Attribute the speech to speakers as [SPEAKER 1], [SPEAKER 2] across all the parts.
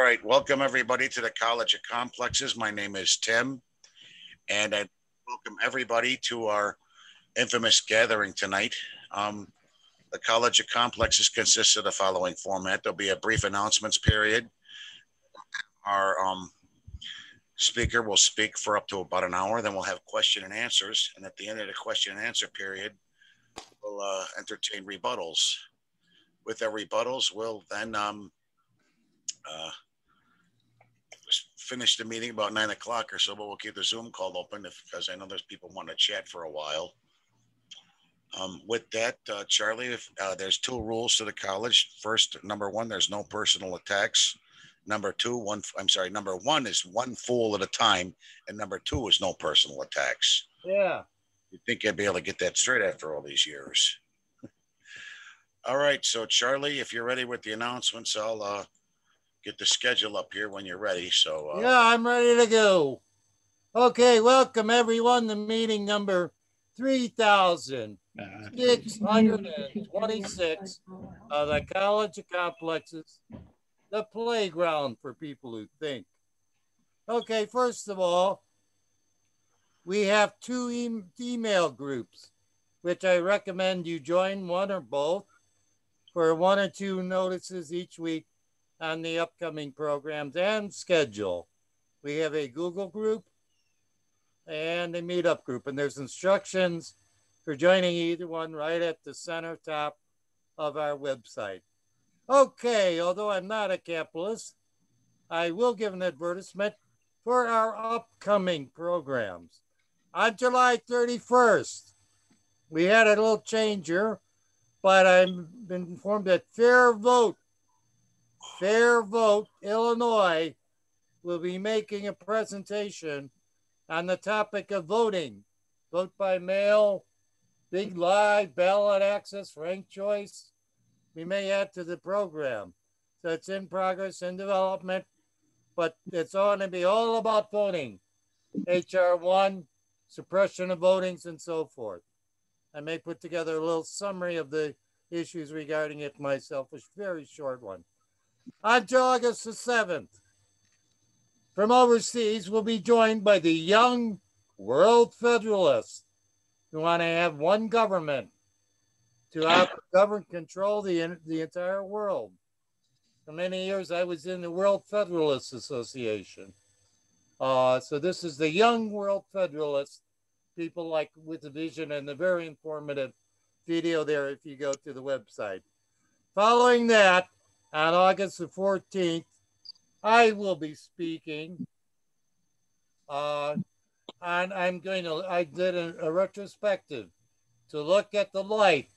[SPEAKER 1] right, welcome everybody to the College of Complexes. My name is Tim, and I welcome everybody to our infamous gathering tonight. Um, the College of Complexes consists of the following format. There'll be a brief announcements period. Our um, speaker will speak for up to about an hour. Then we'll have question and answers. And at the end of the question and answer period, we'll uh, entertain rebuttals. With our rebuttals, we'll then um, uh, finish the meeting about nine o'clock or so, but we'll keep the Zoom call open if, because I know there's people want to chat for a while. Um, with that, uh, Charlie, if, uh, there's two rules to the college. First, number one, there's no personal attacks. Number two, one, I'm sorry, number one is one fool at a time. And number two is no personal attacks.
[SPEAKER 2] Yeah.
[SPEAKER 1] you think I'd be able to get that straight after all these years. all right. So Charlie, if you're ready with the announcements, I'll, uh, get the schedule up here when you're ready. So, uh,
[SPEAKER 2] Yeah, I'm ready to go. Okay, welcome everyone to meeting number 3,626 of the College of Complexes, the playground for people who think. Okay, first of all, we have two e- email groups, which I recommend you join one or both for one or two notices each week on the upcoming programs and schedule. We have a Google group and a meetup group, and there's instructions for joining either one right at the center top of our website. Okay, although I'm not a capitalist, I will give an advertisement for our upcoming programs. On July 31st, we had a little change here, but I've been informed that Fair Vote Fair Vote Illinois will be making a presentation on the topic of voting. Vote by mail, big lie, ballot access, ranked choice. We may add to the program. So it's in progress in development, but it's going to be all about voting. HR one, suppression of votings and so forth. I may put together a little summary of the issues regarding it myself, a very short one on August the 7th. From overseas, we'll be joined by the young world federalists who want to have one government to govern, control the, the entire world. For many years, I was in the World Federalist Association. Uh, so this is the young world federalists, people like with the vision and the very informative video there if you go to the website. Following that, on August the 14th, I will be speaking. Uh, and I'm going to, I did a, a retrospective to look at the life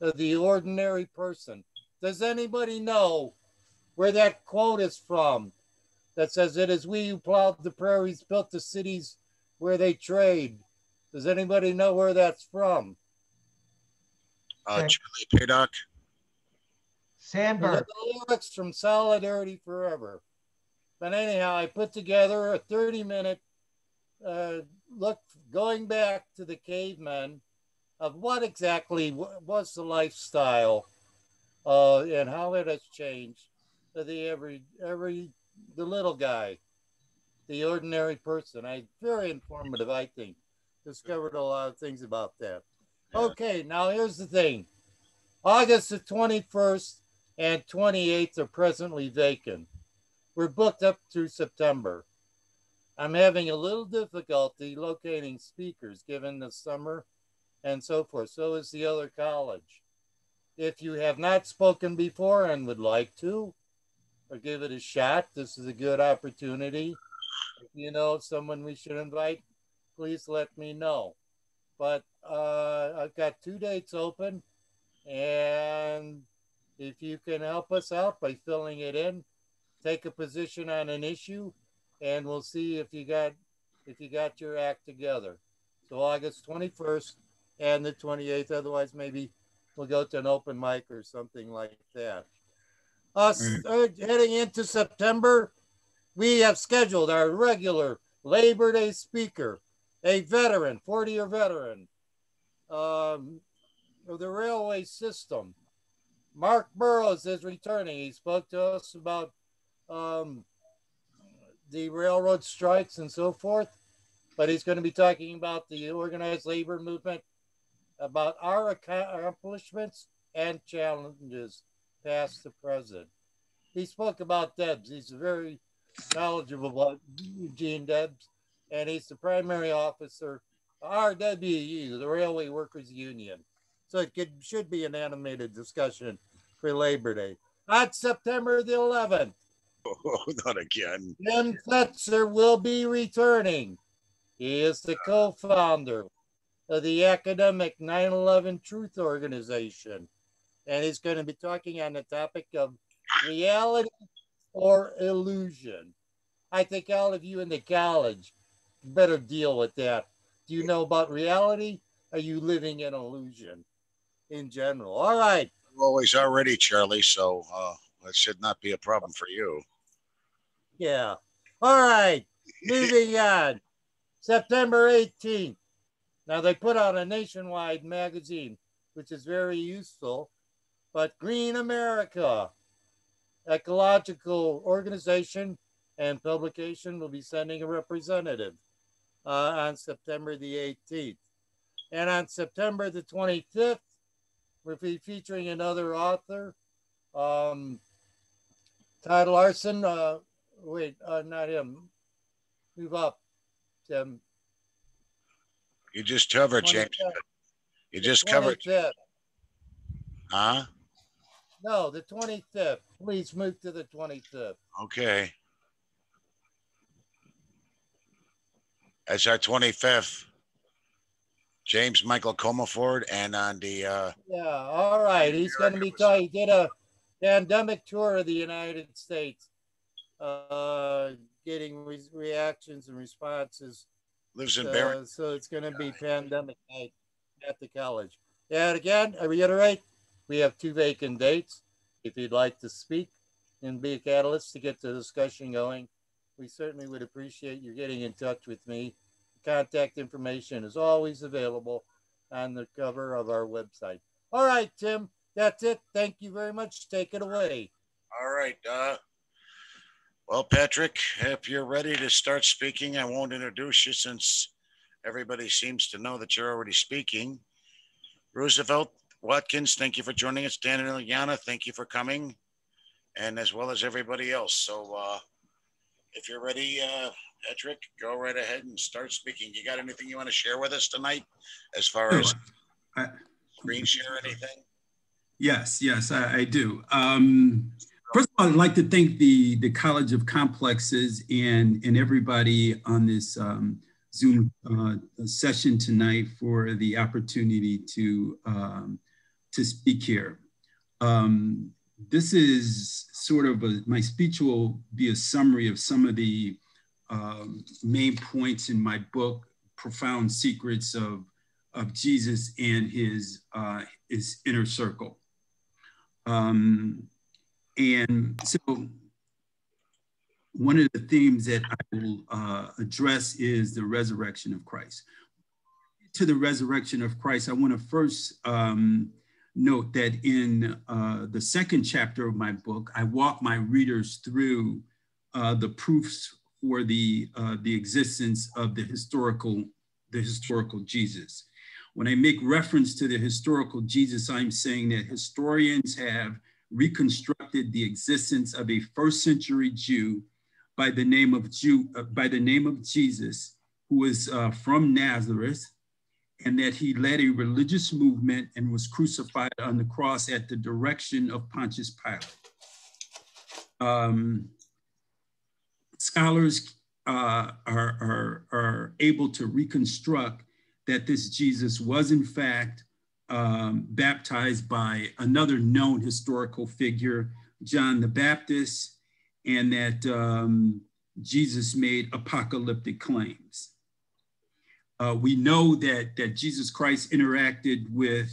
[SPEAKER 2] of the ordinary person. Does anybody know where that quote is from that says, It is we who plowed the prairies, built the cities where they trade? Does anybody know where that's from?
[SPEAKER 1] Uh, Charlie Paydock.
[SPEAKER 3] Sandburg.
[SPEAKER 2] The lyrics from Solidarity Forever. But anyhow, I put together a 30 minute uh, look going back to the cavemen of what exactly was the lifestyle uh, and how it has changed to the every every the little guy, the ordinary person. I very informative, I think. Discovered a lot of things about that. Okay, now here's the thing. August the 21st and 28th are presently vacant. We're booked up through September. I'm having a little difficulty locating speakers given the summer and so forth. So is the other college. If you have not spoken before and would like to, or give it a shot, this is a good opportunity. If you know someone we should invite, please let me know. But uh, I've got two dates open, and if you can help us out by filling it in, take a position on an issue, and we'll see if you got if you got your act together. So August 21st and the 28th. Otherwise, maybe we'll go to an open mic or something like that. Us uh, heading into September, we have scheduled our regular Labor Day speaker, a veteran, 40 year veteran um, of the railway system. Mark Burrows is returning. He spoke to us about um, the railroad strikes and so forth, but he's going to be talking about the organized labor movement, about our accomplishments and challenges, past the present. He spoke about Debs. He's very knowledgeable about Eugene Debs, and he's the primary officer, RWU, the Railway Workers Union. So it could, should be an animated discussion for Labor Day. On September the 11th,
[SPEAKER 1] Oh, not again.
[SPEAKER 2] Jim Fetzer will be returning. He is the co founder of the academic 9 11 Truth Organization. And he's going to be talking on the topic of reality or illusion. I think all of you in the college better deal with that. Do you know about reality? Are you living in illusion in general? All right.
[SPEAKER 1] Always already, Charlie. So uh, that should not be a problem for you.
[SPEAKER 2] Yeah. All right. Moving on. September 18th. Now they put out a nationwide magazine, which is very useful. But Green America, ecological organization and publication will be sending a representative uh, on September the 18th. And on September the 25th, we'll be featuring another author, um, Todd Larson. Uh, wait, uh, not him. Move up, Tim.
[SPEAKER 1] You just covered, James. You just covered.
[SPEAKER 2] 25th.
[SPEAKER 1] Huh?
[SPEAKER 2] No, the 25th. Please move to the 25th.
[SPEAKER 1] Okay. That's our 25th. James Michael Comaford, and on the uh,
[SPEAKER 2] Yeah, all right. He's going to be talking. He did a pandemic tour of the United States, uh, getting re- reactions and responses.
[SPEAKER 1] lives in
[SPEAKER 2] Uh,
[SPEAKER 1] Barron.
[SPEAKER 2] so it's going to be pandemic night at the college. And again, I reiterate, we have two vacant dates. If you'd like to speak and be a catalyst to get the discussion going, we certainly would appreciate you getting in touch with me. Contact information is always available on the cover of our website. All right, Tim, that's it. Thank you very much. Take it away.
[SPEAKER 1] All right. Uh, well, Patrick, if you're ready to start speaking, I won't introduce you since everybody seems to know that you're already speaking. Roosevelt Watkins, thank you for joining us. Dan and Ilyana, thank you for coming, and as well as everybody else. So, uh, if you're ready, uh, Patrick, go right ahead and start speaking. You got anything you want to share with us tonight, as far as
[SPEAKER 3] I-
[SPEAKER 1] screen share anything?
[SPEAKER 3] Yes, yes, I, I do. Um, first of all, I'd like to thank the the College of Complexes and and everybody on this um, Zoom uh, session tonight for the opportunity to um, to speak here. Um, this is sort of a, my speech will be a summary of some of the um, main points in my book, Profound Secrets of of Jesus and his uh, his inner circle. Um, and so one of the themes that I will uh, address is the resurrection of Christ. To the resurrection of Christ, I want to first um, note that in uh, the second chapter of my book, I walk my readers through uh, the proofs for the uh, the existence of the historical the historical Jesus. When I make reference to the historical Jesus, I'm saying that historians have reconstructed the existence of a first century Jew by the name of Jew uh, by the name of Jesus, who was uh, from Nazareth, and that he led a religious movement and was crucified on the cross at the direction of Pontius Pilate. Um, scholars uh, are, are, are able to reconstruct that this Jesus was in fact um, baptized by another known historical figure, John the Baptist, and that um, Jesus made apocalyptic claims. Uh, we know that, that Jesus Christ interacted with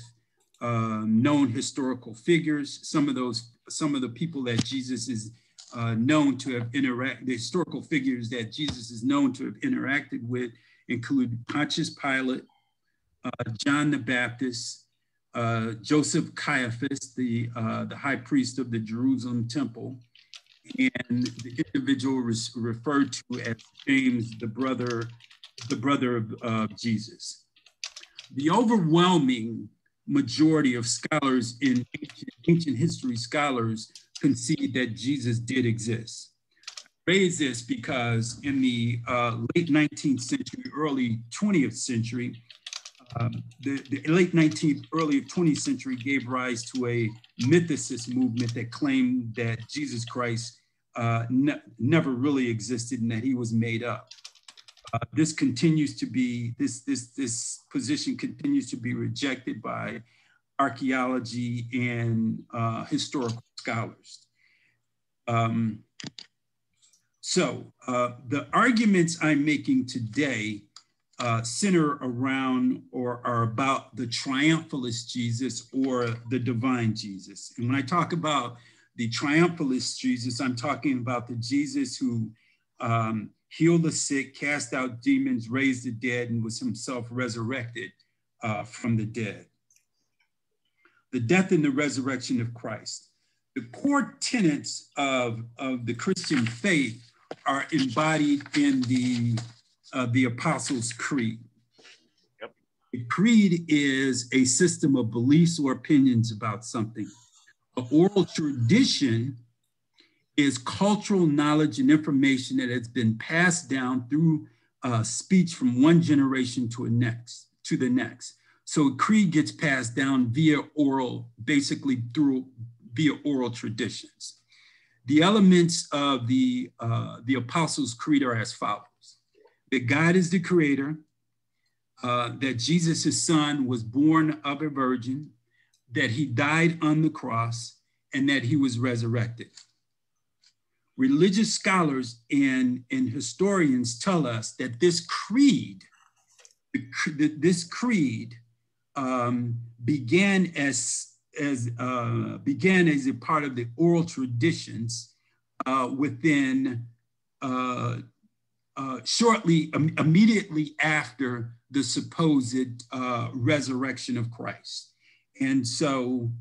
[SPEAKER 3] um, known historical figures. Some of those, some of the people that Jesus is uh, known to have interacted, the historical figures that Jesus is known to have interacted with include Pontius Pilate, uh, John the Baptist, uh, Joseph Caiaphas, the, uh, the high priest of the Jerusalem temple, and the individual referred to as James, the brother, the brother of uh, Jesus. The overwhelming majority of scholars in ancient, ancient history scholars concede that Jesus did exist. Raise this because in the uh, late 19th century, early 20th century, um, the, the, late 19th, early 20th century gave rise to a mythicist movement that claimed that Jesus Christ uh, ne never really existed and that he was made up. Uh, this continues to be, this, this, this position continues to be rejected by archaeology and uh, historical scholars. Um, so uh, the arguments I'm making today uh, center around or are about the triumphalist Jesus or the divine Jesus. And when I talk about the triumphalist Jesus, I'm talking about the Jesus who um, healed the sick, cast out demons, raised the dead, and was himself resurrected uh, from the dead. The death and the resurrection of Christ. The core tenets of, of the Christian faith are embodied in the uh, the Apostles' Creed. Yep. A creed is a system of beliefs or opinions about something. An oral tradition is cultural knowledge and information that has been passed down through uh, speech from one generation to a next to the next. So creed gets passed down via oral, basically through via oral traditions. The elements of the uh, the Apostles' Creed are as follows: that God is the creator, uh, that Jesus, his son, was born of a virgin, that he died on the cross, and that he was resurrected. Religious scholars and, and historians tell us that this creed, this creed um, began as, as uh, began as a part of the oral traditions uh, within uh, uh, shortly, um, immediately after the supposed uh, resurrection of Christ. And so,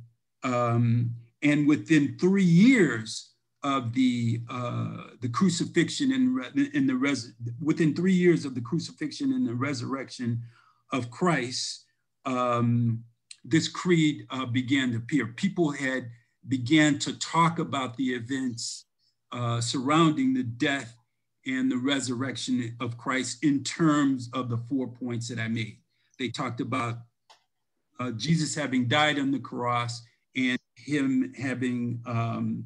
[SPEAKER 3] um, and within three years of the uh, the crucifixion and, in the res within three years of the crucifixion and the resurrection of Christ, um, this creed uh, began to appear. People had began to talk about the events uh, surrounding the death and the resurrection of Christ in terms of the four points that I made. They talked about uh, Jesus having died on the cross and him having um,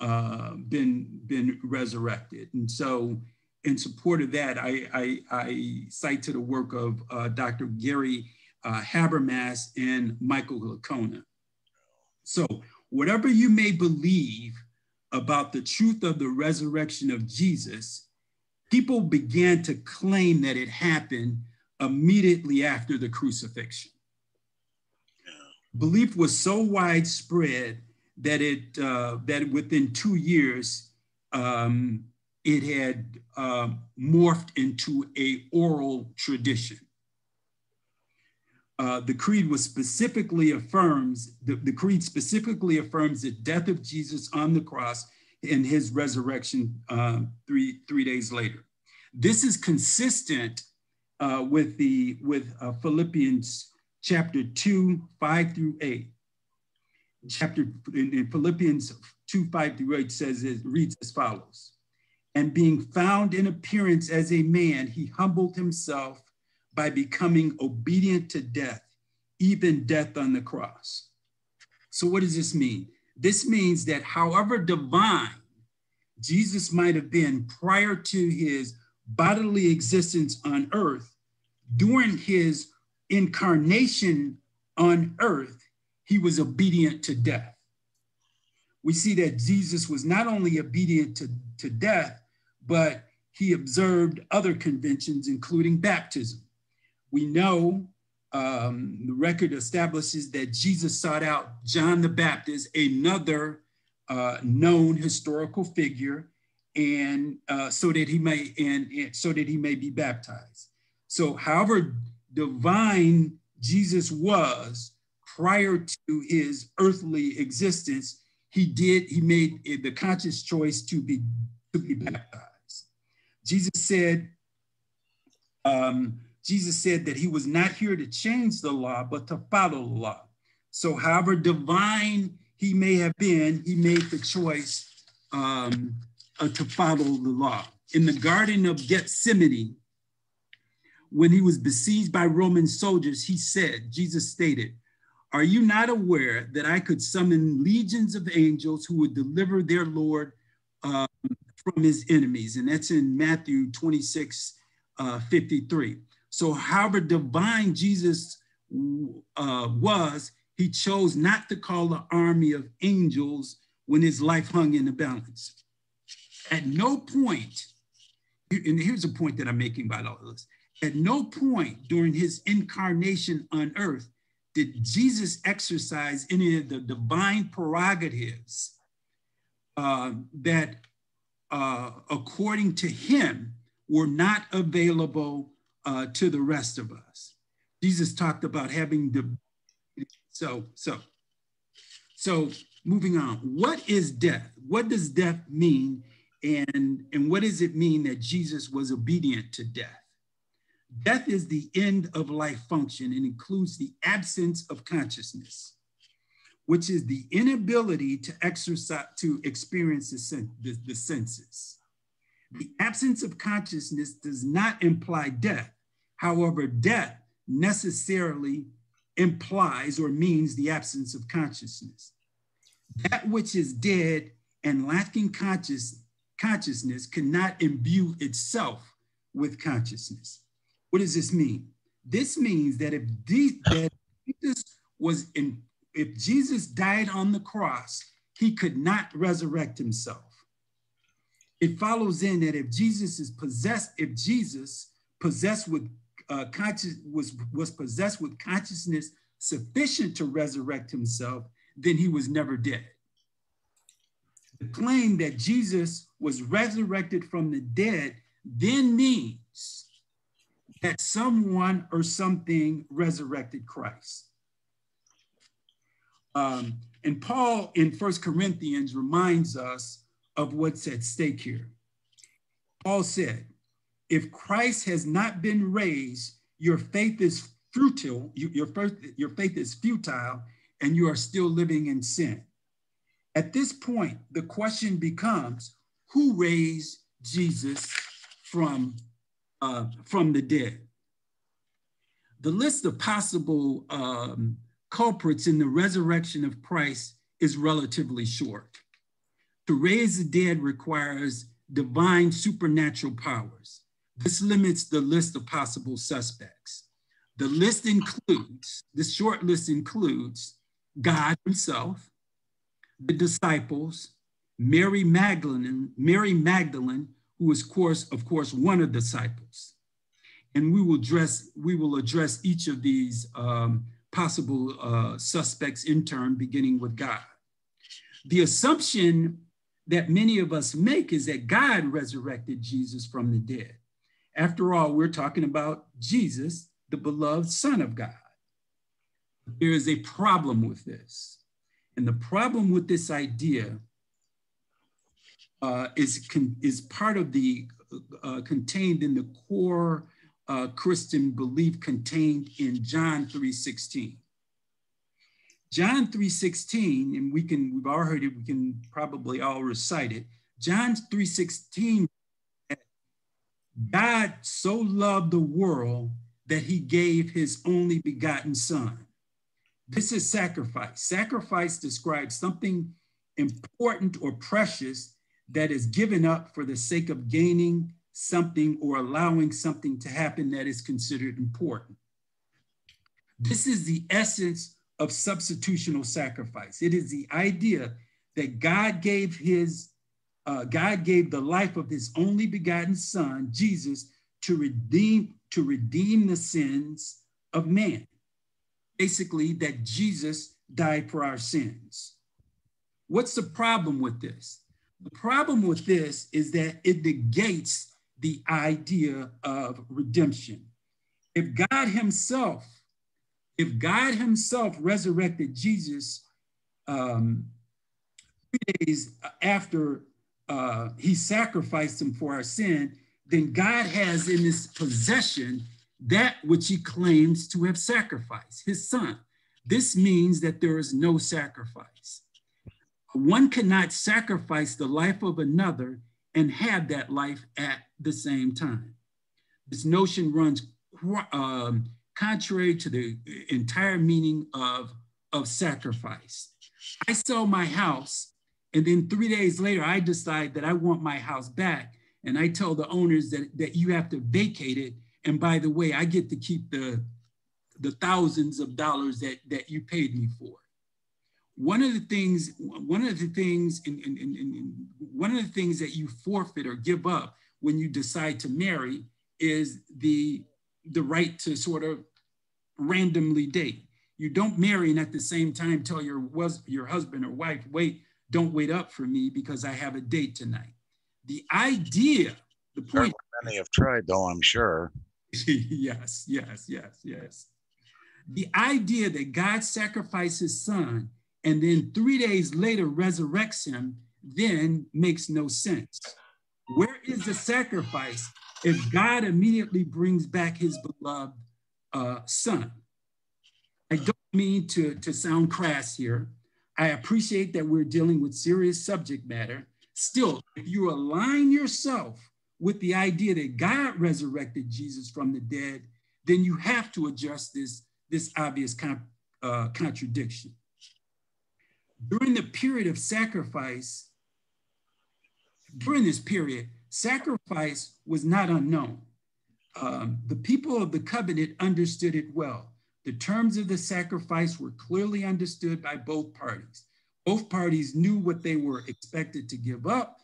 [SPEAKER 3] uh, been, been resurrected. And so in support of that, I, I, I cite to the work of uh, Dr. Gary uh, Habermas and Michael Licona. So whatever you may believe about the truth of the resurrection of Jesus, people began to claim that it happened immediately after the crucifixion. Belief was so widespread that it uh, that within two years um, it had uh, morphed into a oral tradition. Uh, the creed was specifically affirms the, the creed specifically affirms the death of Jesus on the cross and his resurrection uh, three, three days later. This is consistent uh, with, the, with uh, Philippians chapter 2, 5 through 8. Chapter in, Philippians 2, 5 through 8 says it reads as follows. And being found in appearance as a man, he humbled himself by becoming obedient to death, even death on the cross. So, what does this mean? This means that however divine Jesus might have been prior to his bodily existence on earth, during his incarnation on earth, he was obedient to death. We see that Jesus was not only obedient to, to death, but he observed other conventions, including baptism. We know um, the record establishes that Jesus sought out John the Baptist, another uh, known historical figure, and uh, so that he may and, and so that he may be baptized. So, however divine Jesus was prior to his earthly existence, he did, he made the conscious choice to be, to be baptized. Jesus said, um, Jesus said that he was not here to change the law, but to follow the law. So, however divine he may have been, he made the choice um, uh, to follow the law. In the Garden of Gethsemane, when he was besieged by Roman soldiers, he said, Jesus stated, Are you not aware that I could summon legions of angels who would deliver their Lord um, from his enemies? And that's in Matthew 26, uh, 53. So, however divine Jesus uh, was, he chose not to call the army of angels when his life hung in the balance. At no point, and here's a point that I'm making about all of this at no point during his incarnation on earth did Jesus exercise any of the divine prerogatives uh, that, uh, according to him, were not available uh, to the rest of us. Jesus talked about having the so so so moving on. What is death? What does death mean? And, and what does it mean that Jesus was obedient to death? Death is the end of life function and includes the absence of consciousness, which is the inability to exercise, to experience the, sen the, the senses. The absence of consciousness does not imply death. However, death necessarily implies or means the absence of consciousness. That which is dead and lacking conscious, consciousness cannot imbue itself with consciousness. What does this mean? This means that if, de- that Jesus was in, if Jesus died on the cross, he could not resurrect himself. It follows in that if Jesus is possessed, if Jesus possessed with uh, conscious was was possessed with consciousness sufficient to resurrect himself, then he was never dead. The claim that Jesus was resurrected from the dead then means that someone or something resurrected Christ. Um, and Paul in First Corinthians reminds us of what's at stake here. Paul said, if Christ has not been raised, your faith is futile, your, faith, your faith is futile, and you are still living in sin. At this point, the question becomes who raised Jesus from, uh, from the dead? The list of possible um, culprits in the resurrection of Christ is relatively short. To raise the dead requires divine supernatural powers. This limits the list of possible suspects. The list includes, this short list includes God himself, the disciples, Mary Magdalene, Mary Magdalene, who is course, of course, one of the disciples. And we will address, we will address each of these um, possible uh, suspects in turn, beginning with God. The assumption that many of us make is that God resurrected Jesus from the dead. After all, we're talking about Jesus, the beloved Son of God. There is a problem with this. And the problem with this idea uh, is, is part of the uh, contained in the core uh, Christian belief contained in John 3.16. John 3.16, and we can, we've all heard it, we can probably all recite it. John 3.16 God so loved the world that he gave his only begotten son. This is sacrifice. Sacrifice describes something important or precious that is given up for the sake of gaining something or allowing something to happen that is considered important. This is the essence of substitutional sacrifice. It is the idea that God gave his uh, God gave the life of his only begotten son, Jesus, to redeem, to redeem the sins of man. Basically, that Jesus died for our sins. What's the problem with this? The problem with this is that it negates the idea of redemption. If God Himself, if God Himself resurrected Jesus um, three days after uh, he sacrificed him for our sin, then God has in his possession that which he claims to have sacrificed, his son. This means that there is no sacrifice. One cannot sacrifice the life of another and have that life at the same time. This notion runs um, contrary to the entire meaning of, of sacrifice. I sell my house, and then three days later, I decide that I want my house back. And I tell the owners that, that you have to vacate it. And by the way, I get to keep the, the thousands of dollars that, that you paid me for. One of the things, one of the things, in, in, in, in, one of the things that you forfeit or give up when you decide to marry is the the right to sort of randomly date. You don't marry and at the same time tell your was your husband or wife, wait, don't wait up for me because I have a date tonight. The idea, the point.
[SPEAKER 1] Many have tried, though, I'm sure.
[SPEAKER 3] yes, yes, yes, yes. The idea that God sacrificed his son and then three days later resurrects him then makes no sense. Where is the sacrifice if God immediately brings back his beloved uh, son? I don't mean to, to sound crass here. I appreciate that we're dealing with serious subject matter. Still, if you align yourself with the idea that God resurrected Jesus from the dead, then you have to adjust this, this obvious con- uh, contradiction. During the period of sacrifice, during this period, sacrifice was not unknown. Um, the people of the covenant understood it well. The terms of the sacrifice were clearly understood by both parties. Both parties knew what they were expected to give up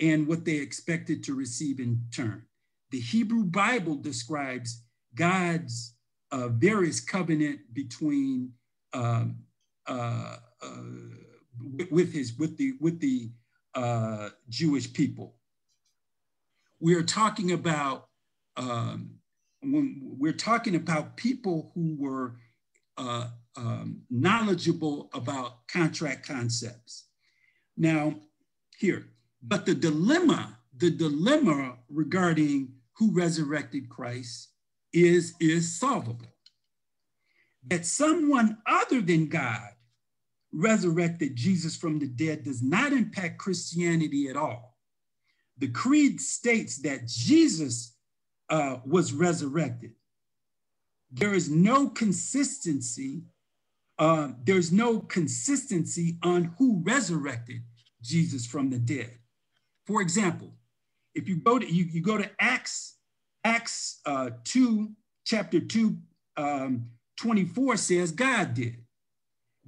[SPEAKER 3] and what they expected to receive in turn. The Hebrew Bible describes God's uh, various covenant between um, uh, uh, with his with the with the uh, Jewish people. We are talking about um, when we're talking about people who were uh, um, knowledgeable about contract concepts. Now, here, but the dilemma, the dilemma regarding who resurrected Christ is, is solvable. That someone other than God resurrected Jesus from the dead does not impact Christianity at all. The creed states that Jesus uh, was resurrected. There is no consistency. Uh, there's no consistency on who resurrected Jesus from the dead. For example, if you go to you, you go to Acts, Acts uh, 2, chapter 2, um, 24 says God did.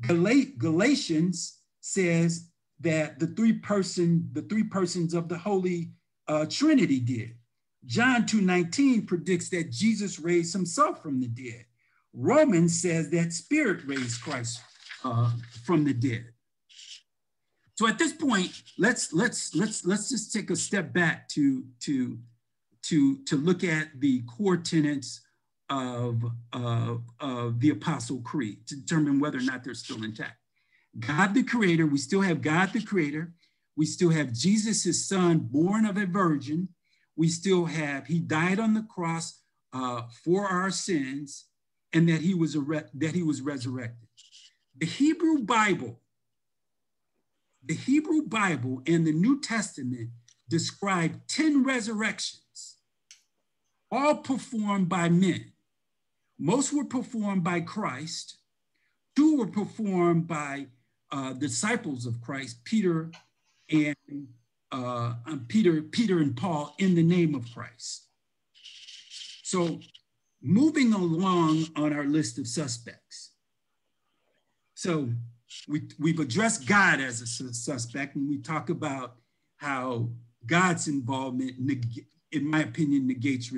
[SPEAKER 3] Gal- Galatians says that the three person, the three persons of the Holy uh, Trinity did. John 2:19 predicts that Jesus raised himself from the dead. Romans says that Spirit raised Christ uh, from the dead. So at this point, let's let's let's let's just take a step back to to to to look at the core tenets of uh, of the Apostle Creed to determine whether or not they're still intact. God the Creator, we still have God the Creator. We still have Jesus, His Son, born of a virgin we still have he died on the cross uh, for our sins and that he was that he was resurrected. The Hebrew Bible, the Hebrew Bible and the New Testament describe 10 resurrections, all performed by men. Most were performed by Christ, two were performed by uh, disciples of Christ, Peter and uh, Peter, Peter and Paul in the name of Christ. So moving along on our list of suspects. So we, we've addressed God as a suspect and we talk about how God's involvement, in my opinion, negates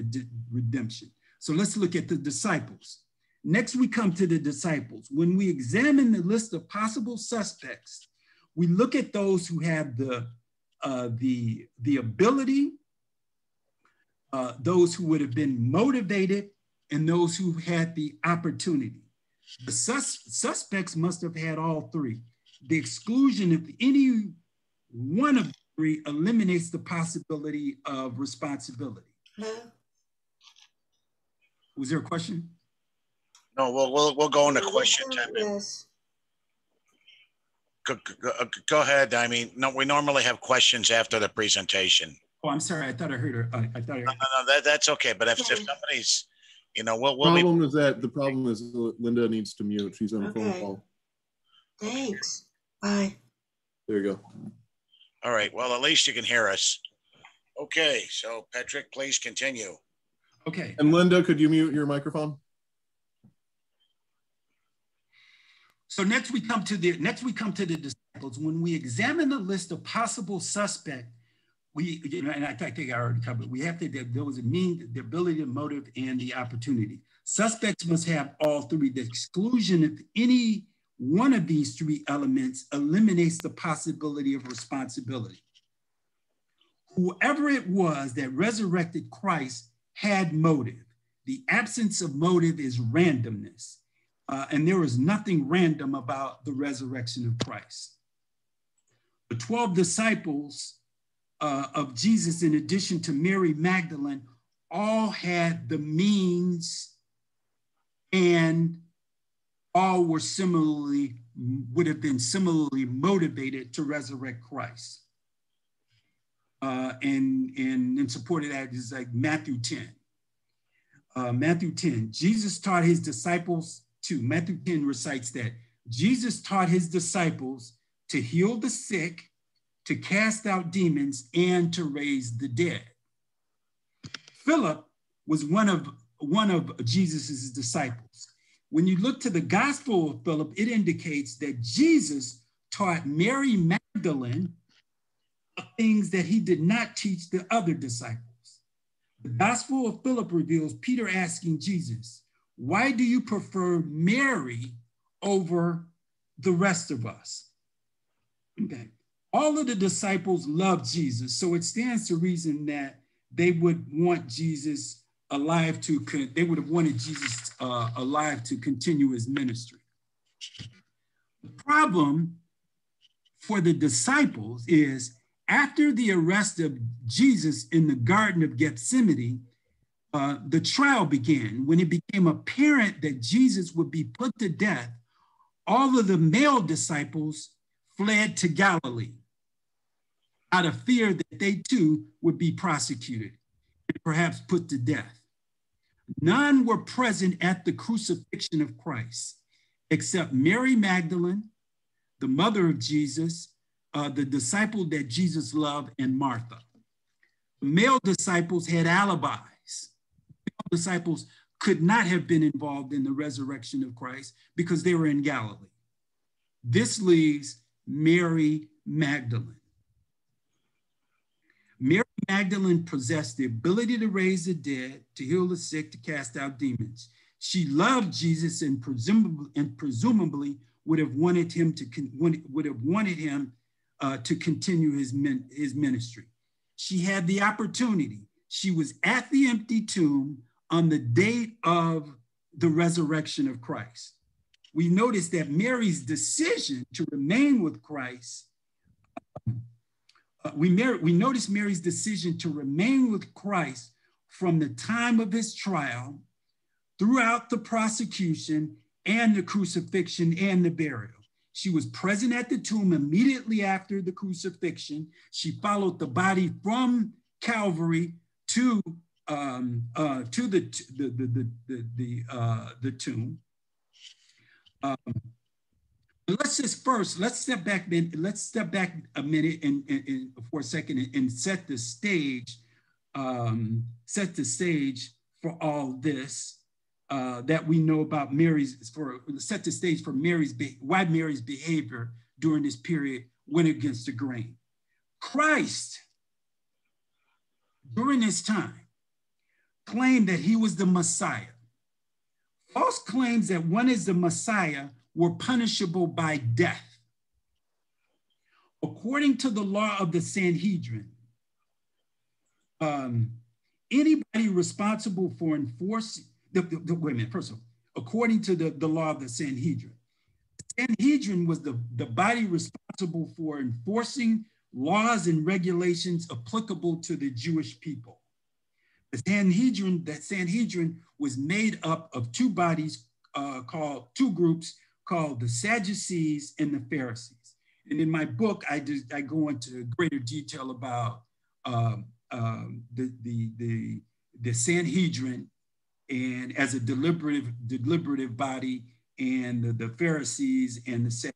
[SPEAKER 3] redemption. So let's look at the disciples. Next, we come to the disciples. When we examine the list of possible suspects, we look at those who have the uh, the, the ability, uh, those who would have been motivated, and those who had the opportunity. The sus- suspects must have had all three. The exclusion of any one of three eliminates the possibility of responsibility? Was there a question?
[SPEAKER 1] No, we'll, we'll, we'll go into question time.
[SPEAKER 4] Yes.
[SPEAKER 1] Go, go, uh, go ahead. I mean, no, we normally have questions after the presentation.
[SPEAKER 3] Oh, I'm sorry. I thought I heard her. I, I thought I
[SPEAKER 1] No,
[SPEAKER 3] heard.
[SPEAKER 1] no, no, that, that's okay. But if, if somebody's, you know, we'll, we'll be,
[SPEAKER 5] Problem is that, the problem is Linda needs to mute. She's on a phone
[SPEAKER 4] Okay.
[SPEAKER 5] call.
[SPEAKER 4] Thanks. Bye.
[SPEAKER 5] There you go.
[SPEAKER 1] all right. Well, at least you can hear us. Okay, so Patrick, please continue.
[SPEAKER 3] Okay.
[SPEAKER 5] And Linda, could you mute your microphone?
[SPEAKER 3] So next we come to the next we come to the disciples. When we examine the list of possible suspect, we you know, and I think I already covered. We have to there was a mean the ability, the motive, and the opportunity. Suspects must have all three. The exclusion of any one of these three elements eliminates the possibility of responsibility. Whoever it was that resurrected Christ had motive. The absence of motive is randomness. Uh, and there is nothing random about the resurrection of Christ. The 12 disciples uh, of Jesus, in addition to Mary Magdalene, all had the means and all were similarly, would have been similarly motivated to resurrect Christ. Uh, and, and in support of that is like Matthew 10. Uh, Matthew 10, Jesus taught his disciples to, Matthew 10 recites that Jesus taught his disciples to heal the sick, to cast out demons, and to raise the dead. Philip was one of one of Jesus's disciples. When you look to the Gospel of Philip, it indicates that Jesus taught Mary Magdalene things that he did not teach the other disciples. The Gospel of Philip reveals Peter asking Jesus, Why do you prefer Mary over the rest of us? Okay. All of the disciples loved Jesus, so it stands to reason that they would want Jesus alive to, they would have wanted Jesus uh, alive to continue his ministry. The problem for the disciples is after the arrest of Jesus in the Garden of Gethsemane, uh, the trial began. When it became apparent that Jesus would be put to death, all of the male disciples fled to Galilee out of fear that they too would be prosecuted and perhaps put to death. None were present at the crucifixion of Christ except Mary Magdalene, the mother of Jesus, uh, the disciple that Jesus loved, and Martha. Male disciples had alibis. Male disciples could not have been involved in the resurrection of Christ because they were in Galilee. This leaves Mary Magdalene. Mary Magdalene possessed the ability to raise the dead, to heal the sick, to cast out demons. She loved Jesus and presumably, and presumably would have wanted him to would have wanted him uh, to continue his min- his ministry. She had the opportunity. She was at the empty tomb on the date of the resurrection of Christ. We notice that Mary's decision to remain with Christ uh, we, Mary, we notice Mary's decision to remain with Christ from the time of his trial throughout the prosecution and the crucifixion and the burial. She was present at the tomb immediately after the crucifixion. She followed the body from Calvary to um, uh, to the the the the the, uh, the tomb. Um, let's just first let's step back then let's step back a minute and, and, and for a second and, and set the stage um, set the stage for all this uh, that we know about mary's for set the stage for mary's why mary's behavior during this period went against the grain christ during this time claimed that he was the messiah false claims that one is the messiah were punishable by death. According to the law of the Sanhedrin, um, anybody responsible for enforcing, the, the, the, wait a minute, first of all, according to the, the law of the Sanhedrin, the Sanhedrin was the, the body responsible for enforcing laws and regulations applicable to the Jewish people. The Sanhedrin, that Sanhedrin was made up of two bodies uh, called, two groups called the Sadducees and the Pharisees. And in my book, I, just, I go into greater detail about um, um, the, the, the, the Sanhedrin and as a deliberative, deliberative body and the, the Pharisees and the Sadducees.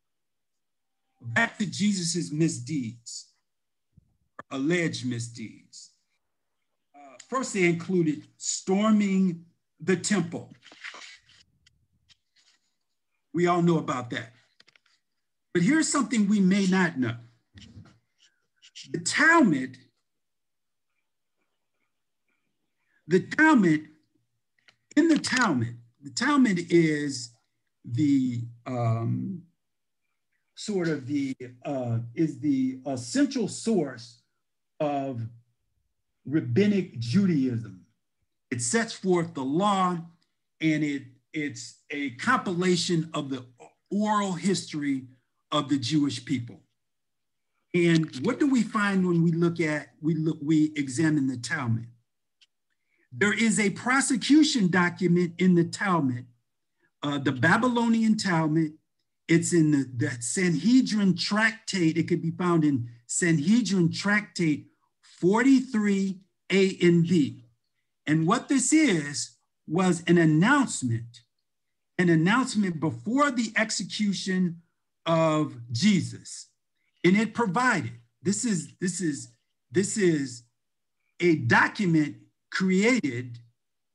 [SPEAKER 3] Back to Jesus's misdeeds, alleged misdeeds. Uh, first, they included storming the temple. We all know about that. But here's something we may not know. The Talmud, the Talmud, in the Talmud, the Talmud is the um, sort of the uh, is the central source of rabbinic Judaism. It sets forth the law, and it it's a compilation of the oral history of the Jewish people. And what do we find when we look at, we look, we examine the Talmud? There is a prosecution document in the Talmud, uh, the Babylonian Talmud. It's in the, the Sanhedrin Tractate. It could be found in Sanhedrin Tractate 43 A and B. And what this is was an announcement, an announcement before the execution of Jesus. And it provided, this is, this is, this is a document created,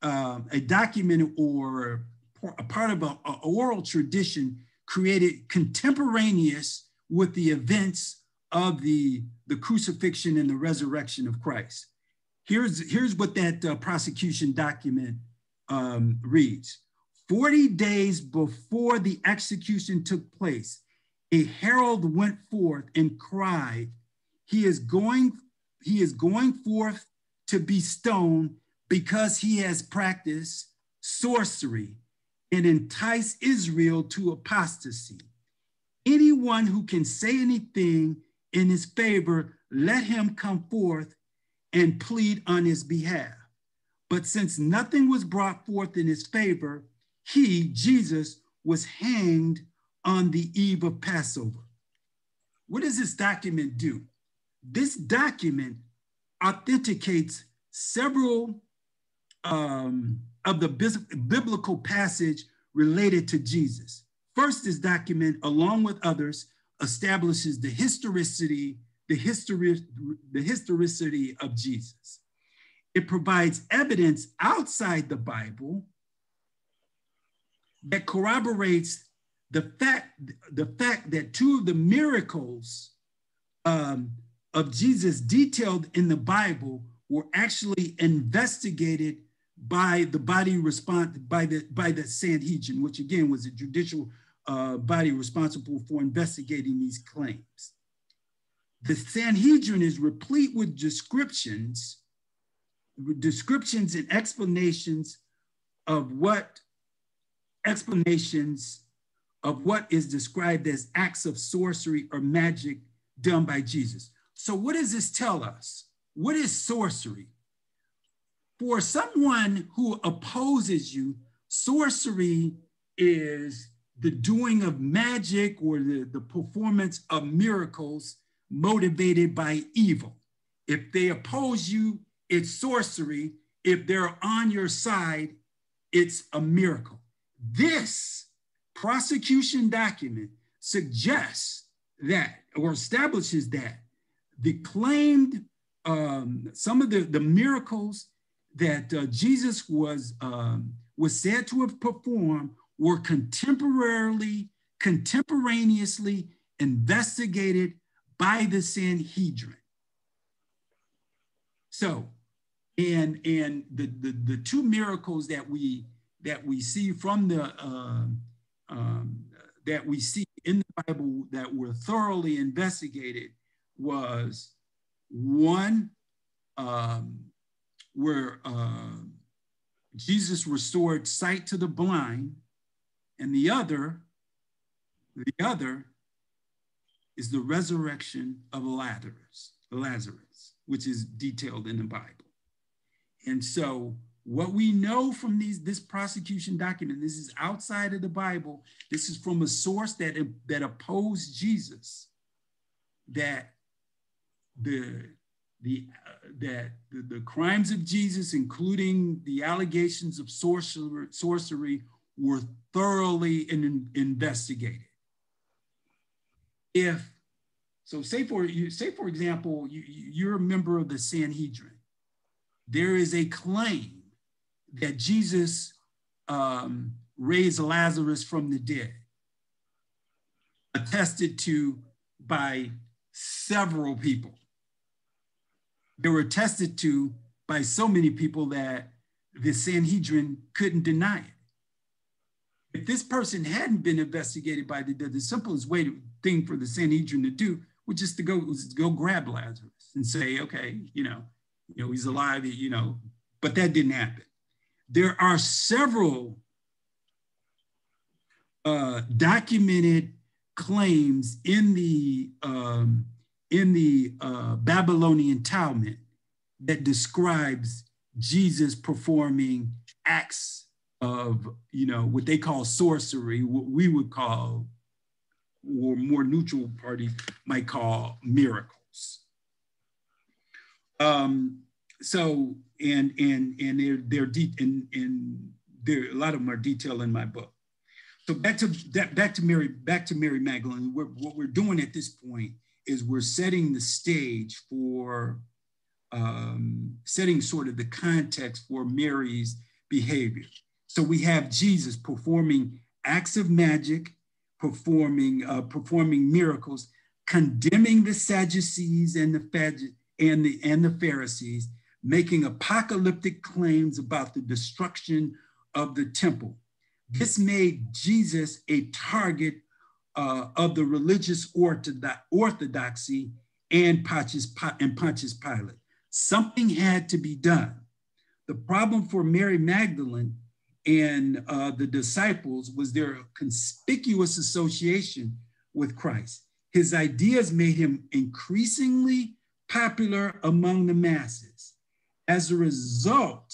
[SPEAKER 3] um, a document or a part of an oral tradition created contemporaneous with the events of the, the crucifixion and the resurrection of Christ. Here's, here's what that uh, prosecution document um, reads. 40 days before the execution took place, a herald went forth and cried, he is going, he is going forth to be stoned because he has practiced sorcery and enticed Israel to apostasy. Anyone who can say anything in his favor, let him come forth and plead on his behalf. But since nothing was brought forth in his favor, he, Jesus, was hanged on the eve of Passover. What does this document do? This document authenticates several um, of the biblical passage related to Jesus. First, this document, along with others, establishes the historicity, the history, the historicity of Jesus. It provides evidence outside the Bible that corroborates the fact, the fact that two of the miracles um, of Jesus detailed in the Bible were actually investigated by the body response by the by the Sanhedrin, which again was a judicial uh, body responsible for investigating these claims. The Sanhedrin is replete with descriptions, descriptions and explanations of what explanations of what is described as acts of sorcery or magic done by Jesus. So, what does this tell us? What is sorcery? For someone who opposes you, sorcery is the doing of magic or the, the performance of miracles motivated by evil. If they oppose you, it's sorcery. If they're on your side, it's a miracle. This prosecution document suggests that or establishes that the claimed um, some of the, the miracles that uh, Jesus was um, was said to have performed were contemporarily contemporaneously investigated by the Sanhedrin. So, and and the, the the two miracles that we that we see from the uh, um, that we see in the Bible that were thoroughly investigated was one um, where uh, Jesus restored sight to the blind, and the other, the other is the resurrection of Lazarus, Lazarus, which is detailed in the Bible. And so what we know from these this prosecution document, this is outside of the Bible, this is from a source that, that opposed Jesus, that the the uh, that the, the, crimes of Jesus, including the allegations of sorcery, sorcery were thoroughly in, investigated. If so, say for you, say for example, you, you're a member of the Sanhedrin. There is a claim that Jesus um, raised Lazarus from the dead, attested to by several people. They were attested to by so many people that the Sanhedrin couldn't deny it. If this person hadn't been investigated by the, the simplest way to, thing for the Sanhedrin to do was just to go was to go grab Lazarus and say, okay, you know, you know, he's alive, you know, but that didn't happen. There are several uh, documented claims in the um, in the uh, Babylonian Talmud that describes Jesus performing acts of, you know, what they call sorcery, what we would call, or more neutral parties might call miracles. Um, so, and and and they're they're deep and and there a lot of them are detailed in my book. So back to that back to Mary back to Mary Magdalene. We're, what we're doing at this point is we're setting the stage for um, setting sort of the context for Mary's behavior. So we have Jesus performing acts of magic, performing uh, performing miracles, condemning the Sadducees and the and the and the Pharisees, making apocalyptic claims about the destruction of the temple. This made Jesus a target uh, of the religious orthodoxy and Pontius, and Pontius Pilate. Something had to be done. The problem for Mary Magdalene and uh, the disciples was their conspicuous association with Christ. His ideas made him increasingly popular among the masses. As a result,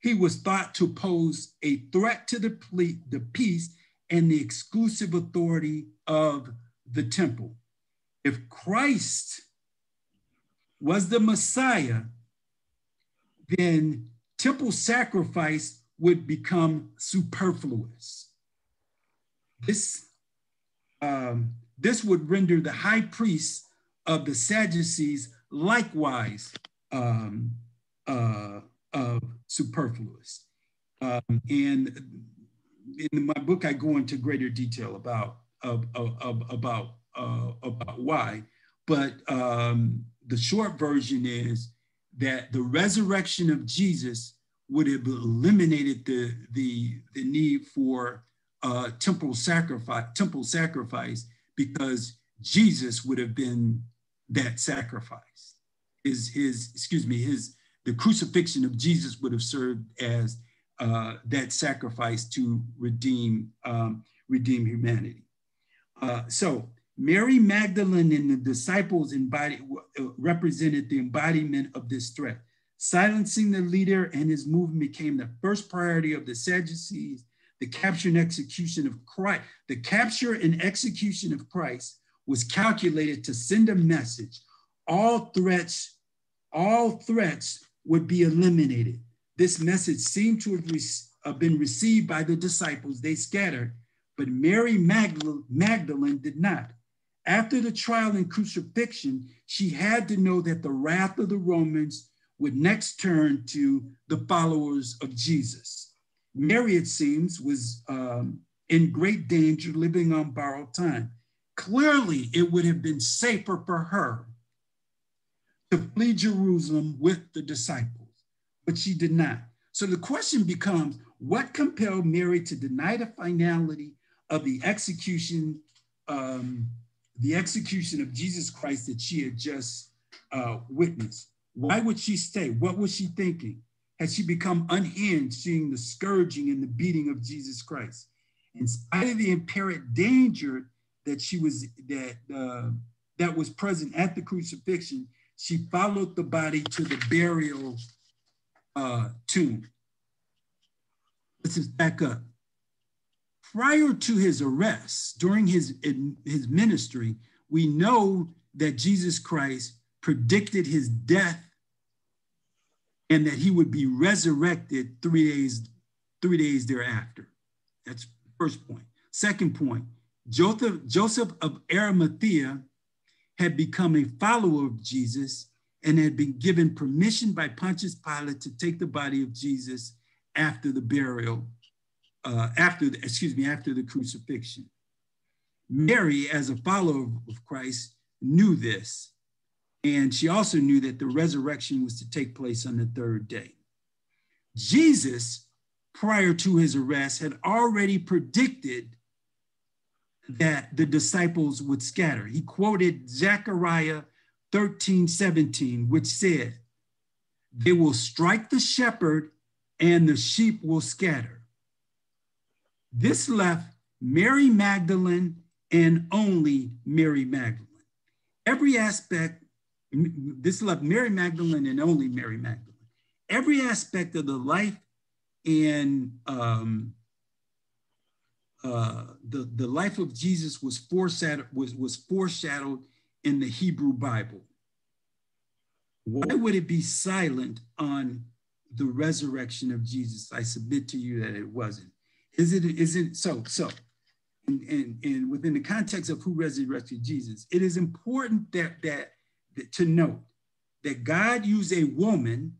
[SPEAKER 3] he was thought to pose a threat to the, the peace and the exclusive authority of the temple. If Christ was the Messiah, then temple sacrifice would become superfluous. This, um, this would render the high priests of the Sadducees likewise um, uh, of superfluous. Um, and in my book, I go into greater detail about about uh, about why, but um, the short version is that the resurrection of Jesus would have eliminated the the, the need for uh, temple sacrifice temple sacrifice because Jesus would have been that sacrifice. His his excuse me his the crucifixion of Jesus would have served as uh, that sacrifice to redeem, um, redeem humanity. Uh, so Mary Magdalene and the disciples embodied, uh, represented the embodiment of this threat. Silencing the leader and his movement became the first priority of the Sadducees. The capture and execution of Christ, the capture and execution of Christ was calculated to send a message. All threats, all threats would be eliminated. This message seemed to have uh, been received by the disciples. They scattered, but Mary Magdalene did not. After the trial and crucifixion, she had to know that the wrath of the Romans would next turn to the followers of Jesus. Mary, it seems, was um, in great danger living on borrowed time. Clearly, it would have been safer for her to flee Jerusalem with the disciples but she did not. So the question becomes what compelled Mary to deny the finality of the execution, um, the execution of Jesus Christ that she had just uh, witnessed? Why would she stay? What was she thinking? Had she become unhinged seeing the scourging and the beating of Jesus Christ? In spite of the apparent danger that she was that uh, that was present at the crucifixion, she followed the body to the burial uh. Let's just back up. Prior to his arrest, during his, his ministry, we know that Jesus Christ predicted his death and that he would be resurrected three days, three days thereafter. That's first point. Second point, Joseph, Joseph of Arimathea had become a follower of Jesus and had been given permission by Pontius Pilate to take the body of Jesus after the burial, uh, after the, excuse me, after the crucifixion. Mary, as a follower of Christ, knew this. And she also knew that the resurrection was to take place on the third day. Jesus, prior to his arrest, had already predicted that the disciples would scatter. He quoted Zechariah 13, 17, which said, They will strike the shepherd and the sheep will scatter. This left Mary Magdalene and only Mary Magdalene. Every aspect, this left Mary Magdalene and only Mary Magdalene. Every aspect of the life and um, uh, the, the life of Jesus was foreshadowed, was, was foreshadowed in the Hebrew Bible. Why would it be silent on the resurrection of Jesus? I submit to you that it wasn't. Is it, is it so? So, and, and, and within the context of who resurrected Jesus, it is important that, that, that to note that God used a woman,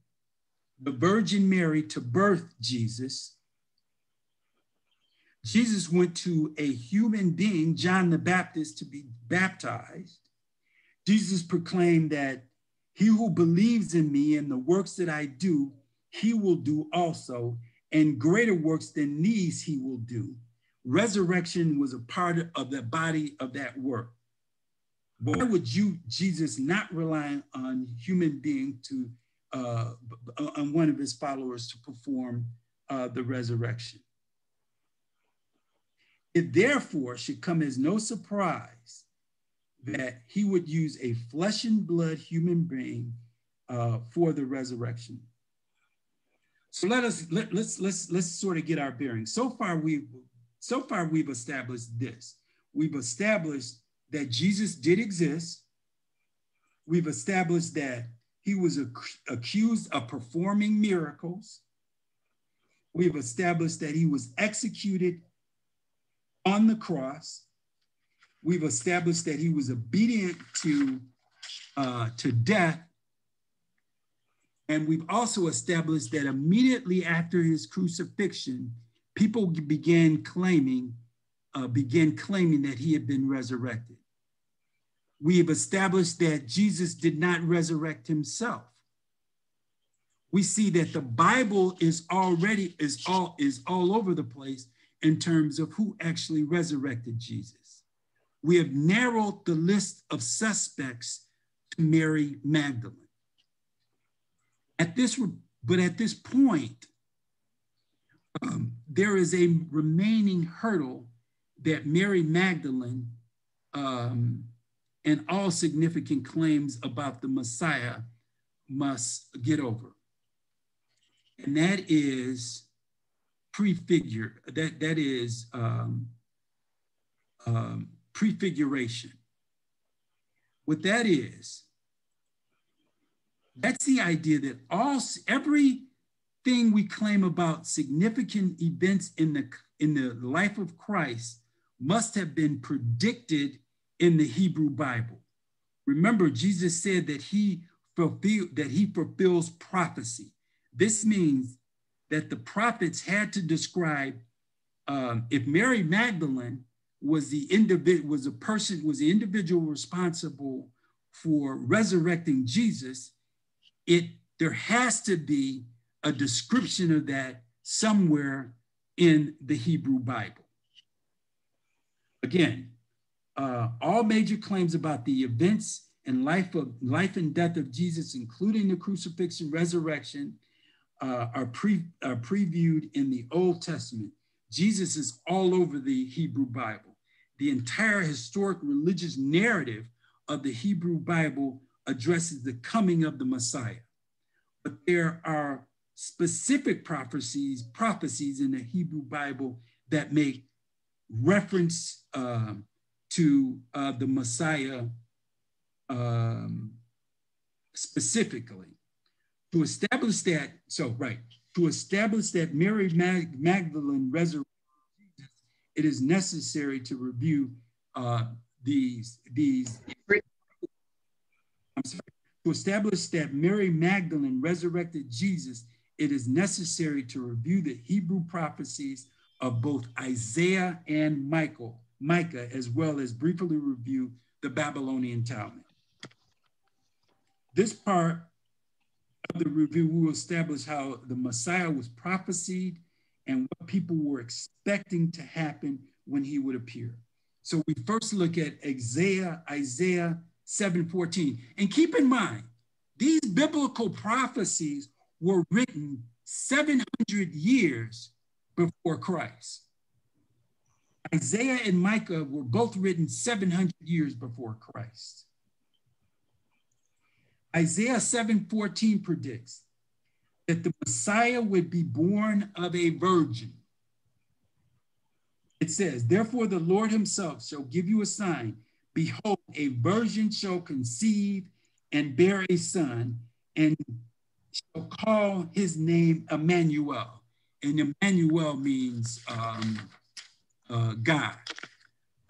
[SPEAKER 3] the Virgin Mary, to birth Jesus. Jesus went to a human being, John the Baptist, to be baptized. Jesus proclaimed that he who believes in me and the works that I do, he will do also, and greater works than these he will do. Resurrection was a part of the body of that work. Why would you, Jesus, not rely on human being to, uh, on one of his followers to perform uh, the resurrection? It therefore should come as no surprise that he would use a flesh and blood human being uh, for the resurrection. So let us let, let's let's let's sort of get our bearings. So far we've so far we've established this. We've established that Jesus did exist. We've established that he was ac accused of performing miracles. We've established that he was executed on the cross. We've established that he was obedient to, uh, to death. And we've also established that immediately after his crucifixion, people began claiming, uh, began claiming that he had been resurrected. We have established that Jesus did not resurrect himself. We see that the Bible is already is all is all over the place in terms of who actually resurrected Jesus. We have narrowed the list of suspects to Mary Magdalene. At this, but at this point, um, there is a remaining hurdle that Mary Magdalene um, and all significant claims about the Messiah must get over. And that is prefigure, that, that is um, um, prefiguration. What that is, that's the idea that all everything we claim about significant events in the in the life of Christ must have been predicted in the Hebrew Bible. Remember, Jesus said that he fulfill that he fulfills prophecy. This means that the prophets had to describe um, if Mary Magdalene was the individual was a person was the individual responsible for resurrecting Jesus, it there has to be a description of that somewhere in the Hebrew Bible. Again, uh, all major claims about the events and life of life and death of Jesus, including the crucifixion, resurrection, uh, are, pre, are previewed in the Old Testament. Jesus is all over the Hebrew Bible. The entire historic religious narrative of the Hebrew Bible addresses the coming of the Messiah. But there are specific prophecies, prophecies in the Hebrew Bible that make reference uh, to uh, the Messiah um, specifically. To establish that, so right, to establish that Mary Mag Magdalene resurrected it is necessary to review uh, these, these, I'm sorry, to establish that Mary Magdalene resurrected Jesus, it is necessary to review the Hebrew prophecies of both Isaiah and Michael, Micah, as well as briefly review the Babylonian Talmud. This part of the review will establish how the Messiah was prophesied and what people were expecting to happen when he would appear. So we first look at Isaiah, Isaiah 7:14. And keep in mind, these biblical prophecies were written 700 years before Christ. Isaiah and Micah were both written 700 years before Christ. Isaiah 7:14 predicts that the Messiah would be born of a virgin. It says, Therefore, the Lord himself shall give you a sign. Behold, a virgin shall conceive and bear a son, and shall call his name Emmanuel. And Emmanuel means um, uh, God.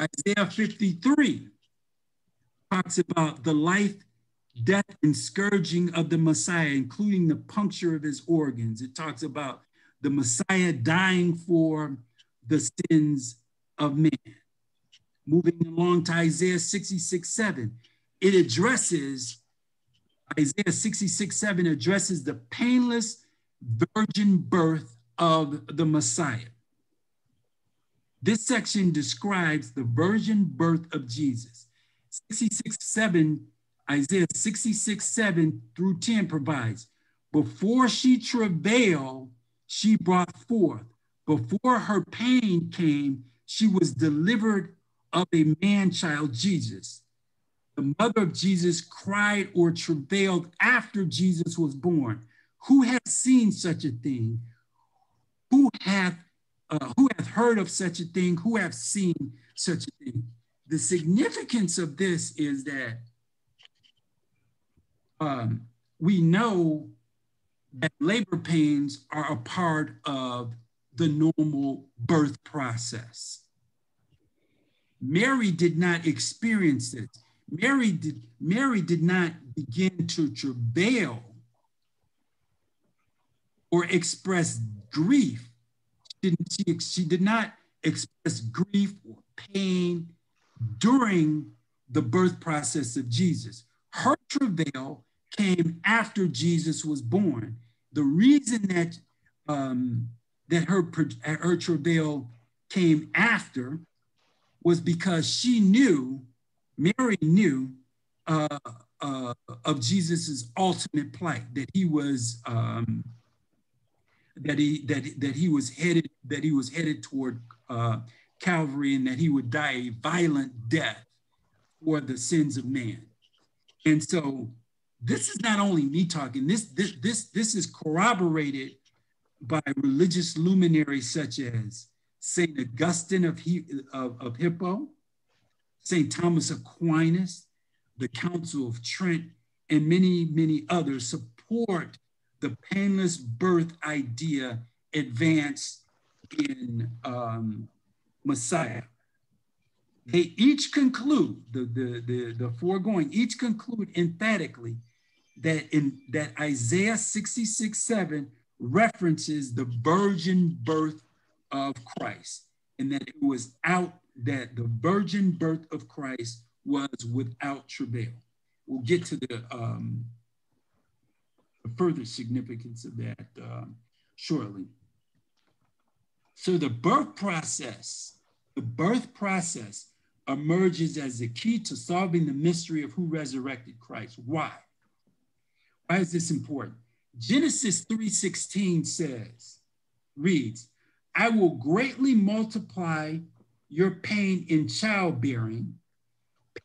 [SPEAKER 3] Isaiah 53 talks about the life, death, and scourging of the Messiah, including the puncture of his organs. It talks about the Messiah dying for the sins of man. Moving along to Isaiah 66 7, it addresses, Isaiah 66 7 addresses the painless virgin birth of the Messiah. This section describes the virgin birth of Jesus. 66 7, Isaiah 66 7 through 10 provides, before she travailed, she brought forth. Before her pain came, she was delivered of a man child, Jesus. The mother of Jesus cried or travailed after Jesus was born. Who has seen such a thing? Who hath uh, who hath heard of such a thing? Who hath seen such a thing? The significance of this is that um, we know that labor pains are a part of the normal birth process. Mary did not experience it. Mary did, Mary did not begin to travail or express grief. She, she, she did not express grief or pain during the birth process of Jesus. Her travail came after Jesus was born. The reason that um, that her her travail came after was because she knew, Mary knew uh, uh, of Jesus's ultimate plight, that he was um, that he that that he was headed that he was headed toward uh, Calvary and that he would die a violent death for the sins of man. And so this is not only me talking. This this this this is corroborated by religious luminaries such as St. Augustine of, of, of Hippo, St. Thomas Aquinas, the Council of Trent, and many, many others support the painless birth idea advanced in um, Messiah. They each conclude, the, the, the, the foregoing, each conclude emphatically that in that Isaiah 66, 7 references the virgin birth of Christ, and that it was out that the virgin birth of Christ was without travail. We'll get to the, um, the further significance of that um, shortly. So the birth process, the birth process emerges as the key to solving the mystery of who resurrected Christ. Why? Why is this important? Genesis 3:16 says, reads, I will greatly multiply your pain in childbearing,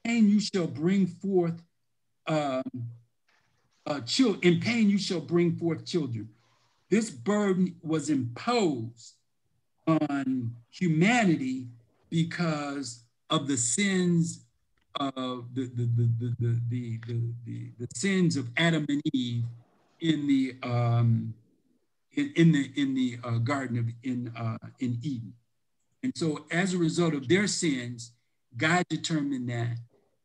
[SPEAKER 3] pain you shall bring forth um, uh, children. In pain you shall bring forth children. This burden was imposed on humanity because of the sins of the the the the the the, the, the, sins of Adam and Eve in the um, in, in the in the uh, garden of in uh, in Eden. And so as a result of their sins, God determined that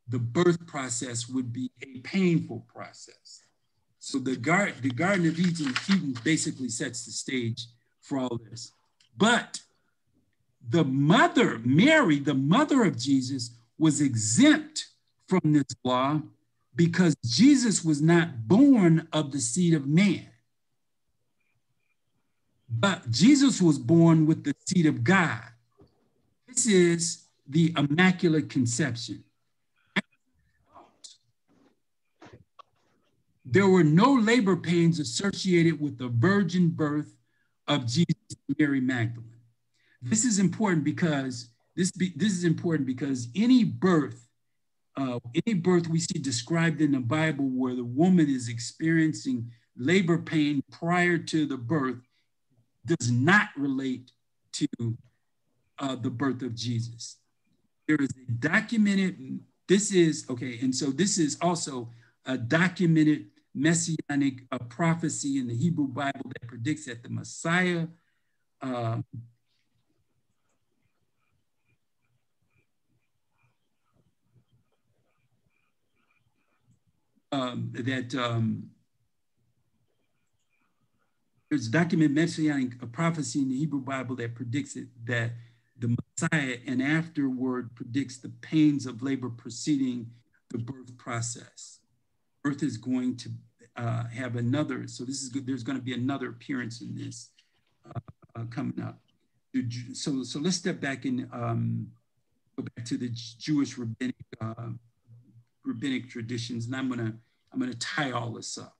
[SPEAKER 3] the birth process would be a painful process. So the, gar- the Garden of Eden, Eden basically sets the stage for all this. But the mother, Mary, the mother of Jesus, was exempt from this law because Jesus was not born of the seed of man. But Jesus was born with the seed of God. This is the Immaculate Conception. There were no labor pains associated with the virgin birth of Jesus Mary Magdalene. This is important because this, be, this is important because any birth, uh, any birth we see described in the Bible where the woman is experiencing labor pain prior to the birth does not relate to uh, the birth of Jesus. There is a documented, this is, okay, and so this is also a documented messianic uh, prophecy in the Hebrew Bible that predicts that the Messiah uh, um, that um, there's a document messianic a prophecy in the Hebrew Bible that predicts it that the Messiah and afterward predicts the pains of labor preceding the birth process. Birth is going to uh, have another, so this is there's going to be another appearance in this uh, uh, coming up. So, so let's step back and um, go back to the Jewish rabbinic uh, rabbinic traditions, and I'm gonna I'm gonna tie all this up.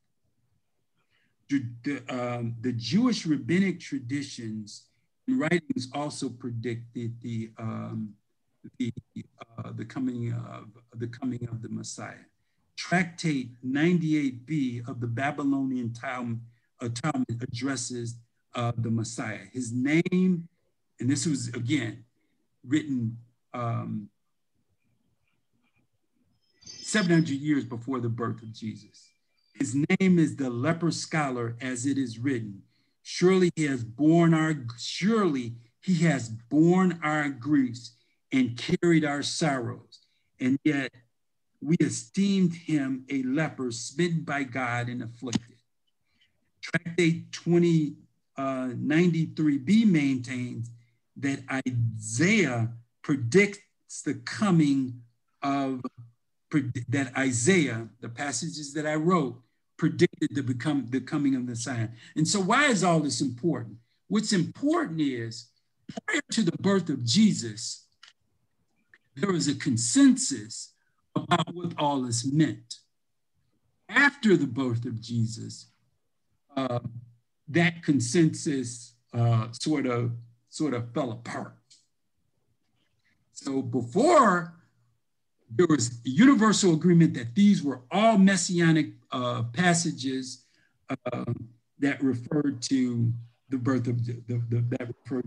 [SPEAKER 3] The, um, the Jewish rabbinic traditions and writings also predicted the um, the uh, the coming of the coming of the Messiah. Tractate 98b of the Babylonian Talmud, uh, Talmud addresses uh, the Messiah. His name, and this was again written um, 700 years before the birth of Jesus. His name is the leper scholar, as it is written. Surely he has borne our surely he has borne our griefs and carried our sorrows, and yet we esteemed him a leper smitten by God and afflicted. Tractate 2093b uh, maintains that Isaiah predicts the coming of, that Isaiah, the passages that I wrote, predicted the, become, the coming of the Messiah. And so why is all this important? What's important is prior to the birth of Jesus, there was a consensus about what all this meant. After the birth of Jesus, uh, that consensus uh, sort of sort of fell apart. So before there was universal agreement that these were all messianic uh, passages uh, that referred to the birth of the, the, the that referred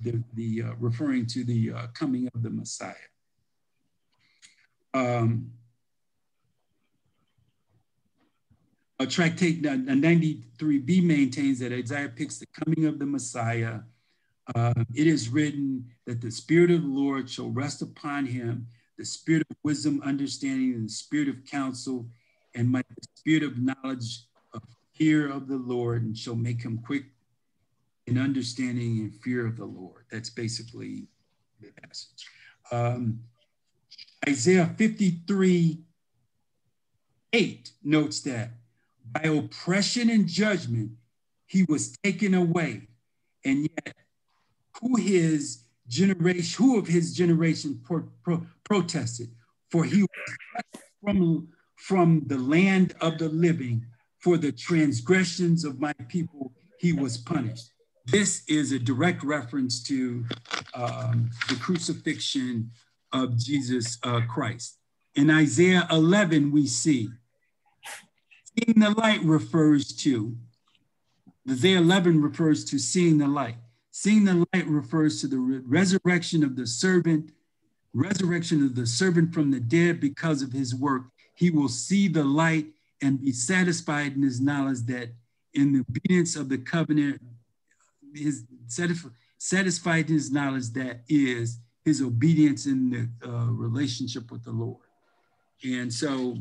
[SPEAKER 3] the, the uh, referring to the uh, coming of the Messiah. Um, a tractate 93b maintains that Isaiah picks the coming of the Messiah. Uh, it is written that the Spirit of the Lord shall rest upon him, the Spirit of wisdom, understanding, and the Spirit of counsel, and my Spirit of knowledge, of fear of the Lord, and shall make him quick in understanding and fear of the Lord. That's basically the passage. Um, Isaiah 53 8 notes that by oppression and judgment he was taken away, and yet who his generation, who of his generation pro, pro, protested? For he was from, from the land of the living, for the transgressions of my people he was punished. This is a direct reference to um, the crucifixion of Jesus uh, Christ. In Isaiah 11, we see seeing the light refers to, Isaiah 11 refers to seeing the light. Seeing the light refers to the re resurrection of the servant, resurrection of the servant from the dead because of his work. He will see the light and be satisfied in his knowledge that in the obedience of the covenant, his satisfied in his knowledge that is his obedience in the uh, relationship with the Lord. And so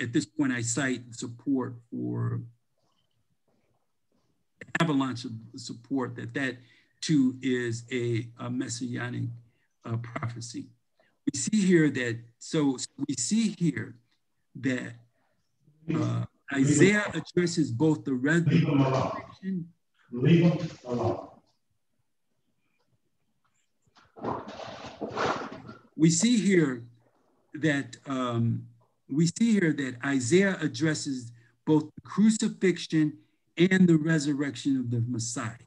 [SPEAKER 3] at this point, I cite support for avalanche of support that that too is a, a messianic uh, prophecy. We see here that, so, so we see here that uh, Isaiah addresses both the resurrection. We see here that um, we see here that Isaiah addresses both the crucifixion and the resurrection of the Messiah.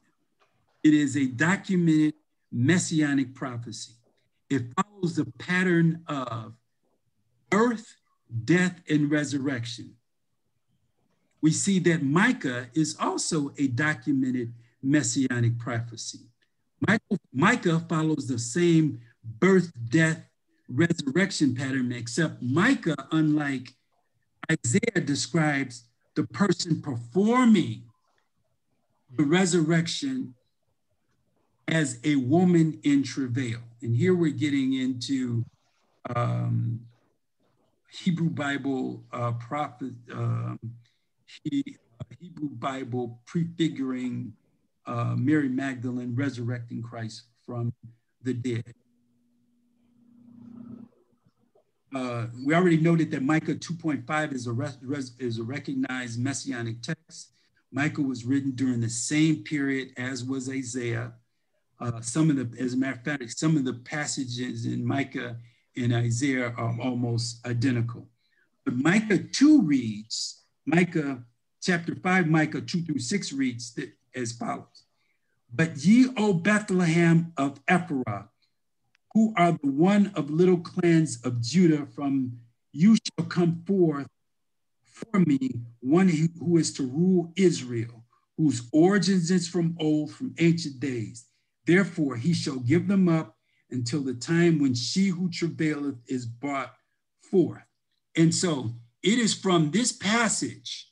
[SPEAKER 3] It is a documented messianic prophecy. It follows the pattern of birth, death, and resurrection. We see that Micah is also a documented messianic prophecy. Micah follows the same birth, death, resurrection pattern, except Micah, unlike Isaiah, describes the person performing the resurrection as a woman in travail. And here we're getting into um, Hebrew Bible uh, prophet, um, he, Hebrew Bible prefiguring uh, Mary Magdalene resurrecting Christ from the dead. Uh, we already noted that Micah 2.5 is a, res, is a recognized messianic text. Micah was written during the same period as was Isaiah. Uh, some of the, as a matter of fact, some of the passages in Micah and Isaiah are almost identical. But Micah 2 reads, Micah chapter 5, Micah 2 through 6 reads as follows. But ye, O Bethlehem of Ephraim, who are the one of little clans of Judah, from you shall come forth for me one who is to rule Israel, whose origins is from old, from ancient days. Therefore, he shall give them up until the time when she who travaileth is brought forth. And so it is from this passage,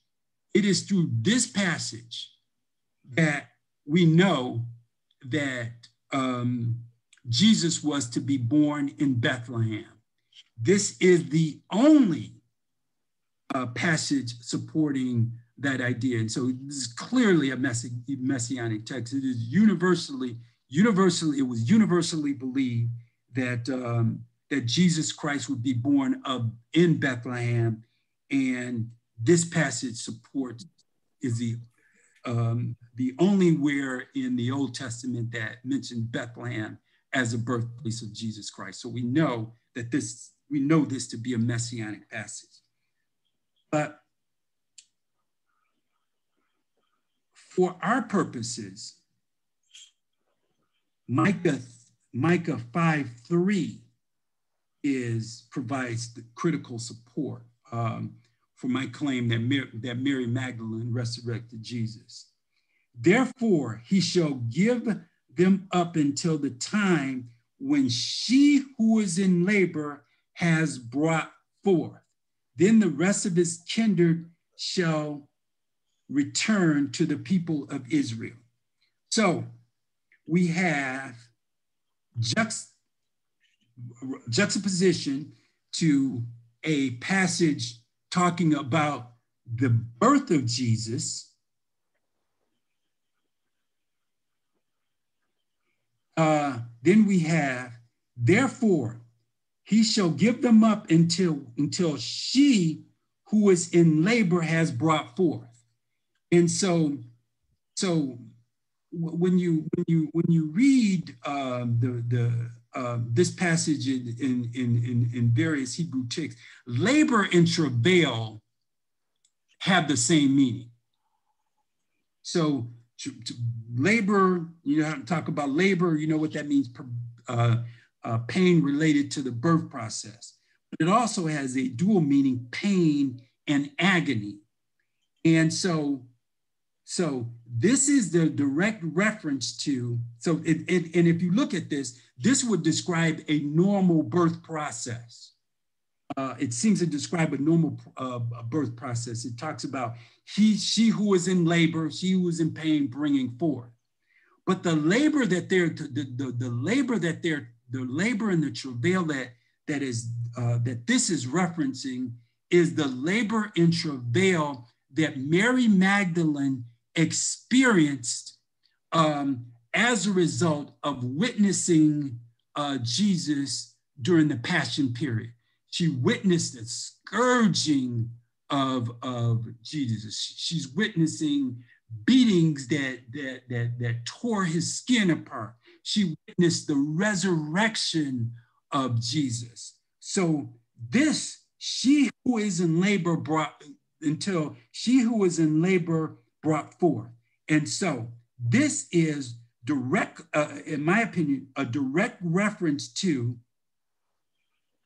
[SPEAKER 3] it is through this passage that we know that um, Jesus was to be born in Bethlehem. This is the only uh, passage supporting that idea. And so this is clearly a messi messianic text. It is universally, universally, it was universally believed that, um, that Jesus Christ would be born of, in Bethlehem. And this passage supports, is the, um, the only where in the Old Testament that mentioned Bethlehem as a birthplace of Jesus Christ. So we know that this, we know this to be a messianic passage. But for our purposes, Micah, Micah 5 3 is provides the critical support um, for my claim that, that Mary Magdalene resurrected Jesus. Therefore, he shall give them up until the time when she who is in labor has brought forth. Then the rest of his kindred shall return to the people of Israel. So we have juxt- juxtaposition to a passage talking about the birth of Jesus uh, then we have, therefore, he shall give them up until, until she who is in labor has brought forth. And so, so when you when you when you read uh, the the uh, this passage in, in in in various Hebrew texts, labor and travail have the same meaning. So to, to labor, you know, talk about labor, you know what that means, uh, uh, pain related to the birth process. But it also has a dual meaning, pain and agony. And so, so this is the direct reference to, so it, it, and if you look at this, this would describe a normal birth process. Uh, it seems to describe a normal uh, birth process. It talks about he, she who is in labor, she who is in pain, bringing forth. But the labor that they're, the, the, the labor that they're, the labor and the travail that, that is, uh, that this is referencing is the labor and travail that Mary Magdalene experienced um, as a result of witnessing uh, Jesus during the Passion period. She witnessed the scourging of, of Jesus. She's witnessing beatings that, that, that, that tore his skin apart. She witnessed the resurrection of Jesus. So this, she who is in labor brought until she who was in labor brought forth. And so this is direct, uh, in my opinion, a direct reference to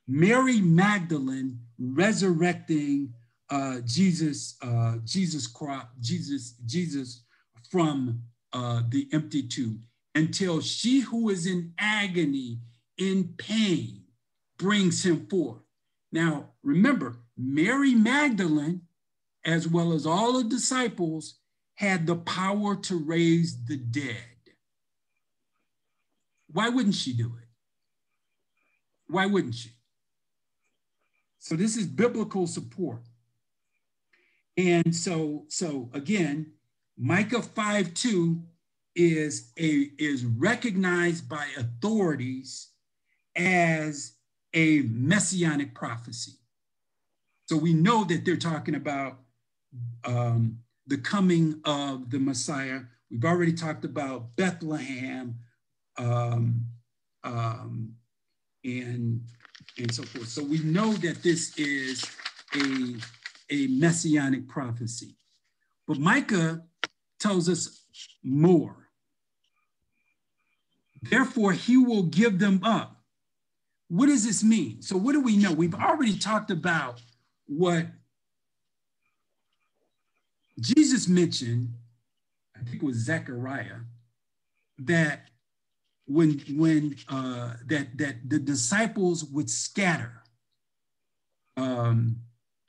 [SPEAKER 3] Mary Magdalene resurrecting uh, Jesus, uh, Jesus crop, Jesus, Jesus from uh, the empty tomb until she who is in agony, in pain, brings him forth. Now, remember, Mary Magdalene, as well as all the disciples, had the power to raise the dead. Why wouldn't she do it? Why wouldn't she? So this is biblical support. And so, so again, Micah 5 2 is a is recognized by authorities as a messianic prophecy. So we know that they're talking about um, the coming of the Messiah. We've already talked about Bethlehem um, um, and, and so forth. So we know that this is a a messianic prophecy. But Micah tells us more. Therefore, he will give them up. What does this mean? So, what do we know? We've already talked about what Jesus mentioned, I think it was Zechariah, that when when uh, that that the disciples would scatter. Um,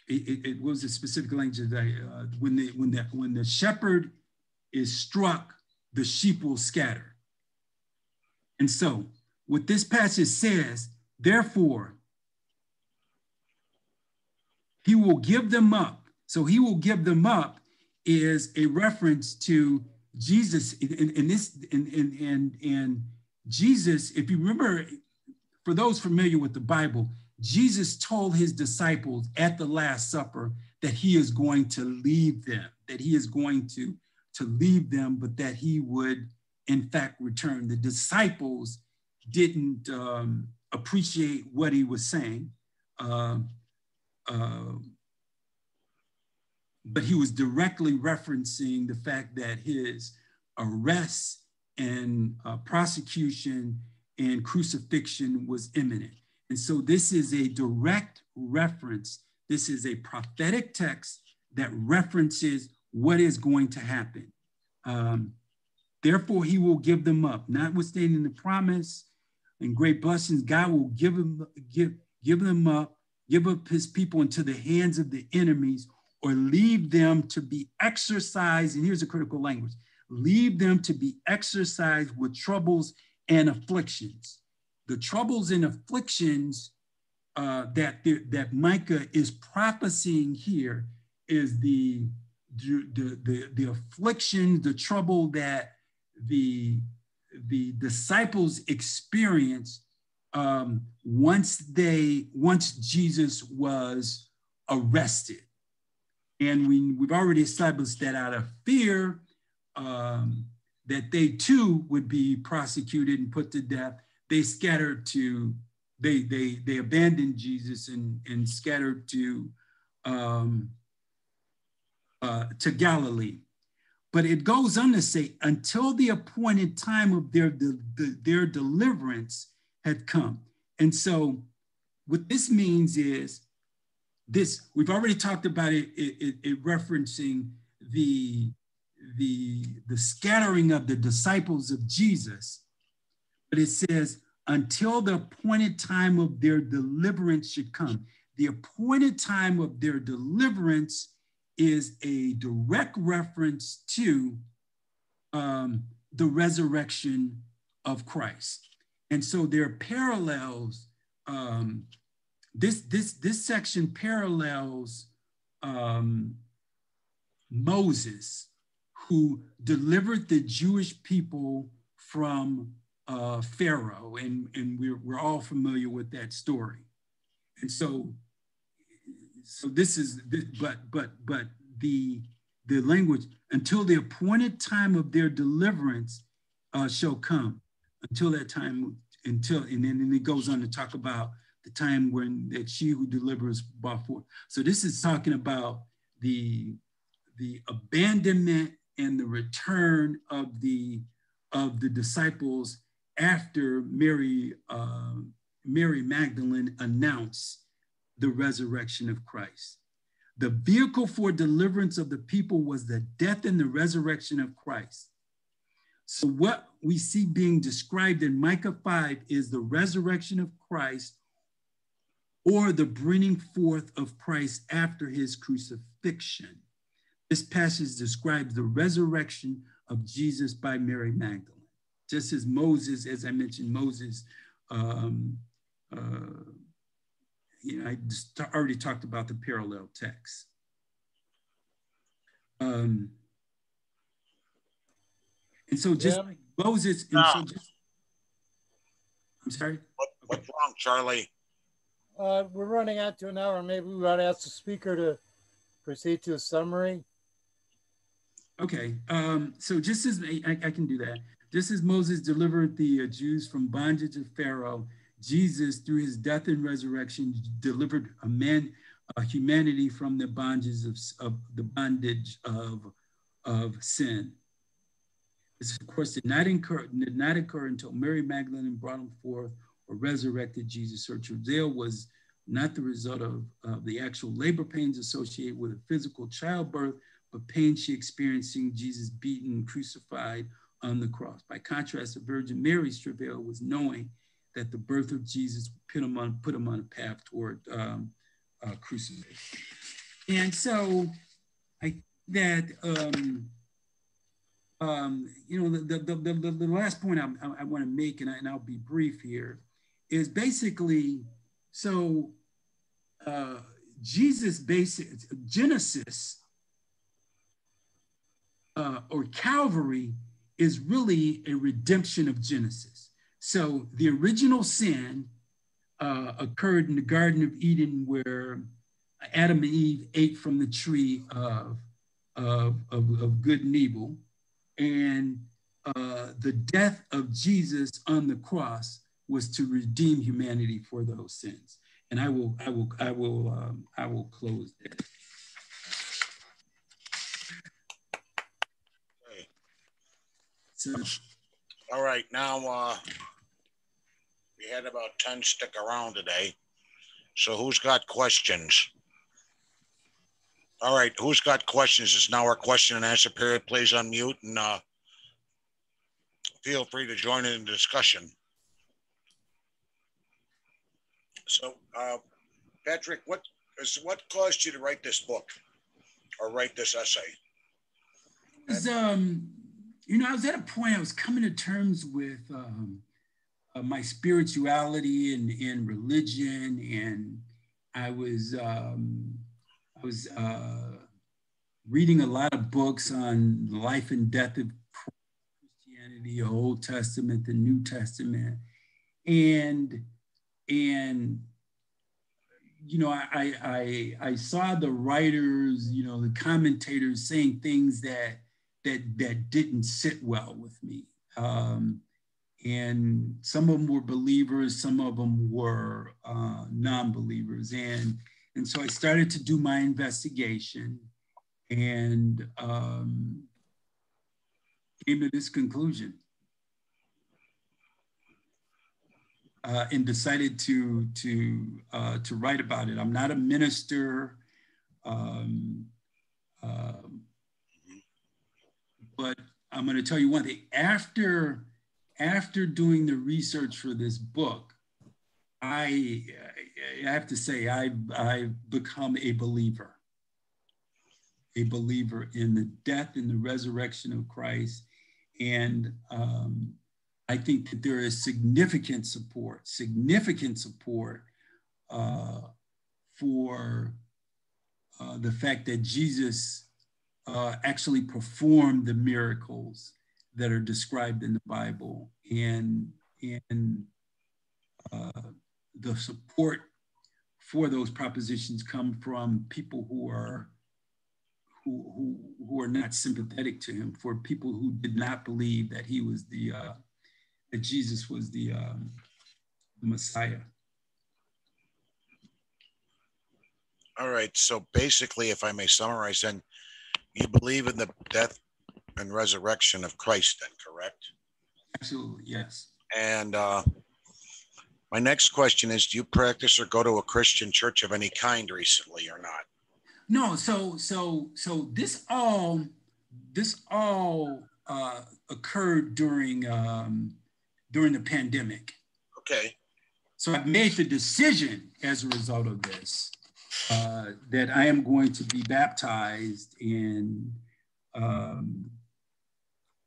[SPEAKER 3] it, it, was a specific language that uh, when the when the when the shepherd is struck, the sheep will scatter. And so, what this passage says, therefore, he will give them up. So he will give them up is a reference to Jesus in, in this in, in, in, in Jesus, if you remember, for those familiar with the Bible, Jesus told his disciples at the Last Supper that he is going to leave them, that he is going to, to leave them, but that he would, in fact, return. The disciples didn't um, appreciate what he was saying, uh, uh, but he was directly referencing the fact that his arrest and uh, prosecution and crucifixion was imminent. And so this is a direct reference. This is a prophetic text that references what is going to happen. Um, Therefore, he will give them up, notwithstanding the promise and great blessings. God will give them, give, give them up, give up his people into the hands of the enemies, or leave them to be exercised. And here's a critical language leave them to be exercised with troubles and afflictions the troubles and afflictions uh, that the, that Micah is prophesying here is the the, the the affliction, the trouble that the the disciples experienced um, once they once Jesus was arrested, and we we've already established that out of fear um, that they too would be prosecuted and put to death they scattered to, they, they, they abandoned Jesus and, and scattered to, um, uh, to Galilee. But it goes on to say, until the appointed time of their, de- de- their deliverance had come. And so what this means is this, we've already talked about it, it, it, it referencing the, the, the scattering of the disciples of Jesus. But it says, until the appointed time of their deliverance should come. The appointed time of their deliverance is a direct reference to um, the resurrection of Christ. And so there are parallels. Um, this, this, this section parallels um, Moses, who delivered the Jewish people from uh, Pharaoh, and, and we're, we're all familiar with that story. And so, so this is, but, but, but the, the language, until the appointed time of their deliverance uh, shall come, until that time, until, and then and it goes on to talk about the time when that she who delivers brought forth. So this is talking about the, the abandonment and the return of the, of the disciples after Mary, uh, Mary Magdalene announced the resurrection of Christ. The vehicle for deliverance of the people was the death and the resurrection of Christ. So, what we see being described in Micah 5 is the resurrection of Christ or the bringing forth of Christ after his crucifixion. This passage describes the resurrection of Jesus by Mary Magdalene just as Moses, as I mentioned, Moses, um, uh, you know, I just already talked about the parallel text. Um, and so just yeah. Moses, and so just, I'm sorry?
[SPEAKER 1] What, what's wrong, Charlie?
[SPEAKER 2] Uh, we're running out to an hour. Maybe we ought to ask the speaker to proceed to a summary.
[SPEAKER 3] Okay, um, so just as I, I can do that. Just as Moses delivered the uh, Jews from bondage of Pharaoh, Jesus, through his death and resurrection, delivered a man, uh, humanity from the bondages of, of the bondage of, of sin. This, of course, did not, incur, did not occur until Mary Magdalene brought him forth or resurrected Jesus. Her travail was not the result of, of the actual labor pains associated with a physical childbirth, but pain she experienced seeing Jesus beaten, crucified, on the cross. By contrast, the Virgin Mary's travail was knowing that the birth of Jesus put him on, put him on a path toward um, uh, crucifixion. And so I that um, um, you know the, the, the, the, last point I, I, I want to make, and, I, and I'll be brief here, is basically so uh, Jesus basic Genesis uh, or Calvary is really a redemption of Genesis. So the original sin uh, occurred in the Garden of Eden where Adam and Eve ate from the tree of, of, of, of good and evil. And uh, the death of Jesus on the cross was to redeem humanity for those sins. And I will, I will, I will, um, I will close there.
[SPEAKER 1] So. All right, now uh, we had about 10 stick around today. So who's got questions? All right, who's got questions? It's now our question and answer period. Please unmute and uh, feel free to join in the discussion. So, uh, Patrick, what is what caused you to write this book or write this essay?
[SPEAKER 3] Was um, you know, I was at a point I was coming to terms with um, uh, my spirituality and, and religion, and I was um, I was uh, reading a lot of books on life and death of Christianity, the Old Testament, the New Testament, and and you know, I I I saw the writers, you know, the commentators saying things that that that didn't sit well with me. Um, and some of them were believers, some of them were uh, non-believers, and and so I started to do my investigation, and um, came to this conclusion uh, and decided to to uh, to write about it. I'm not a minister, um, um, but I'm going to tell you one thing. After after doing the research for this book, I I have to say I've I've become a believer, a believer in the death and the resurrection of Christ, and um, I think that there is significant support, significant support uh, for uh, the fact that Jesus uh, actually performed the miracles that are described in the Bible, and and uh, the support for those propositions come from people who are who, who, who are not sympathetic to him, for people who did not believe that he was the uh, that Jesus was the, um, the Messiah.
[SPEAKER 1] All right. So basically, if I may summarize, then you believe in the death and resurrection of Christ, then correct?
[SPEAKER 3] Absolutely, yes.
[SPEAKER 1] And uh, my next question is: Do you practice or go to a Christian church of any kind recently, or not?
[SPEAKER 3] No. So, so, so this all, this all uh, occurred during um, during the pandemic.
[SPEAKER 1] Okay.
[SPEAKER 3] So I've made the decision as a result of this uh, that I am going to be baptized in um,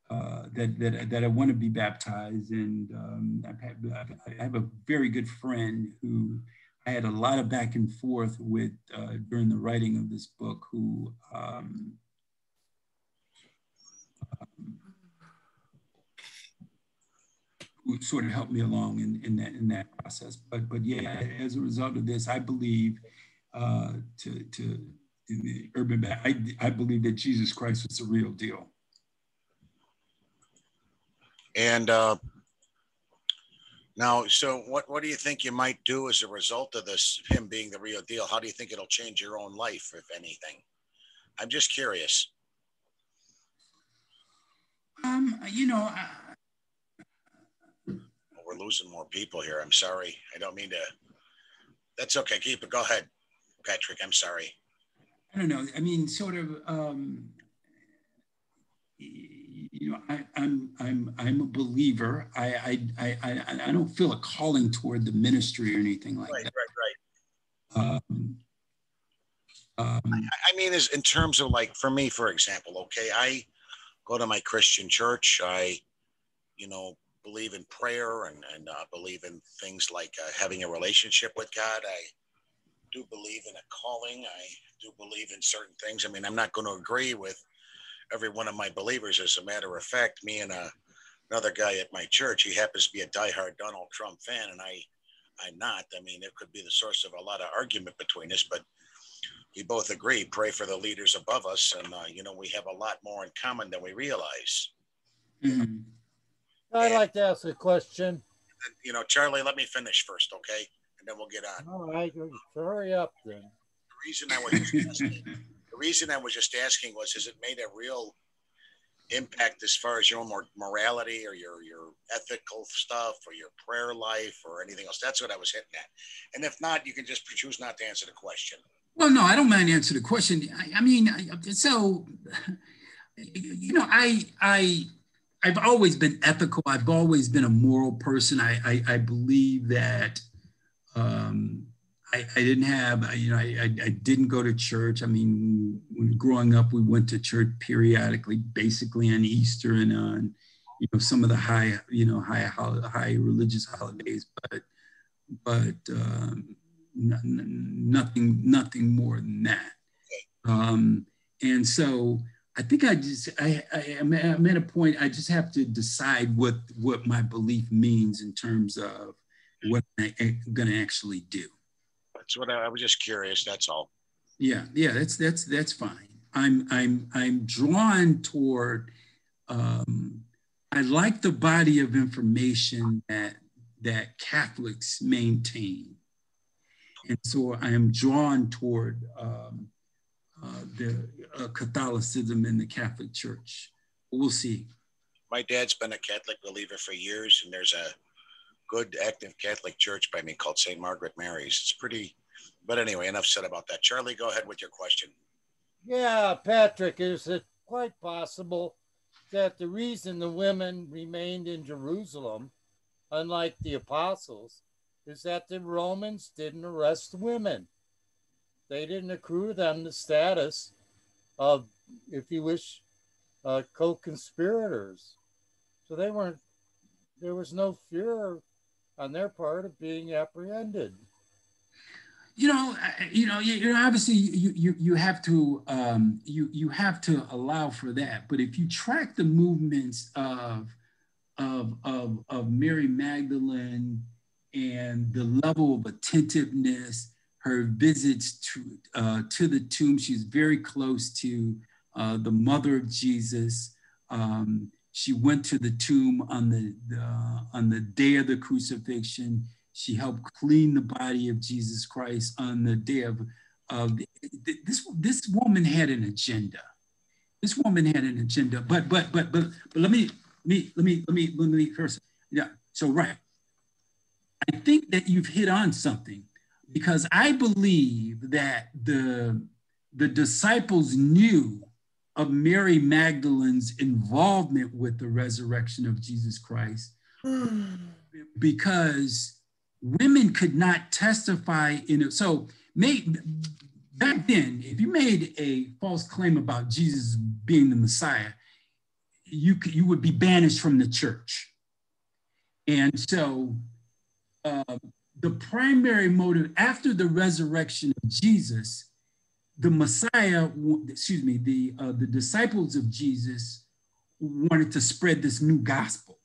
[SPEAKER 3] uh, that, that, that I want to be baptized. And um, I have a very good friend who I had a lot of back and forth with uh, during the writing of this book who um, who sort of helped me along in, in that in that process. But but yeah, as a result of this, I believe uh, to to in the urban I, I believe that Jesus Christ was the real deal.
[SPEAKER 1] And uh, now, so what what do you think you might do as a result of this him being the real deal? How do you think it'll change your own life, if anything? I'm just curious.
[SPEAKER 3] Um, you know,
[SPEAKER 1] we're losing more people here. I'm sorry. I don't mean to. That's okay. Keep it. Go ahead, Patrick. I'm sorry.
[SPEAKER 3] I don't know. I mean, sort of. Um, you know, I, am I'm, I'm I'm a believer. I, I I I don't feel a calling toward the ministry or anything like
[SPEAKER 1] right,
[SPEAKER 3] that.
[SPEAKER 1] Right, right, um, um, I, I mean, is in terms of like for me, for example. Okay, I go to my Christian church. I, you know, believe in prayer and, and uh, believe in things like uh, having a relationship with God. I do believe in a calling. I do believe in certain things. I mean, I'm not going to agree with every one of my believers. As a matter of fact, me and uh, another guy at my church, he happens to be a diehard Donald Trump fan, and I, I'm not. I mean, it could be the source of a lot of argument between us, but we both agree. Pray for the leaders above us, and uh, you know, we have a lot more in common than we realize.
[SPEAKER 3] Mm-hmm.
[SPEAKER 2] I'd like to ask a question.
[SPEAKER 1] You know, Charlie, let me finish first, okay? And then we'll get on.
[SPEAKER 2] All right, hurry up then.
[SPEAKER 1] The reason I was just asking, the reason I was just asking was, has it made a real impact as far as your own morality or your your ethical stuff or your prayer life or anything else? That's what I was hitting at. And if not, you can just choose not to answer the question.
[SPEAKER 3] Well, no, I don't mind answering the question. I, I mean, I, so you know, I I I've always been ethical. I've always been a moral person. I, I, I believe that um, I, I, didn't have, you know, I, I, didn't go to church. I mean, when growing up, we went to church periodically, basically on Easter and on, you know, some of the high, you know, high, high religious holidays, but, but um, nothing, nothing more than that. Um, and so, I think I just I, I am I'm at a point I just have to decide what what my belief means in terms of what I'm going to actually do.
[SPEAKER 1] That's what I, I, was just curious. That's all.
[SPEAKER 3] Yeah, yeah, that's that's that's fine. I'm I'm I'm drawn toward. Um, I like the body of information that that Catholics maintain, and so I am drawn toward. Um, the uh, Catholicism in the Catholic Church. We'll see.
[SPEAKER 1] my dad's been a Catholic believer for years, and there's a good active Catholic church by me called St. Margaret Mary's. It's pretty, but anyway, enough said about that. Charlie, go ahead with your question.
[SPEAKER 2] Yeah, Patrick, is it quite possible that the reason the women remained in Jerusalem, unlike the apostles, is that the Romans didn't arrest women? They didn't accrue them the status of, if you wish, uh, co-conspirators. So they weren't. There was no fear on their part of being apprehended.
[SPEAKER 3] You know, you know, you, know. Obviously, you you you have to um, you you have to allow for that. But if you track the movements of of of, of Mary Magdalene and the level of attentiveness, her visits to uh, to the tomb, she's very close to uh, the mother of Jesus. Um, she went to the tomb on the, the on the day of the crucifixion. She helped clean the body of Jesus Christ on the day of, of this. This woman had an agenda. This woman had an agenda. But but but but but let me me let me let me let me first. Yeah. So right. I think that you've hit on something because I believe that the the disciples knew of Mary Magdalene's involvement with the resurrection of Jesus Christ because women could not testify in it. So made, back then, if you made a false claim about Jesus being the Messiah, you, you would be banished from the church. And so uh, the primary motive after the resurrection of Jesus the Messiah, excuse me, the, uh, the disciples of Jesus wanted to spread this new gospel.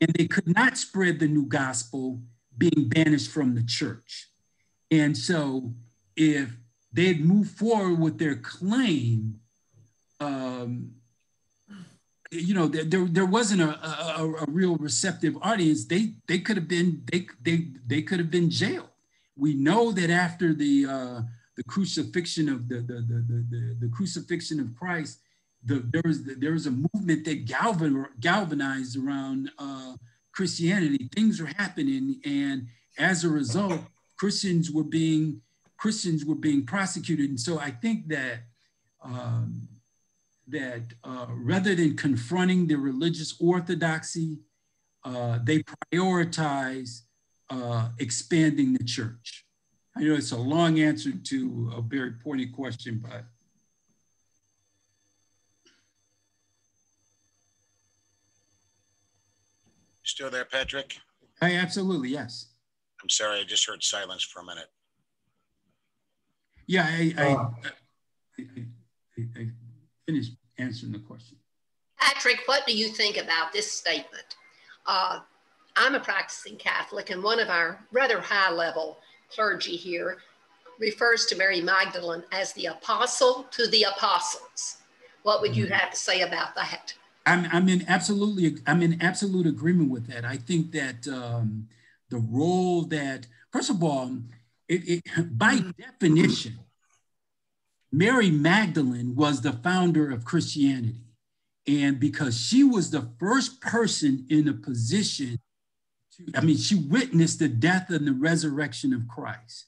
[SPEAKER 3] And they could not spread the new gospel being banished from the church. And so if they'd move forward with their claim, um, you know, there, there wasn't a, a, a, real receptive audience. They, they could have been, they, they, they could have been jailed. We know that after the, uh, the crucifixion of the, the, the, the, the crucifixion of Christ, the, there, was, there was a movement that galvan, galvanized around uh, Christianity. Things were happening, and as a result, Christians were being Christians were being prosecuted. And so I think that um, that uh, rather than confronting the religious orthodoxy, uh, they prioritize uh, expanding the church. I know it's a long answer to a very pointed question, but.
[SPEAKER 1] Still there, Patrick?
[SPEAKER 3] I absolutely, yes.
[SPEAKER 1] I'm sorry, I just heard silence for a minute.
[SPEAKER 3] Yeah, I, I, uh, I, I, I finished answering the question.
[SPEAKER 6] Patrick, what do you think about this statement? Uh, I'm a practicing Catholic, and one of our rather high level clergy here refers to Mary Magdalene as the apostle to the apostles. What would you mm-hmm. have to say about that?
[SPEAKER 3] I'm, I'm in absolutely I'm in absolute agreement with that. I think that um, the role that first of all, it, it, by definition, Mary Magdalene was the founder of Christianity, and because she was the first person in a position to, I mean, she witnessed the death and the resurrection of Christ.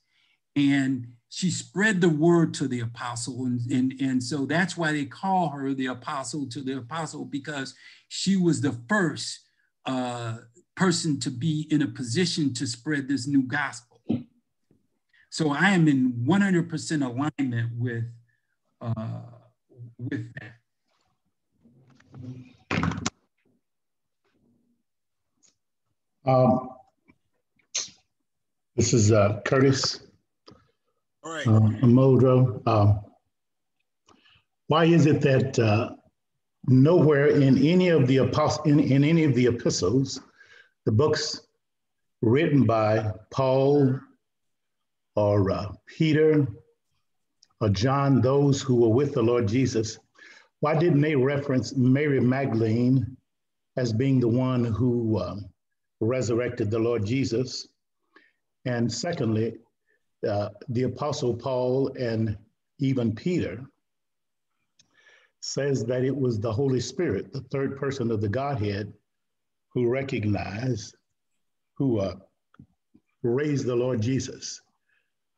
[SPEAKER 3] And she spread the word to the apostle. And, and, and so that's why they call her the apostle to the apostle, because she was the first uh, person to be in a position to spread this new gospel. So I am in 100% alignment with, uh, with that.
[SPEAKER 7] Um, this is uh, Curtis
[SPEAKER 1] All right.
[SPEAKER 7] uh, Um, why is it that uh, nowhere in any of the apost- in, in any of the epistles, the books written by Paul or uh, Peter or John, those who were with the Lord Jesus, why didn't they reference Mary Magdalene as being the one who um, resurrected the Lord Jesus. And secondly, uh, the Apostle Paul and even Peter says that it was the Holy Spirit, the third person of the Godhead, who recognized, who uh, raised the Lord Jesus.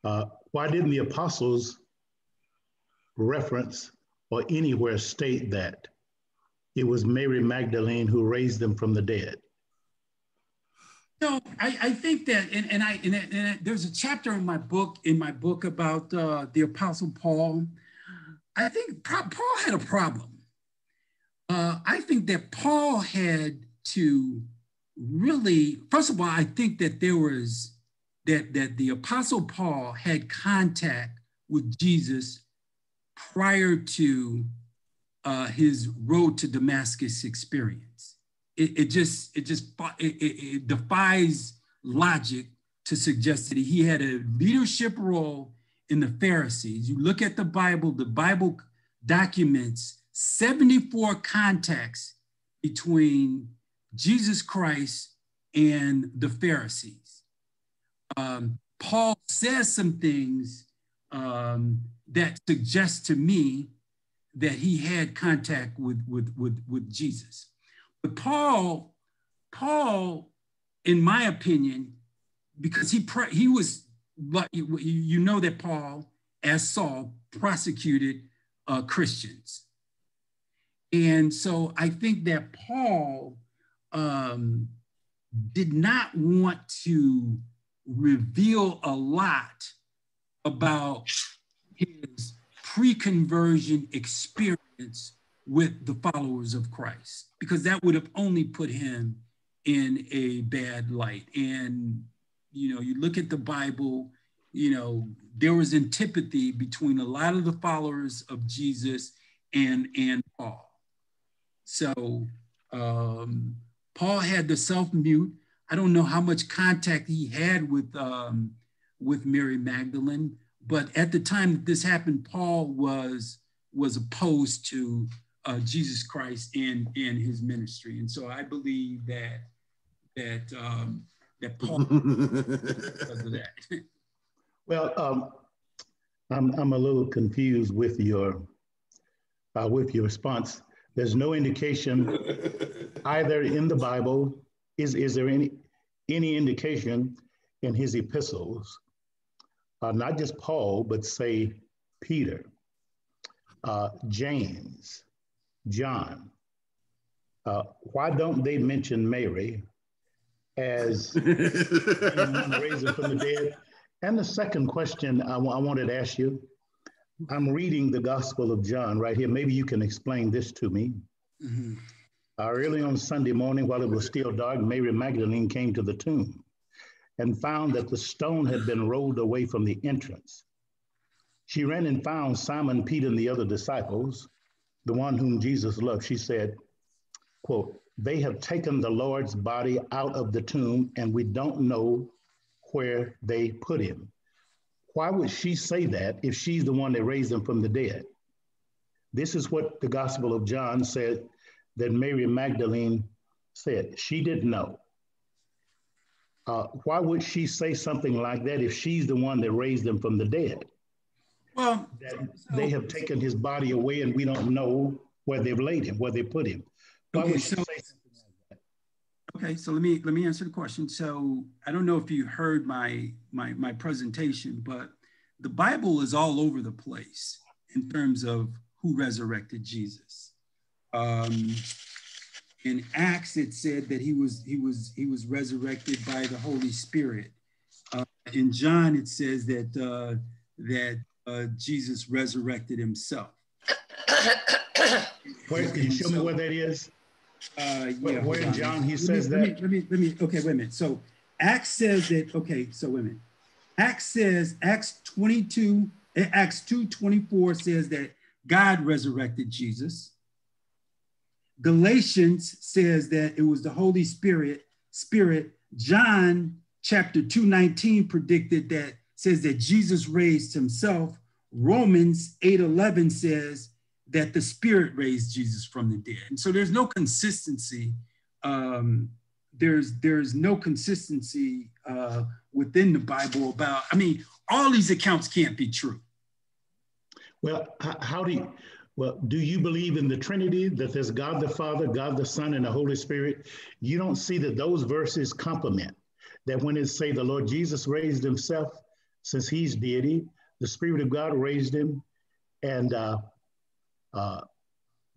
[SPEAKER 7] Uh, why didn't the apostles reference or anywhere state that it was Mary Magdalene who raised them from the dead?
[SPEAKER 3] No, I, I think that, and, and I and, and, there's a chapter in my book in my book about uh, the Apostle Paul. I think Paul had a problem. Uh, I think that Paul had to really, first of all, I think that there was that that the Apostle Paul had contact with Jesus prior to uh, his road to Damascus experience it, it just it just it, it, defies logic to suggest that he had a leadership role in the Pharisees. You look at the Bible, the Bible documents 74 contacts between Jesus Christ and the Pharisees. Um, Paul says some things um, that suggest to me that he had contact with, with, with, with Jesus. But Paul, Paul, in my opinion, because he he was you know that Paul, as Saul, prosecuted uh, Christians, and so I think that Paul um, did not want to reveal a lot about his pre-conversion experience with the followers of Christ, because that would have only put him in a bad light. And, you know, you look at the Bible, you know, there was antipathy between a lot of the followers of Jesus and, and Paul. So um, Paul had the self mute. I don't know how much contact he had with, um, with Mary Magdalene, but at the time that this happened, Paul was, was opposed to uh, Jesus Christ in in his ministry. And so I believe that that um, that Paul because of that.
[SPEAKER 7] Well, um, I'm I'm a little confused with your uh, with your response. There's no indication either in the Bible. Is is there any any indication in his epistles, uh, not just Paul, but say Peter, uh, James, John. Uh, why don't they mention Mary as raising from the dead? And the second question I, w- I wanted to ask you I'm reading the Gospel of John right here. Maybe you can explain this to me. Mm-hmm. Uh, early on Sunday morning, while it was still dark, Mary Magdalene came to the tomb and found that the stone had been rolled away from the entrance. She ran and found Simon Peter and the other disciples the one whom Jesus loved, she said, quote, they have taken the Lord's body out of the tomb and we don't know where they put him. Why would she say that if she's the one that raised him from the dead? This is what the Gospel of John said that Mary Magdalene said. She didn't know. Uh, why would she say something like that if she's the one that raised him from the dead? Well, that they have taken his body away and we don't know where they've laid him, where they put him. Why okay, so,
[SPEAKER 3] okay, so let me let me answer the question. So I don't know if you heard my my my presentation, but the Bible is all over the place in terms of who resurrected Jesus. Um, in Acts, it said that he was he was he was resurrected by the Holy Spirit. Uh, in John, it says that uh, that uh, Jesus resurrected himself.
[SPEAKER 7] Where, can you show me where that is? Uh, yeah, where, in John he
[SPEAKER 3] let
[SPEAKER 7] says
[SPEAKER 3] me,
[SPEAKER 7] that?
[SPEAKER 3] Let me, let me, let me, okay, wait a minute. So Acts says that, okay, so wait a minute. Acts says, Acts 22, eh, Acts 2 24 says that God resurrected Jesus. Galatians says that it was the Holy Spirit, Spirit. John chapter 219 predicted that says that Jesus raised himself. Romans 8:11 says that the Spirit raised Jesus from the dead. And so there's no consistency. Um, there's there's no consistency uh, within the Bible about. I mean, all these accounts can't be true.
[SPEAKER 7] Well, how do you? Well, do you believe in the Trinity, that there's God the Father, God the Son, and the Holy Spirit? You don't see that those verses complement. That when it say the Lord Jesus raised himself, since he's deity, the Spirit of God raised him, and uh, uh,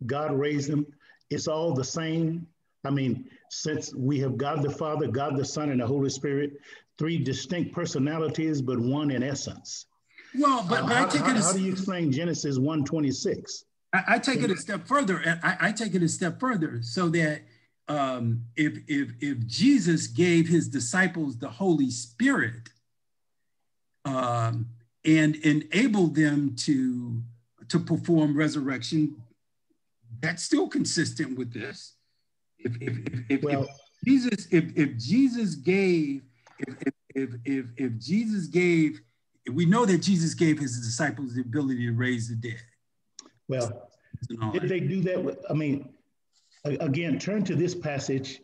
[SPEAKER 7] God raised him. It's all the same. I mean, since we have God the Father, God the Son, and the Holy Spirit, three distinct personalities, but one in essence.
[SPEAKER 3] Well, but, but I take
[SPEAKER 7] how,
[SPEAKER 3] it.
[SPEAKER 7] How,
[SPEAKER 3] as,
[SPEAKER 7] how do you explain Genesis 126?
[SPEAKER 3] I, I take it a step further. I, I, take it a step further so that um, if, if, if Jesus gave his disciples the Holy Spirit um, and enabled them to, to perform resurrection, that's still consistent with this. If, if, if, if,
[SPEAKER 7] well,
[SPEAKER 3] if Jesus, if, if Jesus gave, if, if, if, if, if Jesus gave, we know that Jesus gave his disciples the ability to raise the dead.
[SPEAKER 7] Well, did they do that? With, I mean, again, turn to this passage.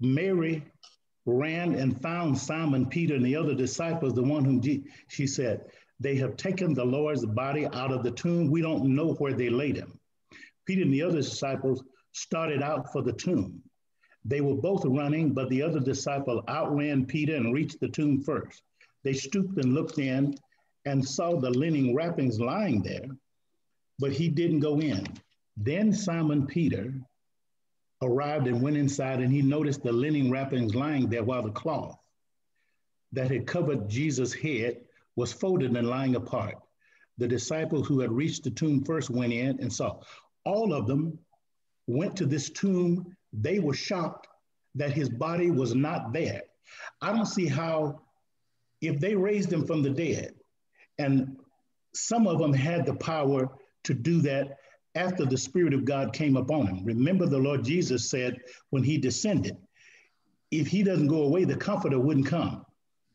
[SPEAKER 7] Mary ran and found Simon Peter and the other disciples, the one whom she said, They have taken the Lord's body out of the tomb. We don't know where they laid him. Peter and the other disciples started out for the tomb. They were both running, but the other disciple outran Peter and reached the tomb first. They stooped and looked in and saw the linen wrappings lying there, but he didn't go in. Then Simon Peter arrived and went inside, and he noticed the linen wrappings lying there while the cloth that had covered Jesus' head was folded and lying apart. The disciples who had reached the tomb first went in and saw. All of them went to this tomb. They were shocked that his body was not there. I don't see how, if they raised him from the dead, and some of them had the power to do that after the Spirit of God came upon him. Remember, the Lord Jesus said when he descended, if he doesn't go away, the comforter wouldn't come.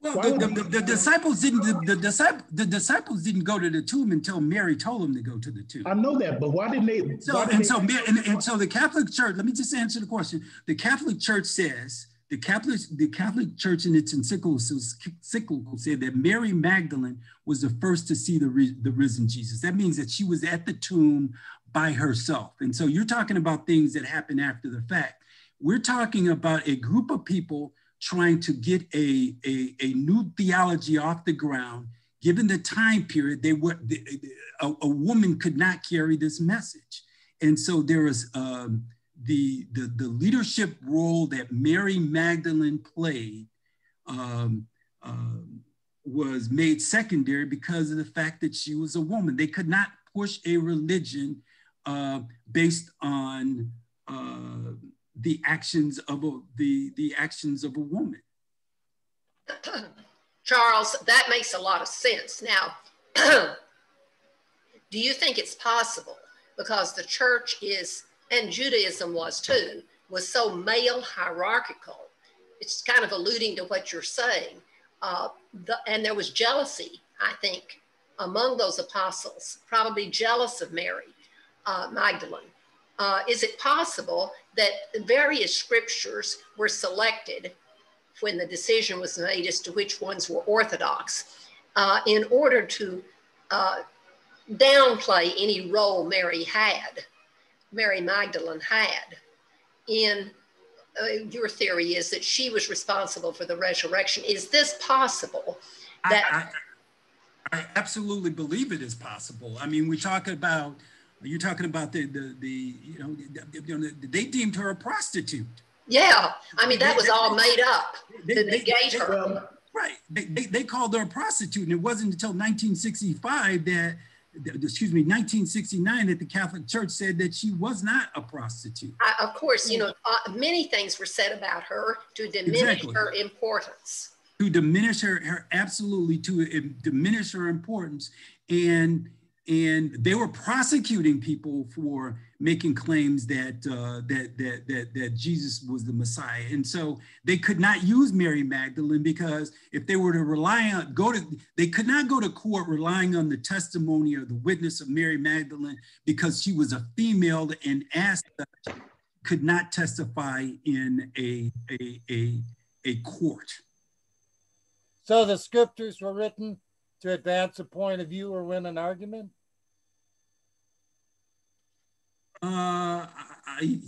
[SPEAKER 3] Well, the, the, the, the, disciples didn't. The, the, the disciples didn't go to the tomb until Mary told them to go to the tomb.
[SPEAKER 7] I know that, but why didn't they?
[SPEAKER 3] So and
[SPEAKER 7] they,
[SPEAKER 3] so and, and so the Catholic Church. Let me just answer the question. The Catholic Church says the Catholic the Catholic Church in its encyclical, said that Mary Magdalene was the first to see the the risen Jesus. That means that she was at the tomb by herself. And so you're talking about things that happen after the fact. We're talking about a group of people trying to get a, a, a new theology off the ground. Given the time period, they were a, a woman could not carry this message, and so there is um, the, the the leadership role that Mary Magdalene played um, uh, was made secondary because of the fact that she was a woman. They could not push a religion uh, based on uh, the actions of a, the, the actions of a woman.
[SPEAKER 6] Charles, that makes a lot of sense. Now, do you think it's possible because the church is, and Judaism was too, was so male hierarchical? It's kind of alluding to what you're saying. Uh, the, and there was jealousy, I think, among those apostles, probably jealous of Mary uh, Magdalene. Uh, is it possible that various scriptures were selected when the decision was made as to which ones were orthodox uh, in order to uh, downplay any role Mary had, Mary Magdalene had in uh, your theory is that she was responsible for the resurrection. Is this possible? That
[SPEAKER 3] I, I, I absolutely believe it is possible. I mean, we talk about you're talking about the the, the you know, the, you know they deemed her a prostitute.
[SPEAKER 6] Yeah, I mean that was all made up they, to negate her. Well,
[SPEAKER 3] right, they, they, they called her a prostitute, and it wasn't until 1965 that excuse me, 1969 that the Catholic Church said that she was not a prostitute.
[SPEAKER 6] I, of course, you know, uh, many things were said about her to diminish exactly. her importance.
[SPEAKER 3] To diminish her, her absolutely to uh, diminish her importance, and and they were prosecuting people for making claims that uh, that, that that that Jesus was the Messiah, and so they could not use Mary Magdalene because if they were to rely on go to they could not go to court relying on the testimony or the witness of Mary Magdalene because she was a female and asked could not testify in a a a, a court.
[SPEAKER 2] So the scriptures were written to advance a point of view or win an argument?
[SPEAKER 3] Uh, I,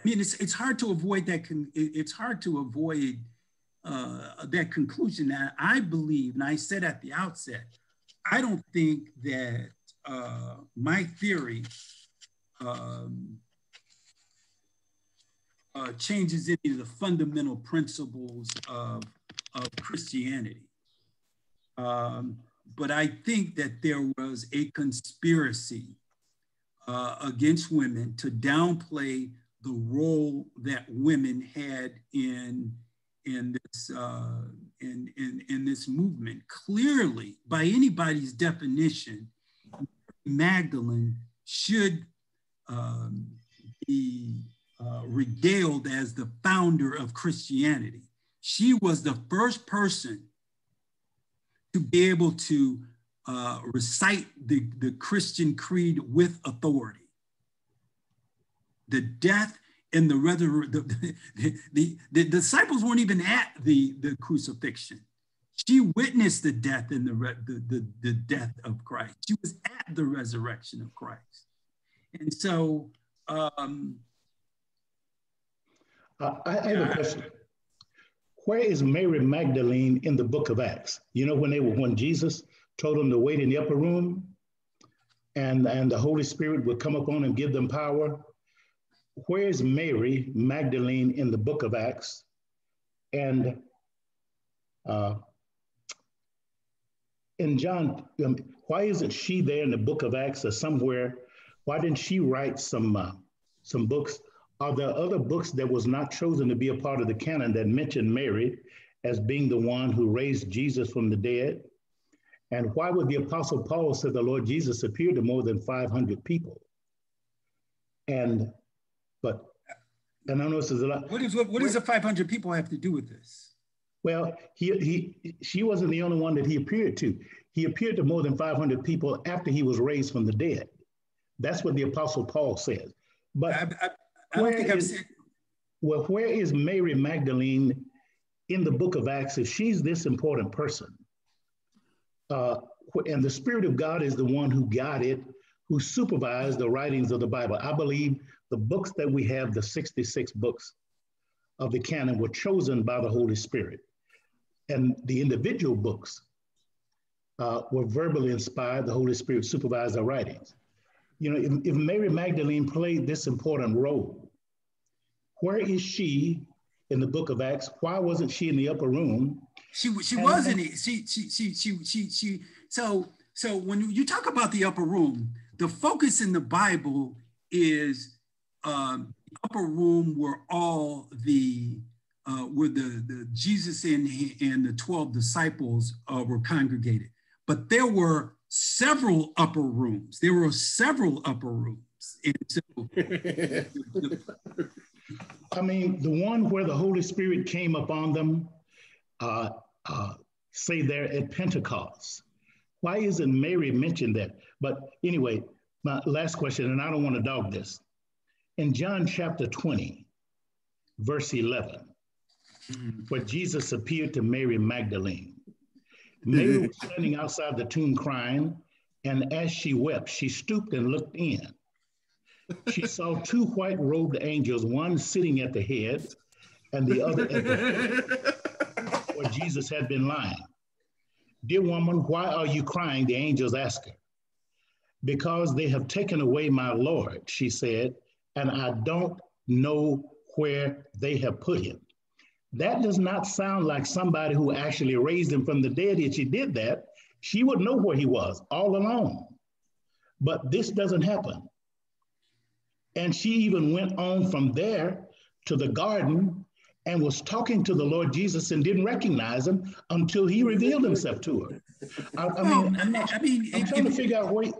[SPEAKER 3] I mean, it's it's hard to avoid that. Con- it's hard to avoid uh, that conclusion. That I believe, and I said at the outset, I don't think that uh, my theory um, uh, changes any of the fundamental principles of, of Christianity. Um, but I think that there was a conspiracy uh, against women to downplay the role that women had in in this uh, in, in in this movement. Clearly, by anybody's definition, Magdalene should um, be uh, regaled as the founder of Christianity. She was the first person to be able to uh, recite the, the Christian creed with authority. The death and the, the, the, the, the disciples weren't even at the, the crucifixion. She witnessed the death and the, the, the, the death of Christ. She was at the resurrection of Christ. And so, um,
[SPEAKER 7] uh, I, I have a question. Where is Mary Magdalene in the book of Acts? You know, when they were when Jesus told them to wait in the upper room and, and the Holy Spirit would come upon and give them power. Where is Mary Magdalene in the book of Acts? And uh, in John, um, why isn't she there in the book of Acts or somewhere? Why didn't she write some uh, some books are there other books that was not chosen to be a part of the canon that mention Mary as being the one who raised Jesus from the dead? And why would the Apostle Paul say the Lord Jesus appeared to more than 500 people? And, but, and I know this is a lot.
[SPEAKER 3] What, is, what, what does the 500 people have to do with this?
[SPEAKER 7] Well, he, he, she wasn't the only one that he appeared to. He appeared to more than 500 people after he was raised from the dead. That's what the Apostle Paul says. But I, I, I don't think I've seen. Well, where is Mary Magdalene in the book of Acts if she's this important person? Uh, and the Spirit of God is the one who guided, who supervised the writings of the Bible. I believe the books that we have, the 66 books of the canon, were chosen by the Holy Spirit. And the individual books uh, were verbally inspired, the Holy Spirit supervised the writings you know, if, if Mary Magdalene played this important role, where is she in the book of Acts? Why wasn't she in the upper room?
[SPEAKER 3] She she and, wasn't. She, she she she she she. So so when you talk about the upper room, the focus in the Bible is um, upper room where all the uh, where the, the Jesus and, and the 12 disciples uh, were congregated. But there were several upper rooms. There were several upper rooms. And so,
[SPEAKER 7] I mean, the one where the Holy Spirit came upon them, uh, uh, say there at Pentecost. Why isn't Mary mentioned that? But anyway, my last question, and I don't want to dog this. In John chapter 20, verse 11, mm-hmm. where Jesus appeared to Mary Magdalene, Mary was standing outside the tomb crying, and as she wept, she stooped and looked in. She saw two white robed angels, one sitting at the head and the other at the where Jesus had been lying. Dear woman, why are you crying? The angels asked her. Because they have taken away my Lord, she said, and I don't know where they have put him. That does not sound like somebody who actually raised him from the dead. If she did that, she would know where he was all along. But this doesn't happen. And she even went on from there to the garden and was talking to the Lord Jesus and didn't recognize him until he revealed himself to her. I, I mean, I'm, not, I mean, I'm if, trying if, to figure out where,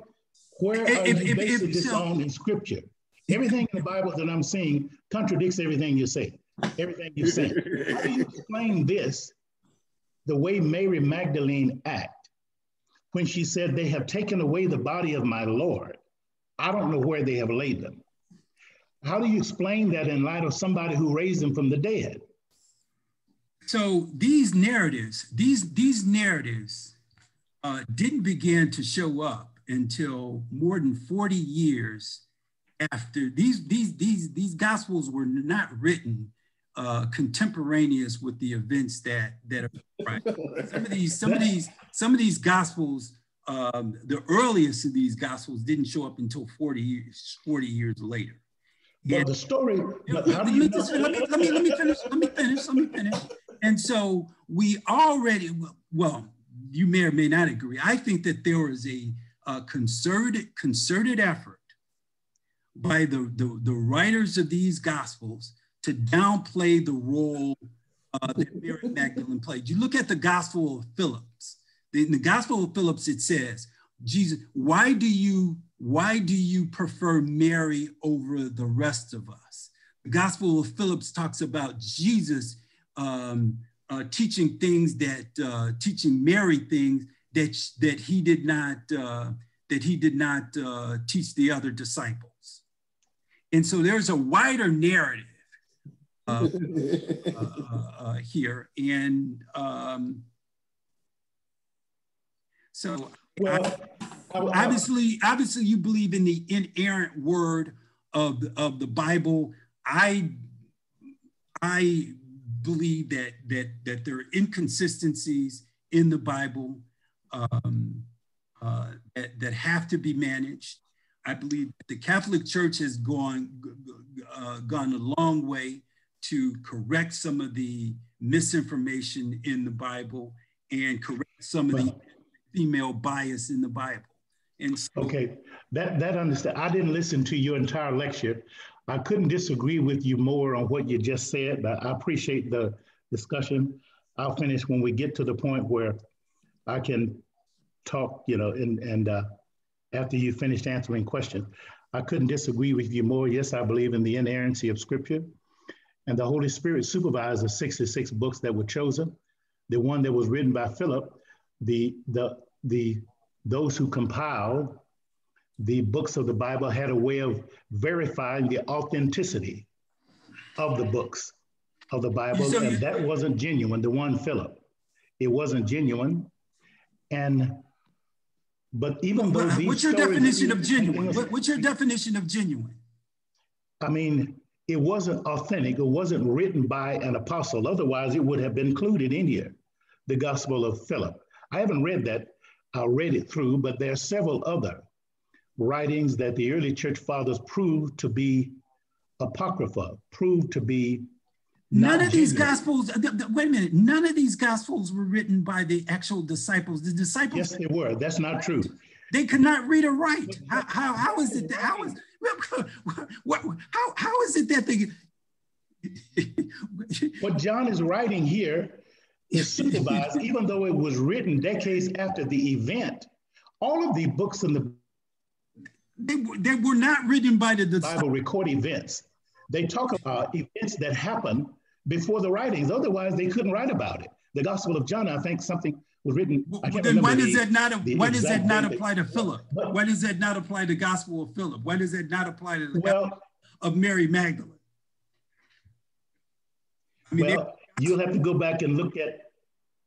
[SPEAKER 7] where if, are you basing this so, on in scripture? Everything in the Bible that I'm seeing contradicts everything you say everything you say. How do you explain this, the way Mary Magdalene act when she said, they have taken away the body of my Lord. I don't know where they have laid them. How do you explain that in light of somebody who raised them from the dead?
[SPEAKER 3] So these narratives, these, these narratives uh, didn't begin to show up until more than 40 years after these these these these gospels were not written uh, contemporaneous with the events that that are right. some of these some of these some of these gospels um, the earliest of these gospels didn't show up until 40 years 40 years later
[SPEAKER 7] But the story, but
[SPEAKER 3] let, me just, let, me, let me let me finish. Let me finish. Let me finish. And so we already well, you may or may not agree. I think that there was a, a concerted concerted effort by the, the the writers of these gospels to downplay the role uh, that Mary Magdalene played. You look at the Gospel of Phillips. In the Gospel of Phillips, it says, Jesus, why do you why do you prefer Mary over the rest of us? The Gospel of Phillips talks about Jesus um, uh, teaching things that uh, teaching Mary things that that he did not uh, that he did not uh, teach the other disciples. And so there's a wider narrative uh, uh, here, and um, so
[SPEAKER 7] Well,
[SPEAKER 3] obviously, obviously, you believe in the inerrant word of of the Bible. I I believe that that that there are inconsistencies in the Bible um, uh, that that have to be managed. I believe the Catholic Church has gone uh, gone a long way to correct some of the misinformation in the Bible and correct some of the female bias in the Bible. And so,
[SPEAKER 7] Okay, that, that understand, I didn't listen to your entire lecture. I couldn't disagree with you more on what you just said, but I appreciate the discussion. I'll finish when we get to the point where I can talk, you know, and, and uh, after you finished answering questions. I couldn't disagree with you more. Yes, I believe in the inerrancy of scripture. And the Holy Spirit supervised the 66 books that were chosen. The one that was written by Philip, the, the, the, those who compiled the books of the Bible had a way of verifying the authenticity of the books of the Bible,
[SPEAKER 3] So
[SPEAKER 7] and that wasn't genuine. The one Philip, it wasn't genuine, and but even though
[SPEAKER 3] what-
[SPEAKER 7] these
[SPEAKER 3] what's your definition of genuine? What- what's your definition of genuine?
[SPEAKER 7] I mean, it wasn't authentic. It wasn't written by an apostle. Otherwise, it would have been included in here. The Gospel of Philip. I haven't read that. I read it through, but there are several other writings that the early church fathers proved to be apocrypha, proved to be
[SPEAKER 3] None of these
[SPEAKER 7] genuine.
[SPEAKER 3] gospels, th- th- wait a minute, none of these gospels were written by the actual disciples. The disciples,
[SPEAKER 7] Yes, they were. That's not true.
[SPEAKER 3] they could not read or write. How, how, how is it, that- how is, how, how is it that they,
[SPEAKER 7] What John is writing here is supervised, even though it was written decades after the event. All of the books in the
[SPEAKER 3] they, they were not written by the disciples.
[SPEAKER 7] Bible record events. They talk about events that happened before the writings. Otherwise, they couldn't write about it. The Gospel of John, I think something was written. Can't
[SPEAKER 3] Then why does
[SPEAKER 7] the-
[SPEAKER 3] that not, why does that not apply to Philip?
[SPEAKER 7] But-
[SPEAKER 3] Why does that not apply to the Gospel of Philip? Why does that not apply to the
[SPEAKER 7] Well-
[SPEAKER 3] Gospel of Mary Magdalene? I mean,
[SPEAKER 7] Well, you'll have to go back and look at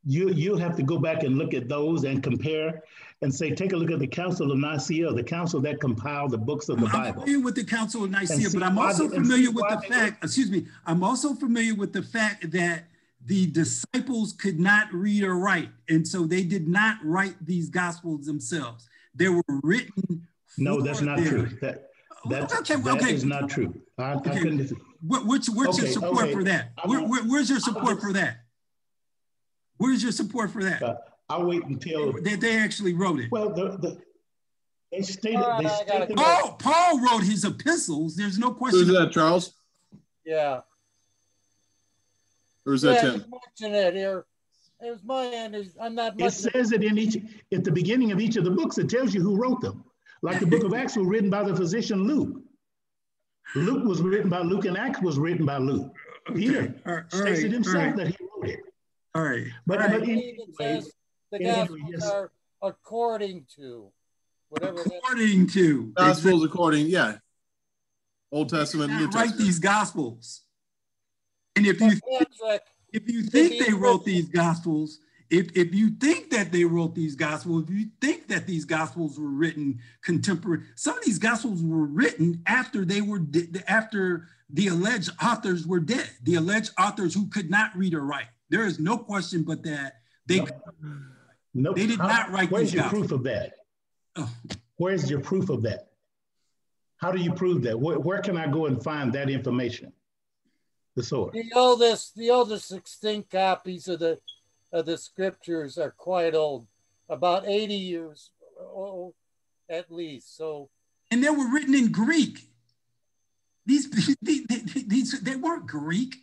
[SPEAKER 7] you. You'll have to go back and look at those and compare and say, take a look at the Council of Nicaea, the council that compiled the books of the
[SPEAKER 3] I'm
[SPEAKER 7] Bible.
[SPEAKER 3] familiar with the Council of Nicaea, but I'm also
[SPEAKER 7] they-
[SPEAKER 3] familiar with the fact, excuse me, I'm also familiar with the fact that the disciples could not read or write. And so they did not write these gospels themselves. They were written.
[SPEAKER 7] No, that's not
[SPEAKER 3] them.
[SPEAKER 7] true. That that's
[SPEAKER 3] Okay,
[SPEAKER 7] that
[SPEAKER 3] okay.
[SPEAKER 7] is not true. I, I
[SPEAKER 3] Okay.
[SPEAKER 7] couldn't.
[SPEAKER 3] What, what's, where's your support
[SPEAKER 7] okay.
[SPEAKER 3] for that? Where, where- where's your support for that? Where's your support for that?
[SPEAKER 7] Uh, I'll wait until.
[SPEAKER 3] That they actually wrote it.
[SPEAKER 7] Well, the, the they stated
[SPEAKER 2] All right,
[SPEAKER 7] they stated.
[SPEAKER 3] Paul, Paul wrote his epistles. There's no question.
[SPEAKER 5] Who's
[SPEAKER 3] question.
[SPEAKER 5] that, Charles?
[SPEAKER 2] Yeah.
[SPEAKER 5] Or is that
[SPEAKER 2] yeah,
[SPEAKER 5] Tim?
[SPEAKER 2] you mentioned it here. It was my end. Is- I'm not
[SPEAKER 7] It says it in each at the beginning of each of the books. It tells you who wrote them. Like the book of Acts was written by the physician Luke. Luke was written by Luke, and Acts was written by Luke. Peter
[SPEAKER 3] All right,
[SPEAKER 7] states
[SPEAKER 3] right,
[SPEAKER 7] it himself
[SPEAKER 3] right,
[SPEAKER 7] that he wrote it.
[SPEAKER 3] all right.
[SPEAKER 7] But,
[SPEAKER 3] all right.
[SPEAKER 7] but
[SPEAKER 2] It
[SPEAKER 7] anyway,
[SPEAKER 2] even says the
[SPEAKER 7] anyway,
[SPEAKER 2] gospels
[SPEAKER 7] yes.
[SPEAKER 2] are according to whatever. that-
[SPEAKER 3] According to
[SPEAKER 5] Gospels according, yeah. Old Testament, New
[SPEAKER 3] not write these gospels. And if you
[SPEAKER 2] Patrick,
[SPEAKER 3] if you think they wrote these gospels, if, if you think that they wrote these gospels, if you think that these gospels were written contemporary, some of these gospels were written after they were after the alleged authors were dead, the alleged authors who could not read or write. There is no question but that they
[SPEAKER 7] no, no
[SPEAKER 3] they did not write.
[SPEAKER 7] Where's your gospels. proof of that? Oh. Where's your proof of that? How do you prove that? Where, where can I go and find that information? The source.
[SPEAKER 2] The oldest, the oldest extinct copies of the of the scriptures are quite old, about 80 years old at least. So,
[SPEAKER 3] and they were written in Greek. These these, these they weren't Greek.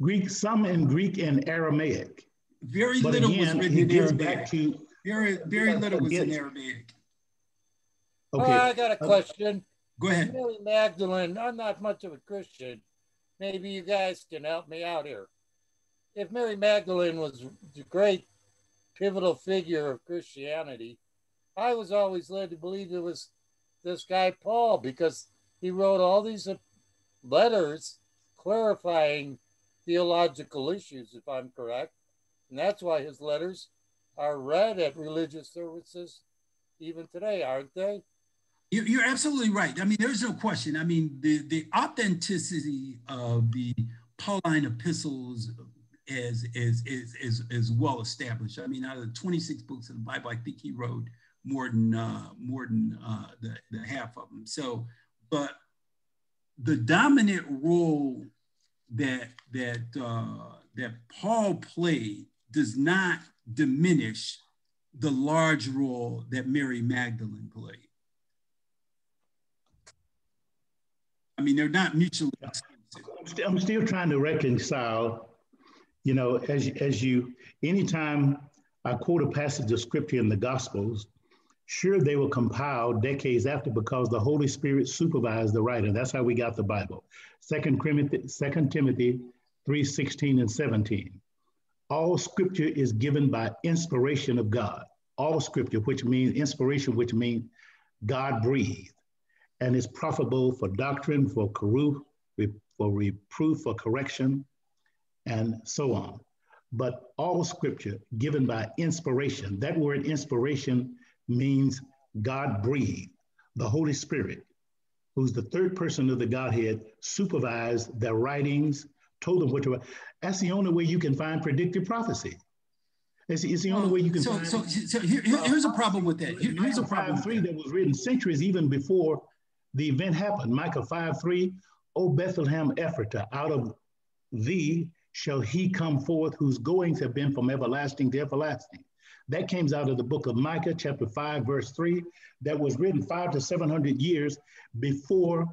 [SPEAKER 7] Greek, some in Greek and Aramaic.
[SPEAKER 3] Very but little again, was written in Aramaic. To, very very little was in Aramaic.
[SPEAKER 2] Okay. Oh, I got a uh, question.
[SPEAKER 3] Go ahead.
[SPEAKER 2] Mary Magdalene, I'm not much of a Christian. Maybe you guys can help me out here. If Mary Magdalene was the great pivotal figure of Christianity, I was always led to believe it was this guy Paul because he wrote all these uh, letters clarifying theological issues, if I'm correct. And that's why his letters are read at religious services even today, aren't they?
[SPEAKER 3] You're absolutely right. I mean, there's no question. I mean, the, the authenticity of the Pauline epistles is, is, is, is, is well established. I mean, out of the 26 books of the Bible, I think he wrote more than, uh, more than uh, the, the half of them. So, but the dominant role that, that, uh, that Paul played does not diminish the large role that Mary
[SPEAKER 7] Magdalene
[SPEAKER 3] played. I mean, they're not mutually
[SPEAKER 7] exclusive. I'm still trying to reconcile, you know, as, as you, anytime I quote a passage of scripture in the Gospels, sure they were compiled decades after because the Holy Spirit supervised the writing. That's how we got the Bible. Second Timothy, 2 Timothy 3, 16 and 17. All scripture is given by inspiration of God. All scripture, which means inspiration, which means God breathed and is profitable for doctrine, for, for reproof, for correction, and so on. But all scripture given by inspiration, that word inspiration means God breathed. The Holy Spirit, who's the third person of the Godhead, supervised their writings, told them what to write. That's the only way you can find predictive prophecy. It's, it's the only oh, way you can
[SPEAKER 3] so,
[SPEAKER 7] find.
[SPEAKER 3] So, so here, here's a problem with that. Here, here's a problem.
[SPEAKER 7] Three that was written centuries even before the event happened. Micah 5 3, O Bethlehem Ephratah, out of thee shall he come forth whose goings have been from everlasting to everlasting. That came out of the book of Micah, chapter 5, verse 3, that was written five to 700 years before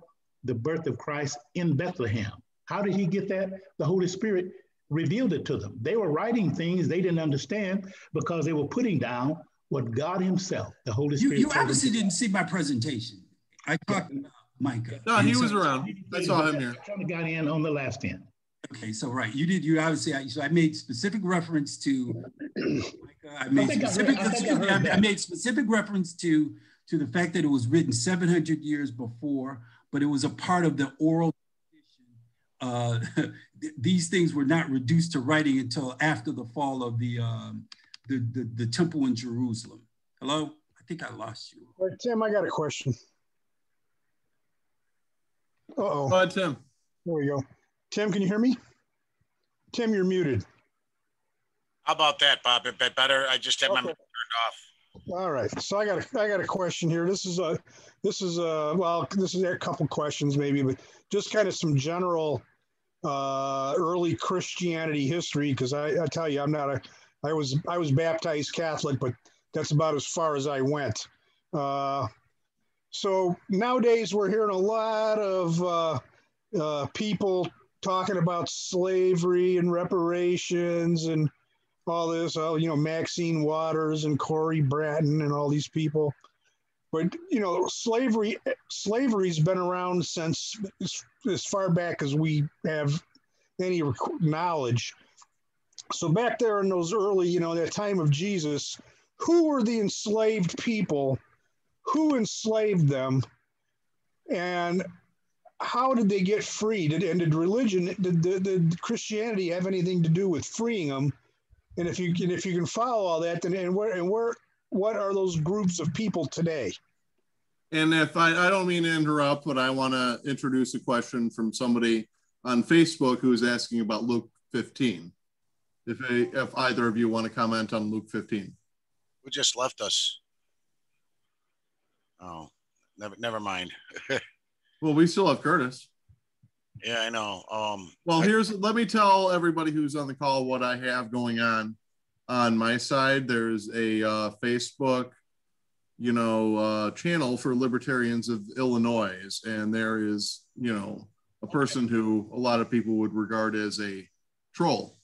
[SPEAKER 7] the birth of Christ in Bethlehem. How did he get that? The Holy Spirit revealed it to them. They were writing things they didn't understand because they were putting down what God Himself, the Holy Spirit.
[SPEAKER 3] You, you obviously didn't see my presentation. I talked about Micah.
[SPEAKER 5] No, he was around. I saw him here.
[SPEAKER 7] Trying to got in on the last end.
[SPEAKER 3] Okay, so right, you did. You obviously, I, so I made specific reference to. I made I specific. I, heard, I, me, I, made specific reference to to the fact that it was written 700 years before, but it was a part of the oral uh, these things were not reduced to writing until after the fall of the, um, the, the, the temple in Jerusalem. Hello, I think I lost you.
[SPEAKER 8] Wait, Tim, I got a question. Uh oh.
[SPEAKER 5] Hi, Tim.
[SPEAKER 8] There we go. Tim, can you hear me? Tim, you're muted.
[SPEAKER 1] How about that, Bob? A bit better. I just had okay. my mic turned off.
[SPEAKER 8] All right. So I got a I got a question here. This is a this is a well this is a couple questions maybe, but just kind of some general uh, early Christianity history because I, I tell you I'm not a I was I was baptized Catholic, but that's about as far as I went. Uh, so nowadays we're hearing a lot of uh, uh, people talking about slavery and reparations and all this. Uh, you know, Maxine Waters and Corey Bratton and all these people. But you know, slavery slavery's been around since as, as far back as we have any knowledge. So back there in those early, you know, that time of Jesus, who were the enslaved people? who enslaved them and how did they get free? Did, and did religion, did, did, did, Christianity have anything to do with freeing them And if you can, if you can follow all that, then and where and where, what are those groups of people today?
[SPEAKER 5] And if I, I don't mean to interrupt, but I want to introduce a question from somebody on Facebook who is asking about Luke 15. If, if either of you want to comment on Luke 15.
[SPEAKER 1] Who just left us? Oh, never, never mind.
[SPEAKER 5] well, we still have Curtis.
[SPEAKER 1] Yeah, I know. Um,
[SPEAKER 5] well, here's let me tell everybody who's on the call what I have going on on my side. There's a uh, Facebook, you know, uh, channel for libertarians of Illinois, and there is, you know, a person who a lot of people would regard as a troll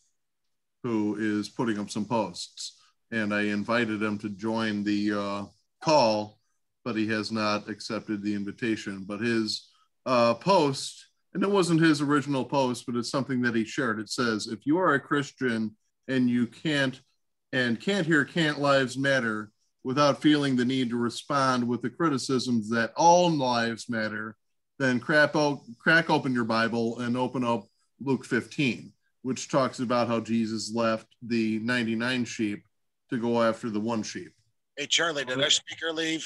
[SPEAKER 5] who is putting up some posts. And I invited him to join the uh, call, but he has not accepted the invitation. But his uh, post and it wasn't his original post, but it's something that he shared. It says, if you are a Christian and you can't and can't hear can't lives matter without feeling the need to respond with the criticisms that all lives matter, then crap o- crack open your Bible and open up Luke 15, which talks about how Jesus left the 99 sheep to go after the one sheep.
[SPEAKER 1] Hey, Charlie, did our speaker leave?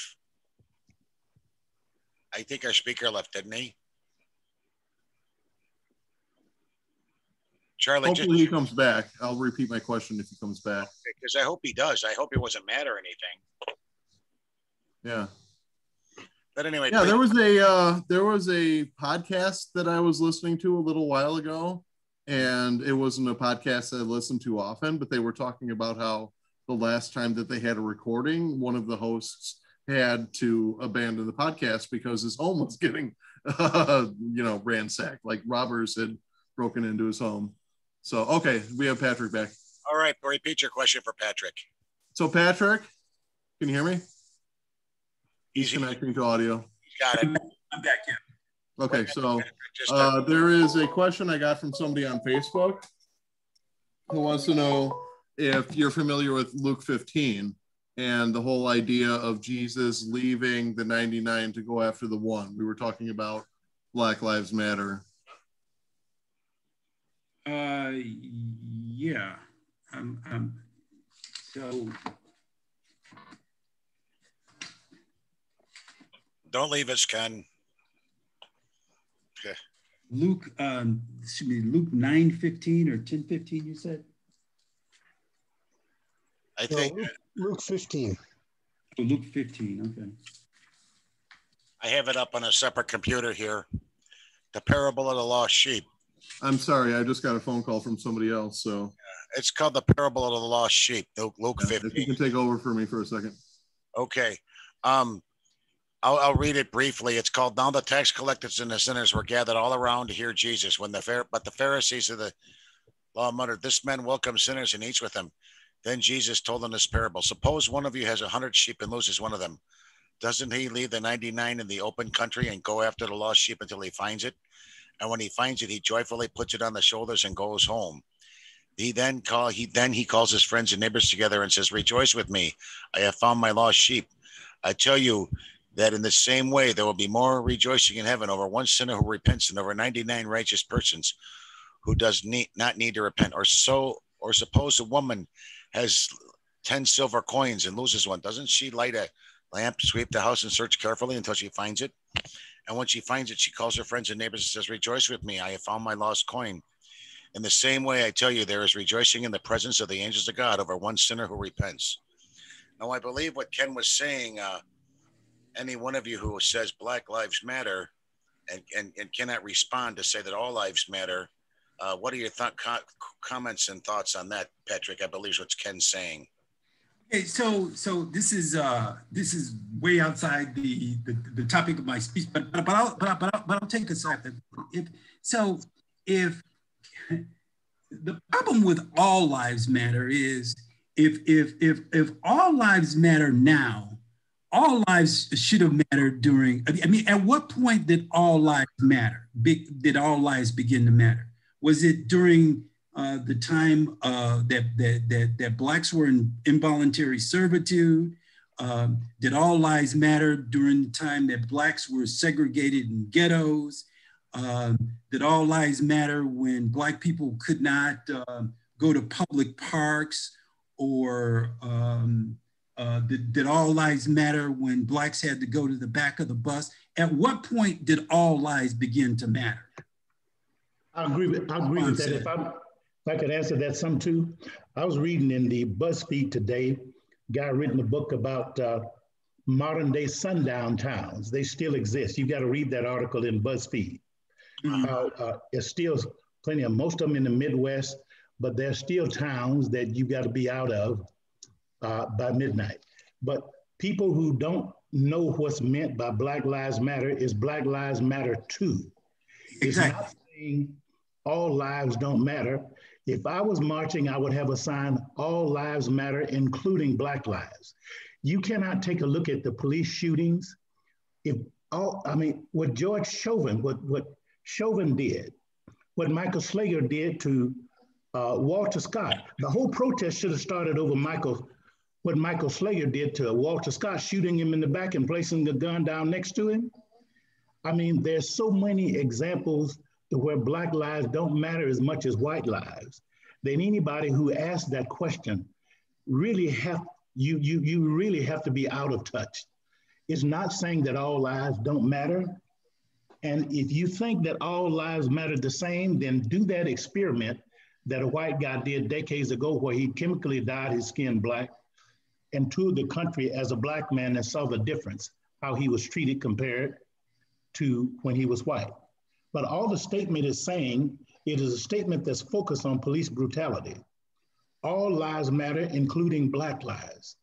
[SPEAKER 1] I think our speaker left, didn't he?
[SPEAKER 5] Charlie, hopefully just, he comes back. I'll repeat my question if he comes back.
[SPEAKER 1] Because I hope he does. I hope he wasn't mad or anything.
[SPEAKER 5] Yeah.
[SPEAKER 1] But anyway,
[SPEAKER 5] yeah, please. there was a uh, there was a podcast that I was listening to a little while ago, and it wasn't a podcast that I listened to often, but they were talking about how the last time that they had a recording, one of the hosts had to abandon the podcast because his home was getting, uh, you know, ransacked. Like robbers had broken into his home. So, okay, we have Patrick back.
[SPEAKER 1] All right, repeat your question for Patrick.
[SPEAKER 5] So, Patrick, can you hear me? He's Easy. connecting to audio.
[SPEAKER 1] Got it.
[SPEAKER 3] I'm back, yeah.
[SPEAKER 5] Okay, so uh, there is a question I got from somebody on Facebook who wants to know if you're familiar with Luke 15 and the whole idea of Jesus leaving the 99 to go after the one. We were talking about Black Lives Matter
[SPEAKER 3] uh, yeah. Um, um, so.
[SPEAKER 1] Don't leave us, Ken.
[SPEAKER 3] Okay. Luke, um, excuse me, Luke 9 15 or 10 15, you said?
[SPEAKER 1] I think
[SPEAKER 8] Luke, Luke 15.
[SPEAKER 3] Oh, Luke 15, okay.
[SPEAKER 1] I have it up on a separate computer here. The parable of the lost sheep.
[SPEAKER 5] I'm sorry, I just got a phone call from somebody else. So
[SPEAKER 1] it's called the parable of the lost sheep, Luke, Luke yeah, 15.
[SPEAKER 5] If you can take over for me for a second.
[SPEAKER 1] Okay. Um, I'll, I'll, read it briefly. It's called "Now the tax collectors and the sinners were gathered all around to hear Jesus." When the fair, but the Pharisees of the law muttered, "This man welcomes sinners and eats with them." Then Jesus told them this parable: Suppose one of you has a hundred sheep and loses one of them. Doesn't he leave the ninety-nine in the open country and go after the lost sheep until he finds it? and when he finds it, he joyfully puts it on the shoulders and goes home. He then call he then he calls his friends and neighbors together and says, "Rejoice with me! I have found my lost sheep." I tell you that in the same way there will be more rejoicing in heaven over one sinner who repents than over 99 righteous persons who does need, not need to repent. Or so, or suppose a woman has 10 silver coins and loses one. Doesn't she light a lamp, sweep the house, and search carefully until she finds it? And when she finds it, she calls her friends and neighbors and says, Rejoice with me, I have found my lost coin. In the same way, I tell you, there is rejoicing in the presence of the angels of God over one sinner who repents. Now, I believe what Ken was saying, uh, any one of you who says Black Lives Matter and, and, and cannot respond to say that all lives matter, uh, what are your th- co- comments and thoughts on that, Patrick? I believe what Ken's saying.
[SPEAKER 3] Okay, so so this is uh this is way outside the the, the topic of my speech, but but but I'll, but I'll, but I'll, but I'll take us. If so, if the problem with all lives matter is if if if if all lives matter now, all lives should have mattered during. I mean, at what point did all lives matter? did all lives begin to matter? Was it during uh, the time uh, that, that, that, that Blacks were in involuntary servitude? Um, did all lives matter during the time that Blacks were segregated in ghettos? Um, did all lives matter when Black people could not uh, go to public parks or um, uh, did, did all lives matter when blacks had to go to the back of the bus? At what point did all lives begin to matter?
[SPEAKER 7] I agree with, I agree with that. If I, if I could answer that some too. I was reading in the BuzzFeed today, guy written a book about uh, modern day sundown towns. They still exist. You've got to read that article in BuzzFeed. Mm-hmm. Uh, uh, it's still plenty of most of them in the Midwest, but there's still towns that you've got to be out of uh, by midnight. But people who don't know what's meant by Black Lives Matter is Black Lives Matter too. It's exactly. not saying all lives don't matter. If I was marching, I would have a sign, all lives matter, including Black lives. You cannot take a look at the police shootings. If all, I mean, what George Chauvin, what, what Chauvin did, what Michael Slager did to uh, Walter Scott, the whole protest should have started over Michael, what Michael Slager did to Walter Scott, shooting him in the back and placing the gun down next to him. I mean, there's so many examples to where Black lives don't matter as much as white lives. Then anybody who asks that question really have you you you really have to be out of touch. It's not saying that all lives don't matter. And if you think that all lives matter the same, then do that experiment that a white guy did decades ago where he chemically dyed his skin black and toured the country as a black man and saw the difference, how he was treated compared to when he was white. But all the statement is saying, it is a statement that's focused on police brutality. All lives matter, including Black lives.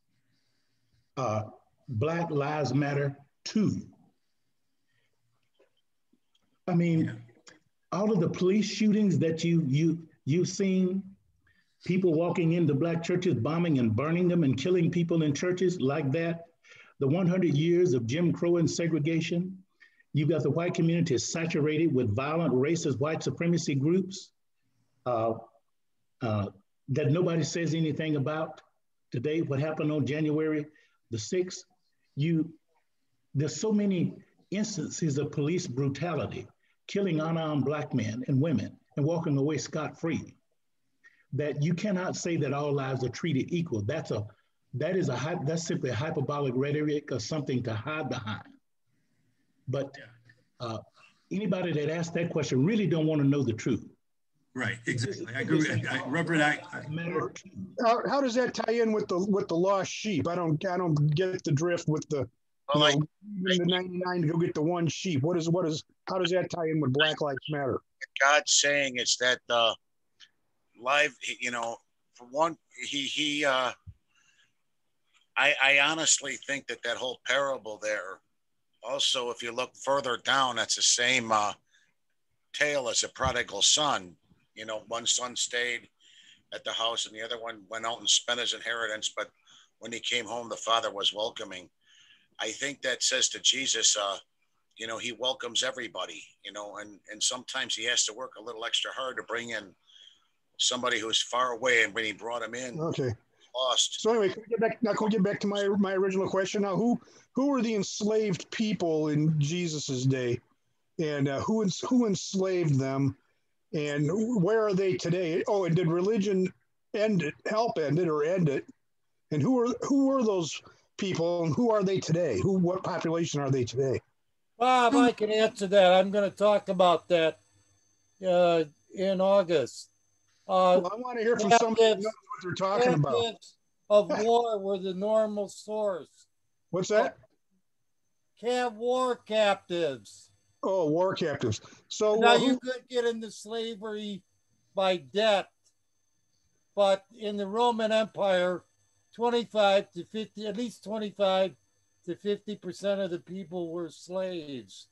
[SPEAKER 7] Uh, Black lives matter too. I mean, all of the police shootings that you you you've seen, people walking into black churches, bombing and burning them and killing people in churches like that. The 100 years of Jim Crow and segregation. You've got the white community saturated with violent racist white supremacy groups. Uh, uh, that nobody says anything about today, what happened on January the 6th, you, there's so many instances of police brutality, killing unarmed black men and women and walking away scot-free, that you cannot say that all lives are treated equal. That's a, that is a, that's simply a hyperbolic rhetoric or something to hide behind. But uh, anybody that asks that question really don't want to know the truth.
[SPEAKER 3] Right, exactly. I agree. I, Robert, I, I
[SPEAKER 8] how, how, does that tie in with the with the lost sheep? I don't I don't get the drift with the well, know, the 99 to go get the one sheep. What is what is how does that tie in with Black Lives Matter?
[SPEAKER 1] God's saying is that uh live you know, for one he he uh I I honestly think that that whole parable there also if you look further down that's the same uh tale as a prodigal son you know, one son stayed at the house and the other one went out and spent his inheritance. But when he came home, the father was welcoming. I think that says to Jesus, uh, you know, he welcomes everybody, you know, and, and sometimes he has to work a little extra hard to bring in somebody who's far away. And when he brought him in,
[SPEAKER 8] okay.
[SPEAKER 1] Lost.
[SPEAKER 8] So anyway, can we get back, now can we get back to my my original question? Now, who who were the enslaved people in Jesus's day, and uh, who who enslaved them, and where are they today? Oh, and did religion end it, help end it, or end it? And who are who were those people, and who are they today? Who, what population are they today?
[SPEAKER 2] Bob, I can answer that. I'm going to talk about that uh, in August.
[SPEAKER 8] Uh, well, I want to hear from somebody who knows what they're talking about.
[SPEAKER 2] Of war were the normal source.
[SPEAKER 8] What's that?
[SPEAKER 2] Cav war captives.
[SPEAKER 8] Oh, war captives. So
[SPEAKER 2] now you um, could get into slavery by debt, but in the Roman Empire, 25 to 50, at least 25 to 50 percent of the people were slaves.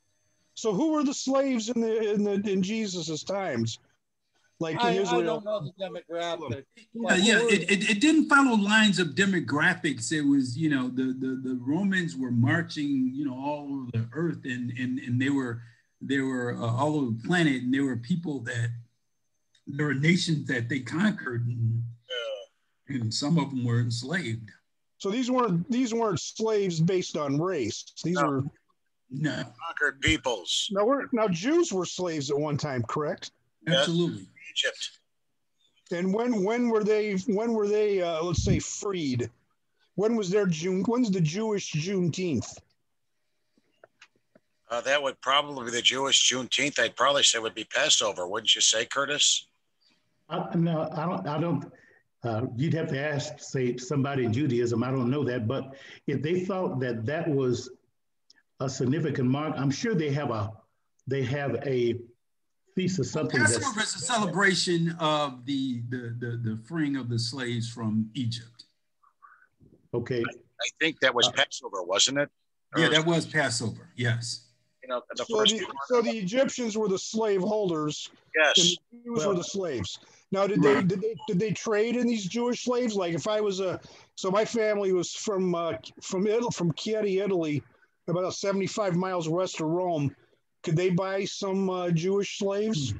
[SPEAKER 8] So who were the slaves in the in the in Jesus's times?
[SPEAKER 2] Like in I, Israel? I don't know the demographic.
[SPEAKER 3] Yeah, yeah. It, it, it, didn't follow lines of demographics. It was, you know, the, the, the Romans were marching, you know, all over the earth and, and, and they were, they were uh, all over the planet and there were people that, there were nations that they conquered and, and some of them were enslaved.
[SPEAKER 8] So these weren't, these weren't slaves based on race. These no. were
[SPEAKER 3] no
[SPEAKER 1] conquered peoples.
[SPEAKER 8] Now we're now Jews were slaves at one time, correct?
[SPEAKER 3] Absolutely.
[SPEAKER 1] Egypt.
[SPEAKER 8] And when when were they when were they uh, let's say freed? When was their June? When's the Jewish Juneteenth?
[SPEAKER 1] Uh, that would probably be the Jewish Juneteenth. I'd probably say would be Passover, wouldn't you say, Curtis?
[SPEAKER 7] I, no, I don't. I don't. Uh, you'd have to ask, say, somebody in Judaism. I don't know that, but if they thought that that was a significant mark, I'm sure they have a they have a feast of something.
[SPEAKER 3] Passover is a celebration of the, the the the freeing of the slaves from Egypt.
[SPEAKER 7] Okay.
[SPEAKER 1] I, I think that was
[SPEAKER 7] Uh,
[SPEAKER 1] Passover, wasn't it? Or
[SPEAKER 3] Yeah, that was Passover. Yes.
[SPEAKER 1] you know the
[SPEAKER 8] So
[SPEAKER 1] first.
[SPEAKER 8] the, so the Egyptians were the slave holders, and
[SPEAKER 1] yes.
[SPEAKER 8] the Jews were the slaves. Now, did they did they did they trade in these Jewish slaves? Like, if I was a so my family was from uh, from Italy, from Chieti, Italy, about 75 miles west of Rome. Could they buy some uh, Jewish slaves?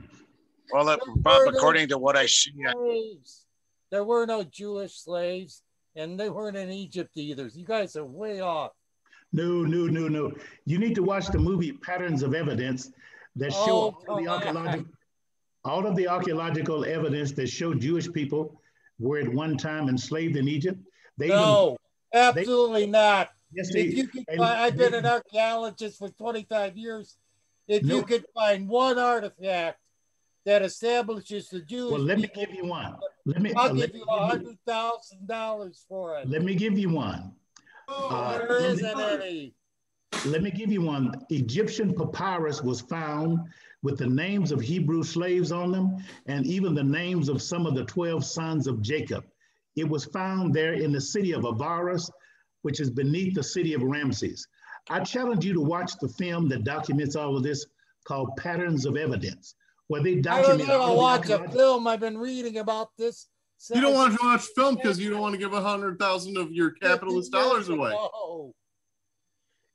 [SPEAKER 1] Well, uh, Bob,
[SPEAKER 2] were no
[SPEAKER 1] according to what I see,
[SPEAKER 2] slaves. There were no Jewish slaves, and they weren't in Egypt either. You guys are way off.
[SPEAKER 7] No, no, no, no. You need to watch the movie Patterns of Evidence that show
[SPEAKER 2] Oh,
[SPEAKER 7] all, of the archaeological, all of the archaeological evidence that show Jewish people were at one time enslaved in Egypt. They even-
[SPEAKER 2] No, absolutely not.
[SPEAKER 7] yes, they,
[SPEAKER 2] If you could
[SPEAKER 7] and
[SPEAKER 2] I've been
[SPEAKER 7] they-
[SPEAKER 2] an archaeologist for 25 years. If you could find one artifact that establishes the Jewish
[SPEAKER 7] well, let me give you one. Let me,
[SPEAKER 2] I'll
[SPEAKER 7] uh,
[SPEAKER 2] give you a hundred thousand dollars for it.
[SPEAKER 7] let me give you one. Uh,
[SPEAKER 2] there isn't any.
[SPEAKER 7] Let me give you one. Egyptian papyrus was found with the names of Hebrew slaves on them and even the names of some of the 12 sons of Jacob. It was found there in the city of Avaris, which is beneath the city of Ramses. I challenge you to watch the film that documents all of this called Patterns of Evidence, where they document.
[SPEAKER 2] I don't
[SPEAKER 7] document
[SPEAKER 2] want to
[SPEAKER 7] the
[SPEAKER 2] watch a film. I've been reading about this.
[SPEAKER 5] You don't want to watch film because you don't want to give a hundred thousand of your capitalist dollars away.
[SPEAKER 2] ago.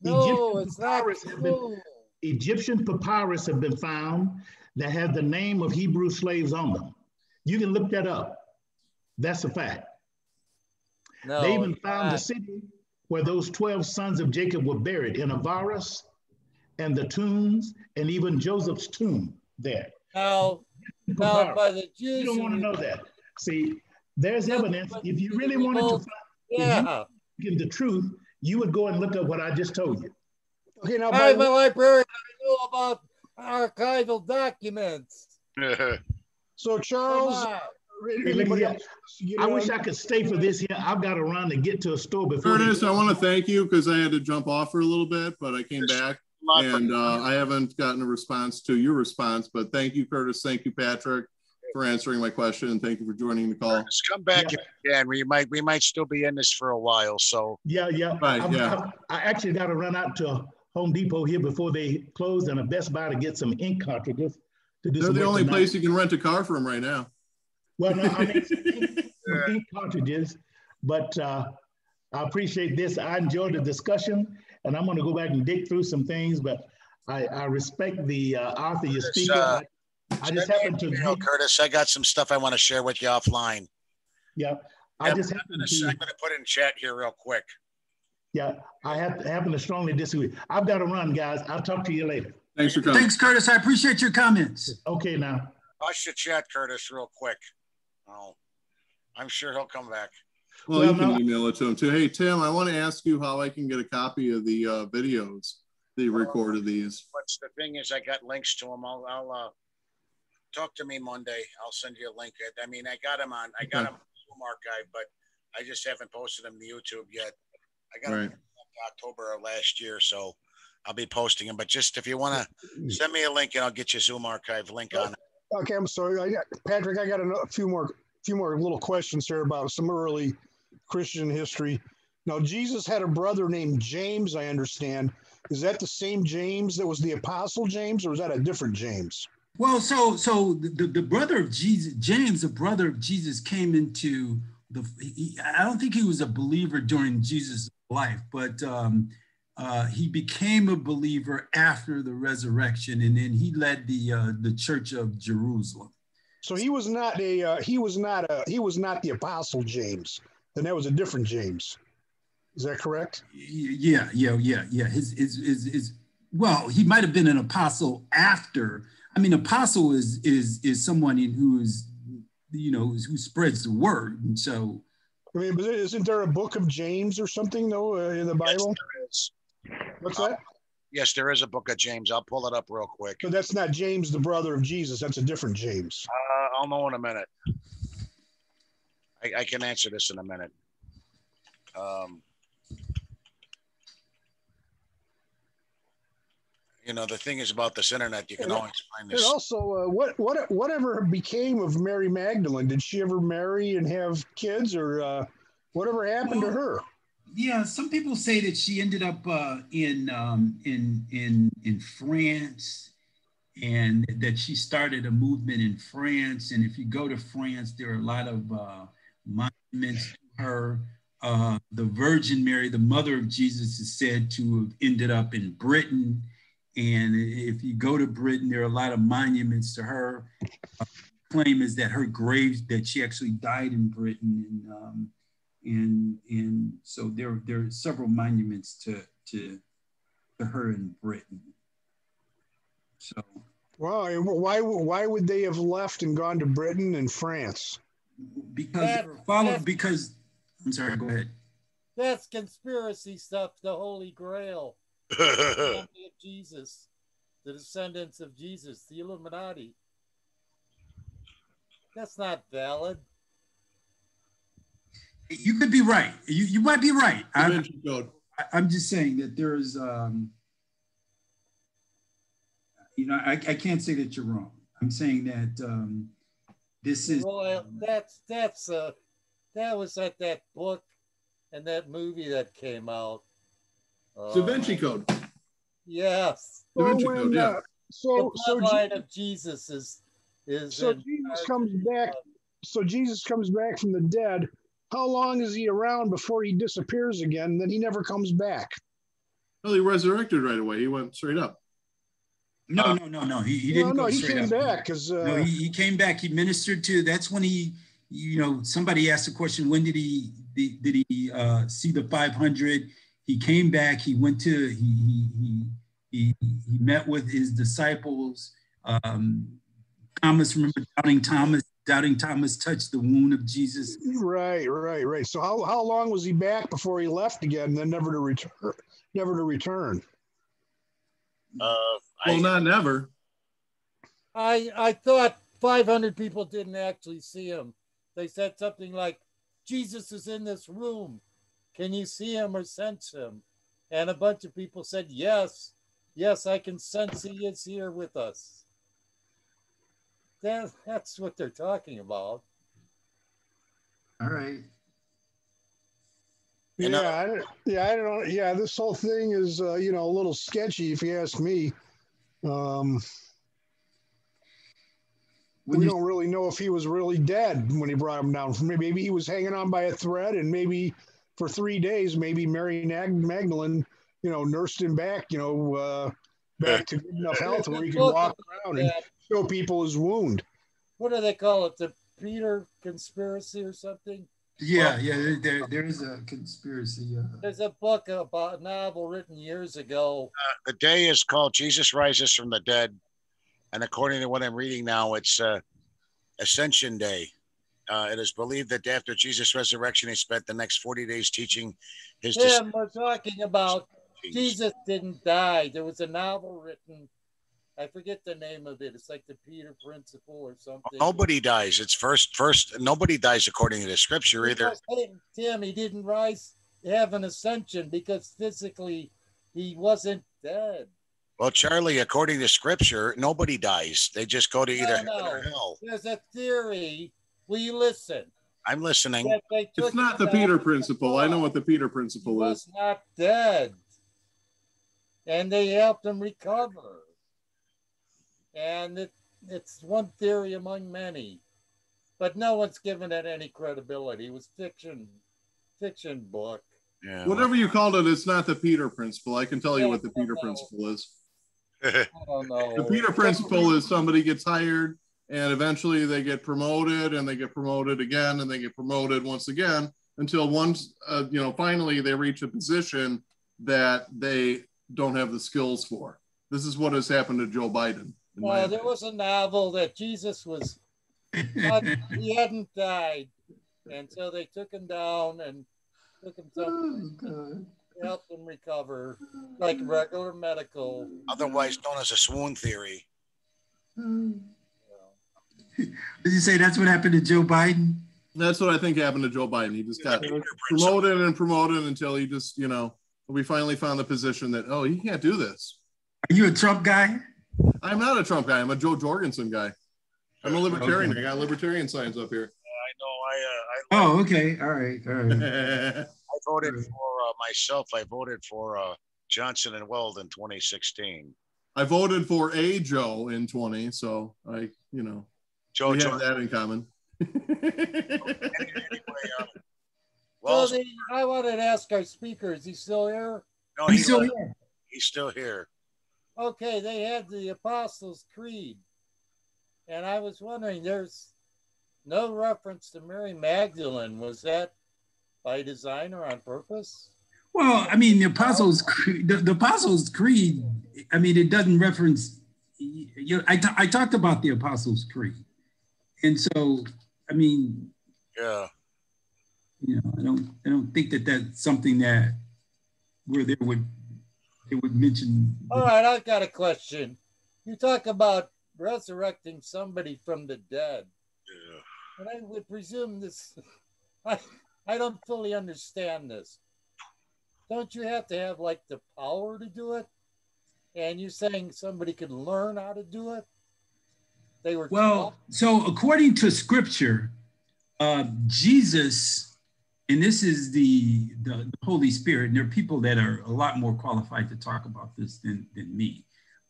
[SPEAKER 2] No,
[SPEAKER 7] Egyptian
[SPEAKER 2] it's not
[SPEAKER 7] papyrus have been- Egyptian papyrus have been found that have the name of Hebrew slaves on them. You can look that up. That's a fact.
[SPEAKER 2] No,
[SPEAKER 7] they even
[SPEAKER 2] it's
[SPEAKER 7] found the city where those 12 sons of Jacob were buried in Avaris and the tombs and even Joseph's tomb there.
[SPEAKER 2] Now, now by the Jews.
[SPEAKER 7] You don't want to know that. See, there's
[SPEAKER 2] Yeah,
[SPEAKER 7] evidence. If you
[SPEAKER 2] you
[SPEAKER 7] really
[SPEAKER 2] can
[SPEAKER 7] wanted to
[SPEAKER 2] both- Yeah.
[SPEAKER 7] find the truth, you would go and look up what I just told you.
[SPEAKER 8] Okay, now
[SPEAKER 2] I'm
[SPEAKER 8] by,
[SPEAKER 2] a librarian. I know about archival documents.
[SPEAKER 8] so Charles,
[SPEAKER 2] on.
[SPEAKER 7] Hey, look
[SPEAKER 8] anybody else? You
[SPEAKER 7] I wish I could stay for this here. I've got to run to get to a store before. they-
[SPEAKER 5] Curtis, I want to thank you because I had to jump off for a little bit, but I came back and uh, I haven't gotten a response to your response. But thank you, Curtis. Thank you, Patrick, for answering my question. And thank you for joining the call.
[SPEAKER 1] Just come back
[SPEAKER 7] Yeah.
[SPEAKER 1] if you can. We might we might still be in this for a while. So
[SPEAKER 7] Yeah, yeah.
[SPEAKER 5] Right,
[SPEAKER 7] I'm-
[SPEAKER 5] yeah.
[SPEAKER 7] I'm- I actually got to run out to Home Depot here before they close and a Best Buy to get some ink cartridges to do
[SPEAKER 5] They're the only
[SPEAKER 7] tonight.
[SPEAKER 5] place you can rent a car from right now.
[SPEAKER 7] Well, no, I mean, some ink cartridges, but uh, I appreciate this. I enjoyed the discussion, and I'm going to go back and dig through some things. But I, I respect the uh, author you speak
[SPEAKER 1] uh.
[SPEAKER 7] I, I just
[SPEAKER 1] Send me
[SPEAKER 7] happen
[SPEAKER 1] an
[SPEAKER 7] to,
[SPEAKER 1] email, Curtis. I got some stuff I want to share with you offline.
[SPEAKER 7] yeah. I
[SPEAKER 1] Yeah,
[SPEAKER 7] just
[SPEAKER 1] I'm
[SPEAKER 7] happen
[SPEAKER 1] gonna. I'm gonna put in chat here real quick.
[SPEAKER 7] Yeah, I have happen to strongly disagree. I've got to run, guys. I'll talk to you later.
[SPEAKER 5] Thanks for coming.
[SPEAKER 3] Thanks, Curtis. I appreciate your comments.
[SPEAKER 7] Okay, now.
[SPEAKER 1] Watch the chat, Curtis, real quick. Oh, I'm sure he'll come back.
[SPEAKER 5] Well,
[SPEAKER 7] Well,
[SPEAKER 5] you can
[SPEAKER 7] no-
[SPEAKER 5] email it to him too. Hey, Tim, I want to ask you how I can get a copy of the uh, videos that you recorded these.
[SPEAKER 1] What's the thing is, I got links to them. I'll, I'll uh, talk to me Monday. I'll send you a link. I mean, I got them on. I got
[SPEAKER 5] Okay.
[SPEAKER 1] them Zoom archive, but I just haven't posted them to YouTube yet. I got
[SPEAKER 5] Right.
[SPEAKER 1] them October of last year, so I'll be posting them. But just if you want to send me a link, and I'll get you Zoom archive link on it.
[SPEAKER 8] Okay, I'm sorry. I got, Patrick, I got a few more, few more little questions here about some early Christian history. Now, Jesus had a brother named James, I understand. Is that the same James that was the Apostle James, or is that a different James?
[SPEAKER 3] Well, so so the, the brother of Jesus, James, the brother of Jesus, came into the. He, I don't think he was a believer during Jesus' life, but um, uh, he became a believer after the resurrection, and then he led the uh, the Church of Jerusalem.
[SPEAKER 8] So he was not a, uh, he was not a, he was not the Apostle James. Then that was a different James. Is that correct?
[SPEAKER 3] Yeah, yeah, yeah, yeah. His his his, his well, he might have been an apostle after. I mean, apostle is is is someone in who is you know, who spreads the word. And so,
[SPEAKER 8] I mean, but isn't there a book of James or something though uh, in the Bible?
[SPEAKER 1] Yes, there is.
[SPEAKER 8] What's that?
[SPEAKER 1] Yes, there is a book of James. I'll pull it up real quick.
[SPEAKER 8] But that's not James, the brother of Jesus. That's a different James.
[SPEAKER 1] Uh, I'll know in a minute. I, I can answer this in a minute. Um, you know, the thing is about this internet, you can
[SPEAKER 8] And-
[SPEAKER 1] always find this And
[SPEAKER 8] also, uh, what what whatever became of Mary Magdalene? Did she ever marry and have kids, or uh, whatever happened to her?
[SPEAKER 3] Yeah, some people say that she ended up uh, in um, in in in France, and that she started a movement in France. And if you go to France, there are a lot of uh, monuments to her. Uh, the Virgin Mary, the mother of Jesus, is said to have ended up in Britain. And if you go to Britain, there are a lot of monuments to her. Uh, claim is that her grave, that she actually died in Britain. And, um, and, and so there, there are several monuments to, to, to her in Britain. So
[SPEAKER 8] Wow, and why why would they have left and gone to Britain and France?
[SPEAKER 3] because
[SPEAKER 2] That-
[SPEAKER 3] they were followed,
[SPEAKER 2] that-
[SPEAKER 3] because, I'm sorry, go ahead.
[SPEAKER 2] That's conspiracy stuff, the Holy Grail. family of Jesus, the descendants of Jesus, the Illuminati. That's not valid.
[SPEAKER 3] You could be right. You, you might be right. I'm, I- I'm just saying that there's, um, you know, I, I can't say that you're wrong. I'm saying that um, this is,
[SPEAKER 2] Well, that's that's uh that was at that book and that movie that came out. Uh,
[SPEAKER 5] Da Vinci Code.
[SPEAKER 2] Yes.
[SPEAKER 5] Da Vinci
[SPEAKER 8] Well,
[SPEAKER 5] Code, yeah.
[SPEAKER 8] uh, so
[SPEAKER 2] the
[SPEAKER 8] so
[SPEAKER 2] bloodline
[SPEAKER 8] Je-
[SPEAKER 2] of Jesus is is
[SPEAKER 8] so Jesus
[SPEAKER 2] charge
[SPEAKER 8] comes
[SPEAKER 2] of-
[SPEAKER 8] back. So Jesus comes back from the dead. How long is he around before he disappears again? Then he never comes back.
[SPEAKER 5] Well, he resurrected right away. He went straight up.
[SPEAKER 3] no, no, no, no. He, he
[SPEAKER 8] no,
[SPEAKER 3] didn't
[SPEAKER 8] no,
[SPEAKER 3] go
[SPEAKER 8] he
[SPEAKER 3] straight
[SPEAKER 8] came
[SPEAKER 3] up.
[SPEAKER 8] back because uh,
[SPEAKER 3] No, he, he came back. He ministered to. That's when he, you know, somebody asked the question: When did he did, did he uh, see the 500? He came back. He went to he he he he, he met with his disciples. Um, Thomas, remember doubting Thomas? Doubting Thomas touched the wound of Jesus.
[SPEAKER 8] right, right, right. So how, how long was he back before he left again? Then never to return. Never to return.
[SPEAKER 1] Uh,
[SPEAKER 5] Well,
[SPEAKER 1] I,
[SPEAKER 5] not never.
[SPEAKER 2] I I thought 500 people didn't actually see him. They said something like, "Jesus is in this room. Can you see him or sense him?" And a bunch of people said, "Yes, yes, I can sense he is here with us." That, that's what they're talking about.
[SPEAKER 3] All right.
[SPEAKER 1] You know-
[SPEAKER 8] yeah, I, don't- yeah, I don't. Yeah, this whole thing is, uh, you know, a little sketchy if you ask me. Um, we
[SPEAKER 3] you-
[SPEAKER 8] don't really know if he was really dead when he brought him down. Maybe he was hanging on by a thread, and maybe for three days, maybe Mary Magdalene, you know, nursed him back, you know, uh, back to good enough health where he could walk around and
[SPEAKER 2] That-
[SPEAKER 8] show people his wound.
[SPEAKER 2] what do they call it? The Peter conspiracy or something?
[SPEAKER 3] yeah, yeah. There, there, there is a conspiracy. Uh,
[SPEAKER 2] There's a book about a novel written years ago.
[SPEAKER 1] the day is called Jesus Rises from the Dead. And according to what I'm reading now, it's uh, Ascension Day. Uh, it is believed that after Jesus' resurrection, he spent the next 40 days teaching his
[SPEAKER 2] Tim, we're talking about
[SPEAKER 1] disciples.
[SPEAKER 2] Jesus didn't die. There was a novel written. I forget the name of it. It's like the Peter Principle or something.
[SPEAKER 1] Nobody dies. It's first, first, nobody dies according to the scripture either.
[SPEAKER 2] Because, hey, Tim, he didn't rise, have an ascension because physically he wasn't dead.
[SPEAKER 1] Well, Charlie, according to scripture, nobody dies. They just go to either
[SPEAKER 2] No,
[SPEAKER 1] heaven or
[SPEAKER 2] no.
[SPEAKER 1] hell.
[SPEAKER 2] There's a theory. Will you listen?
[SPEAKER 1] I'm listening.
[SPEAKER 2] That they took
[SPEAKER 5] It's not the Peter principle. I know what the Peter
[SPEAKER 2] He
[SPEAKER 5] principle
[SPEAKER 2] was
[SPEAKER 5] is.
[SPEAKER 2] not dead. And they helped him recover. And it, it's one theory among many. But no one's given it any credibility. It was fiction, fiction book.
[SPEAKER 1] Yeah.
[SPEAKER 5] Whatever you called it, it's not the Peter principle. I can tell you
[SPEAKER 2] Yeah,
[SPEAKER 5] what the Peter
[SPEAKER 2] no.
[SPEAKER 5] principle is.
[SPEAKER 2] I don't know.
[SPEAKER 5] The Peter principle is somebody gets hired and eventually they get promoted and they get promoted again and they get promoted once again until once, uh, you know, finally they reach a position that they don't have the skills for. This is what has happened to Joe Biden. In
[SPEAKER 2] Well, uh,
[SPEAKER 5] there
[SPEAKER 2] was a novel that Jesus was but he hadn't died. And so they took him down and took him something oh, to help him recover, like regular medical.
[SPEAKER 1] Otherwise known as a swoon theory. Hmm.
[SPEAKER 3] Did you say that's what happened to Joe Biden?
[SPEAKER 5] That's what I think happened to Joe Biden. He just got promoted and promoted until he just, you know, we finally found the position that, oh, he can't do this.
[SPEAKER 3] Are you a Trump guy?
[SPEAKER 5] I'm not a Trump guy. I'm a Jo Jorgensen guy. I'm a libertarian.
[SPEAKER 3] Okay.
[SPEAKER 5] I got libertarian signs up here.
[SPEAKER 1] I know. I uh, I,
[SPEAKER 3] Oh, okay. All right. All right.
[SPEAKER 1] I voted for uh, myself. I voted for uh, Johnson and Weld in 2016.
[SPEAKER 5] I voted for a Joe in 20, so I, you know,
[SPEAKER 1] Joe,
[SPEAKER 5] we
[SPEAKER 1] Joe
[SPEAKER 5] have that in common.
[SPEAKER 1] anyway, uh,
[SPEAKER 2] Well,
[SPEAKER 1] well,
[SPEAKER 2] the, I wanted to ask our speaker, is he still here?
[SPEAKER 1] no,
[SPEAKER 3] He's
[SPEAKER 1] he's,
[SPEAKER 3] still here.
[SPEAKER 1] he's still here.
[SPEAKER 2] Okay, they had the Apostles' Creed. And I was wondering, there's no reference to Mary Magdalene. Was that by design or on purpose?
[SPEAKER 3] Well, I mean, the Apostles' Creed, the, the Apostles' Creed. I mean, it doesn't reference. You know, I, I talked about the Apostles' Creed, and so I mean,
[SPEAKER 1] Yeah.
[SPEAKER 3] you know, I don't I don't think that that's something that where there would they would mention.
[SPEAKER 2] All right, I've got a question. You talk about resurrecting somebody from the dead.
[SPEAKER 1] yeah.
[SPEAKER 2] And I would presume this, I, I don't fully understand this. Don't you have to have like the power to do it? And you're saying somebody could learn how to do it? They were
[SPEAKER 3] Well, so according to Scripture, uh, Jesus, and this is the, the the Holy Spirit, and there are people that are a lot more qualified to talk about this than than me,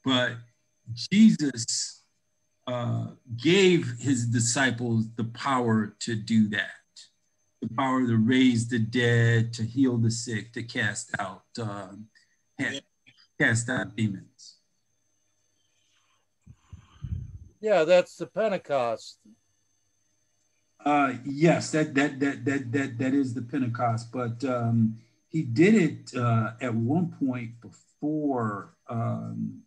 [SPEAKER 3] but Jesus uh, gave his disciples the power to do that, the power to raise the dead, to heal the sick, to cast out um, ha- cast out demons.
[SPEAKER 2] yeah, that's the Pentecost.
[SPEAKER 3] Uh, yes, that that that that that that is the Pentecost, but um, he did it uh, at one point before um,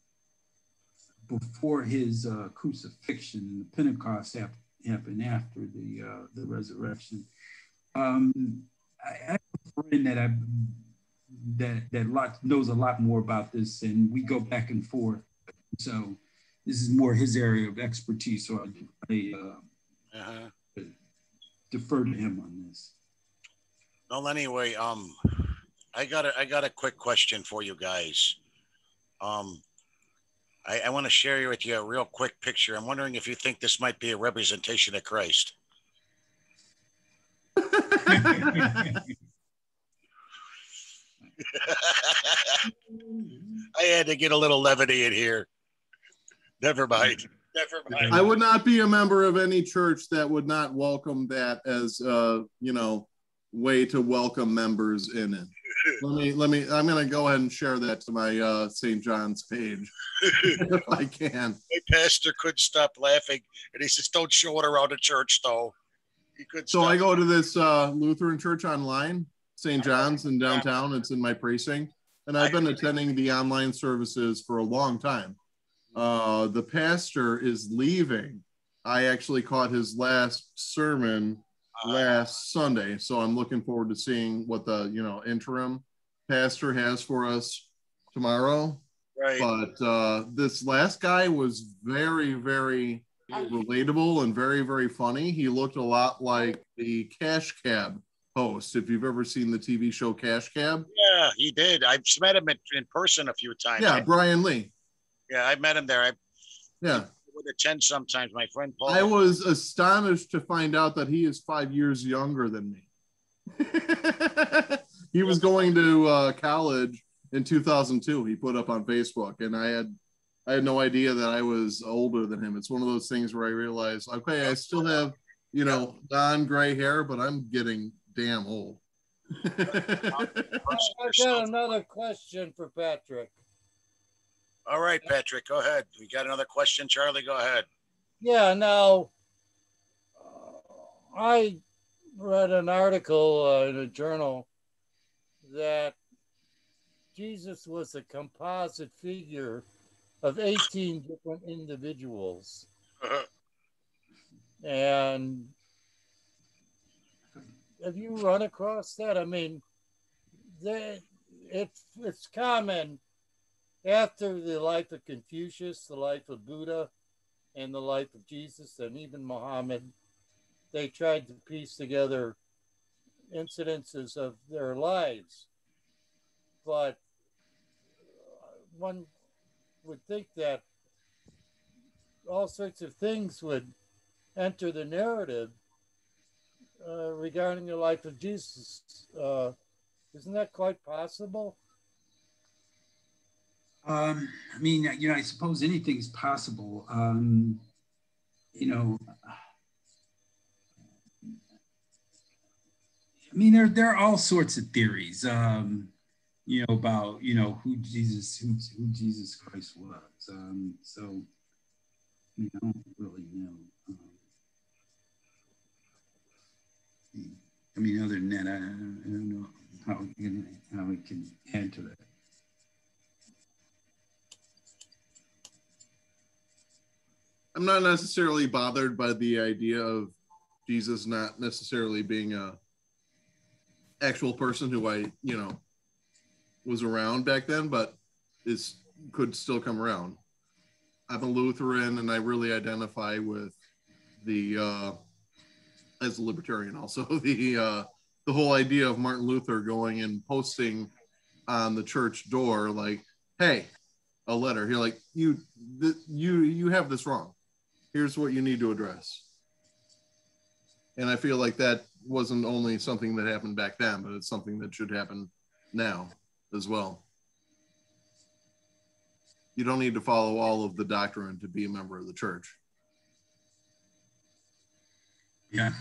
[SPEAKER 3] before his uh, crucifixion. The Pentecost hap- happened after the uh, the resurrection. Um, I, I have a friend that I that that lot knows a lot more about this, and we go back and forth. So this is more his area of expertise. So I, I uh,
[SPEAKER 1] Uh-huh.
[SPEAKER 3] Defer to him on this.
[SPEAKER 1] Well, anyway, um, I got a I got a quick question for you guys. Um, I, I want to share with you a real quick picture. I'm wondering if you think this might be a representation of Christ. I had to get a little levity in here. Never mind. Never mind.
[SPEAKER 5] I would not be a member of any church that would not welcome that as uh, you know, way to welcome members in it. Let me let me I'm gonna go ahead and share that to my uh St. John's page if I can.
[SPEAKER 1] My pastor couldn't stop laughing, and he says, "Don't show it around the church, though." He could.
[SPEAKER 5] So I go to this uh Lutheran church online, St. John's in downtown. It's in my precinct. And I've been attending the online services for a long time. Uh the pastor is leaving. I actually caught his last sermon last Sunday. So I'm looking forward to seeing what the you know interim pastor has for us tomorrow.
[SPEAKER 1] Right.
[SPEAKER 5] But uh, this last guy was very, very relatable and very, very funny. He looked a lot like the Cash Cab host. If you've ever seen the TV show Cash Cab,
[SPEAKER 1] Yeah, he did. I've met him in, in person a few times.
[SPEAKER 5] yeah, Brian Lee.
[SPEAKER 1] Yeah, I met him there. I
[SPEAKER 5] Yeah,
[SPEAKER 1] would attend sometimes. My friend Paul.
[SPEAKER 5] I was astonished to find out that he is five years younger than me. he was going to uh, college in 2002. He put up on Facebook, and I had I had no idea that I was older than him. It's one of those things where I realized, okay, I still have you know non gray hair, but I'm getting damn old.
[SPEAKER 2] I've got another question for Patrick.
[SPEAKER 1] All right, Patrick, go ahead. We got another question, Charlie. Go ahead.
[SPEAKER 2] Yeah, now uh, I read an article uh, in a journal that Jesus was a composite figure of 18 different individuals. And have you run across that? I mean, they, it's it's common after the life of Confucius, the life of Buddha, and the life of Jesus, and even Muhammad, they tried to piece together incidences of their lives. But one would think that all sorts of things would enter the narrative uh, regarding the life of Jesus. Uh, isn't that quite possible?
[SPEAKER 3] Um, I mean, you know, I suppose anything's possible. Um, you know, I mean, there there are all sorts of theories. Um, you know about you know who Jesus who, who Jesus Christ was. Um, so we don't really know. Um, I mean, other than that, I, I don't know how how we can add to that.
[SPEAKER 5] I'm not necessarily bothered by the idea of Jesus not necessarily being a actual person who I, you know, was around back then, but is could still come around. I'm a Lutheran and I really identify with the uh as a libertarian also the uh the whole idea of Martin Luther going and posting on the church door like, hey, a letter. Here, like you th- you you have this wrong here's what you need to address. And I feel like that wasn't only something that happened back then, but it's something that should happen now as well. You don't need to follow all of the doctrine to be a member of the church.
[SPEAKER 3] Yeah.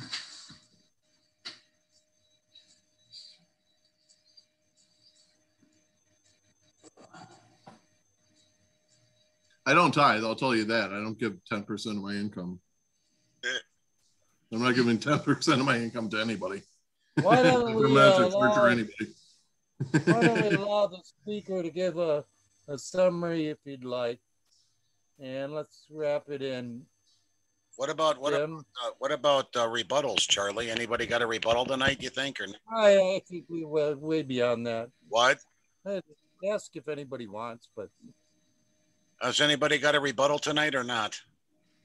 [SPEAKER 5] I don't tithe. I'll tell you that. I don't give 10% of my income. I'm not giving 10% of my income to anybody.
[SPEAKER 2] Why don't we,
[SPEAKER 5] not
[SPEAKER 2] uh,
[SPEAKER 5] to church or anybody.
[SPEAKER 2] why don't we allow the speaker to give a, a summary if you'd like? And let's wrap it in.
[SPEAKER 1] What about what?
[SPEAKER 2] Jim.
[SPEAKER 1] Uh, what about uh, rebuttals, Charlie? Anybody got a rebuttal tonight? You think or
[SPEAKER 2] I, I think we were way beyond that.
[SPEAKER 1] what?
[SPEAKER 2] I'd ask if anybody wants, but
[SPEAKER 1] Has anybody got a rebuttal tonight or not?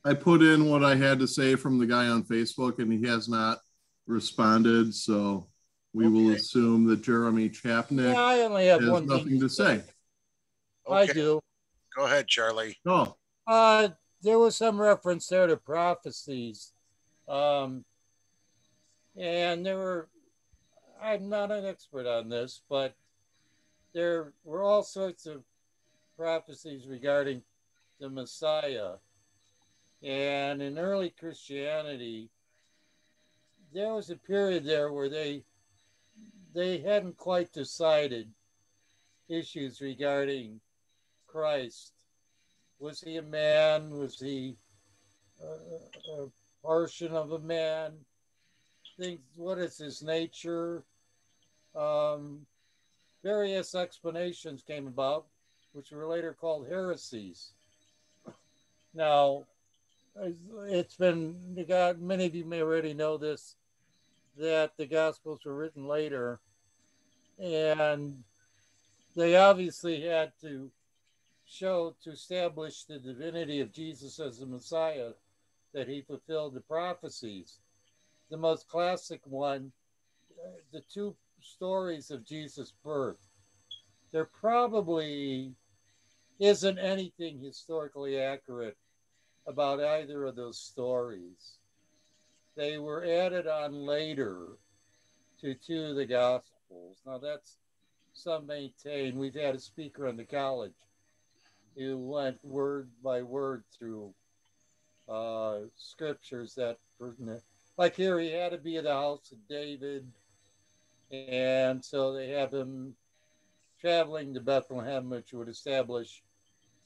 [SPEAKER 5] I put in what I had to say from the guy on Facebook and he has not responded. So we will assume that Jeremy Chapnick
[SPEAKER 2] yeah, I only have
[SPEAKER 5] has
[SPEAKER 2] one
[SPEAKER 5] nothing to say.
[SPEAKER 2] I
[SPEAKER 1] Okay,
[SPEAKER 2] do.
[SPEAKER 1] Go ahead, Charlie.
[SPEAKER 5] Oh,
[SPEAKER 2] Uh, there was some reference there to prophecies. Um, and there were, I'm not an expert on this, but there were all sorts of prophecies regarding the Messiah. And in early Christianity, there was a period there where they they hadn't quite decided issues regarding Christ was he a man? Was he a, a portion of a man? Things. What is his nature? Um, various explanations came about, which were later called heresies. Now, it's been God. Many of you may already know this, that the Gospels were written later, and they obviously had to show to establish the divinity of Jesus as the Messiah, that he fulfilled the prophecies. The most classic one, uh, the two stories of Jesus' birth. they're probably isn't anything historically accurate about either of those stories. They were added on later to two of the Gospels. Now, that's some maintain. We've had a speaker in the college who went word by word through uh, scriptures that. Like here, he had to be in the house of David, and so they have him traveling to Bethlehem, which would establish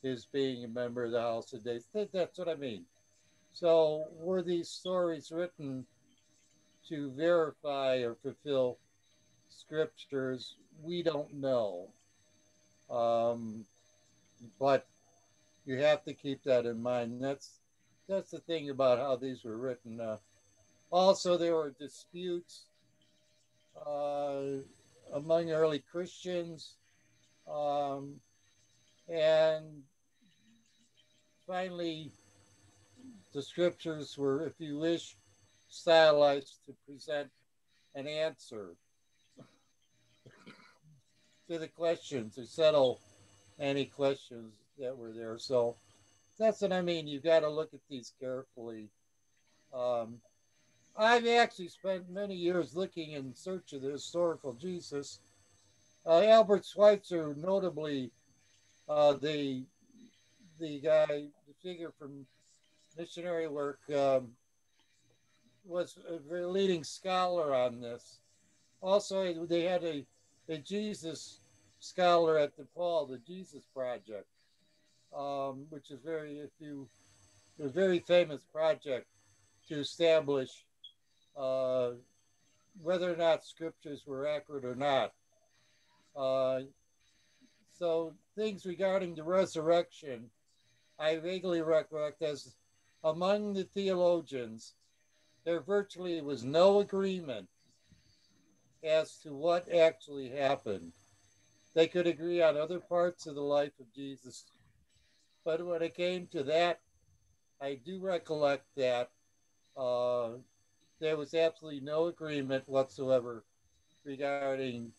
[SPEAKER 2] his being a member of the house of. That- That's what I mean. So, were these stories written to verify or fulfill scriptures? We don't know. Um, but you have to keep that in mind. That's that's the thing about how these were written. Uh, also, there were disputes uh, among early Christians. Um, and finally, the scriptures were, if you wish, stylized to present an answer to the questions, to settle any questions that were there. So that's what I mean. You've got to look at these carefully. Um, I've actually spent many years looking in search of the historical Jesus. Uh, Albert Schweitzer, notably, uh, the the guy, the figure from missionary work, um, was a very leading scholar on this. Also, they had a, a Jesus scholar at DePaul, the Jesus Project, um, which is very, if you, a very famous project to establish uh, whether or not scriptures were accurate or not. Uh, so things regarding the resurrection, I vaguely recollect as among the theologians, there virtually was no agreement as to what actually happened. They could agree on other parts of the life of Jesus. But when it came to that, I do recollect that uh, there was absolutely no agreement whatsoever regarding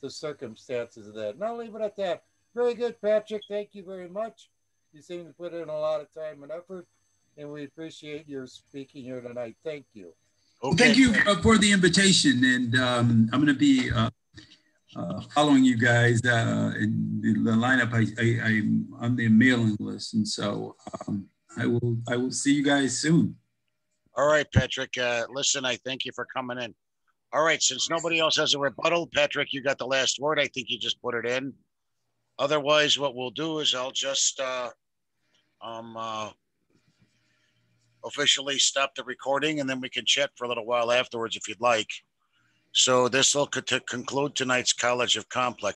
[SPEAKER 2] the circumstances of that. And I'll leave it at that. Very good, Patrick. Thank you very much. You seem to put in a lot of time and effort, and we appreciate your speaking here tonight. Thank you.
[SPEAKER 3] Okay. Thank you uh, for the invitation, and um, I'm going to be uh, uh, following you guys uh, in the lineup. I, I, I'm on the mailing list, and so um, I will I will see you guys soon.
[SPEAKER 1] All right, Patrick. Uh, listen, I thank you for coming in. All right, since nobody else has a rebuttal, Patrick, you got the last word. I think you just put it in. Otherwise, what we'll do is I'll just uh, um, uh, officially stop the recording, and then we can chat for a little while afterwards if you'd like. So this will conclude tonight's College of Complex.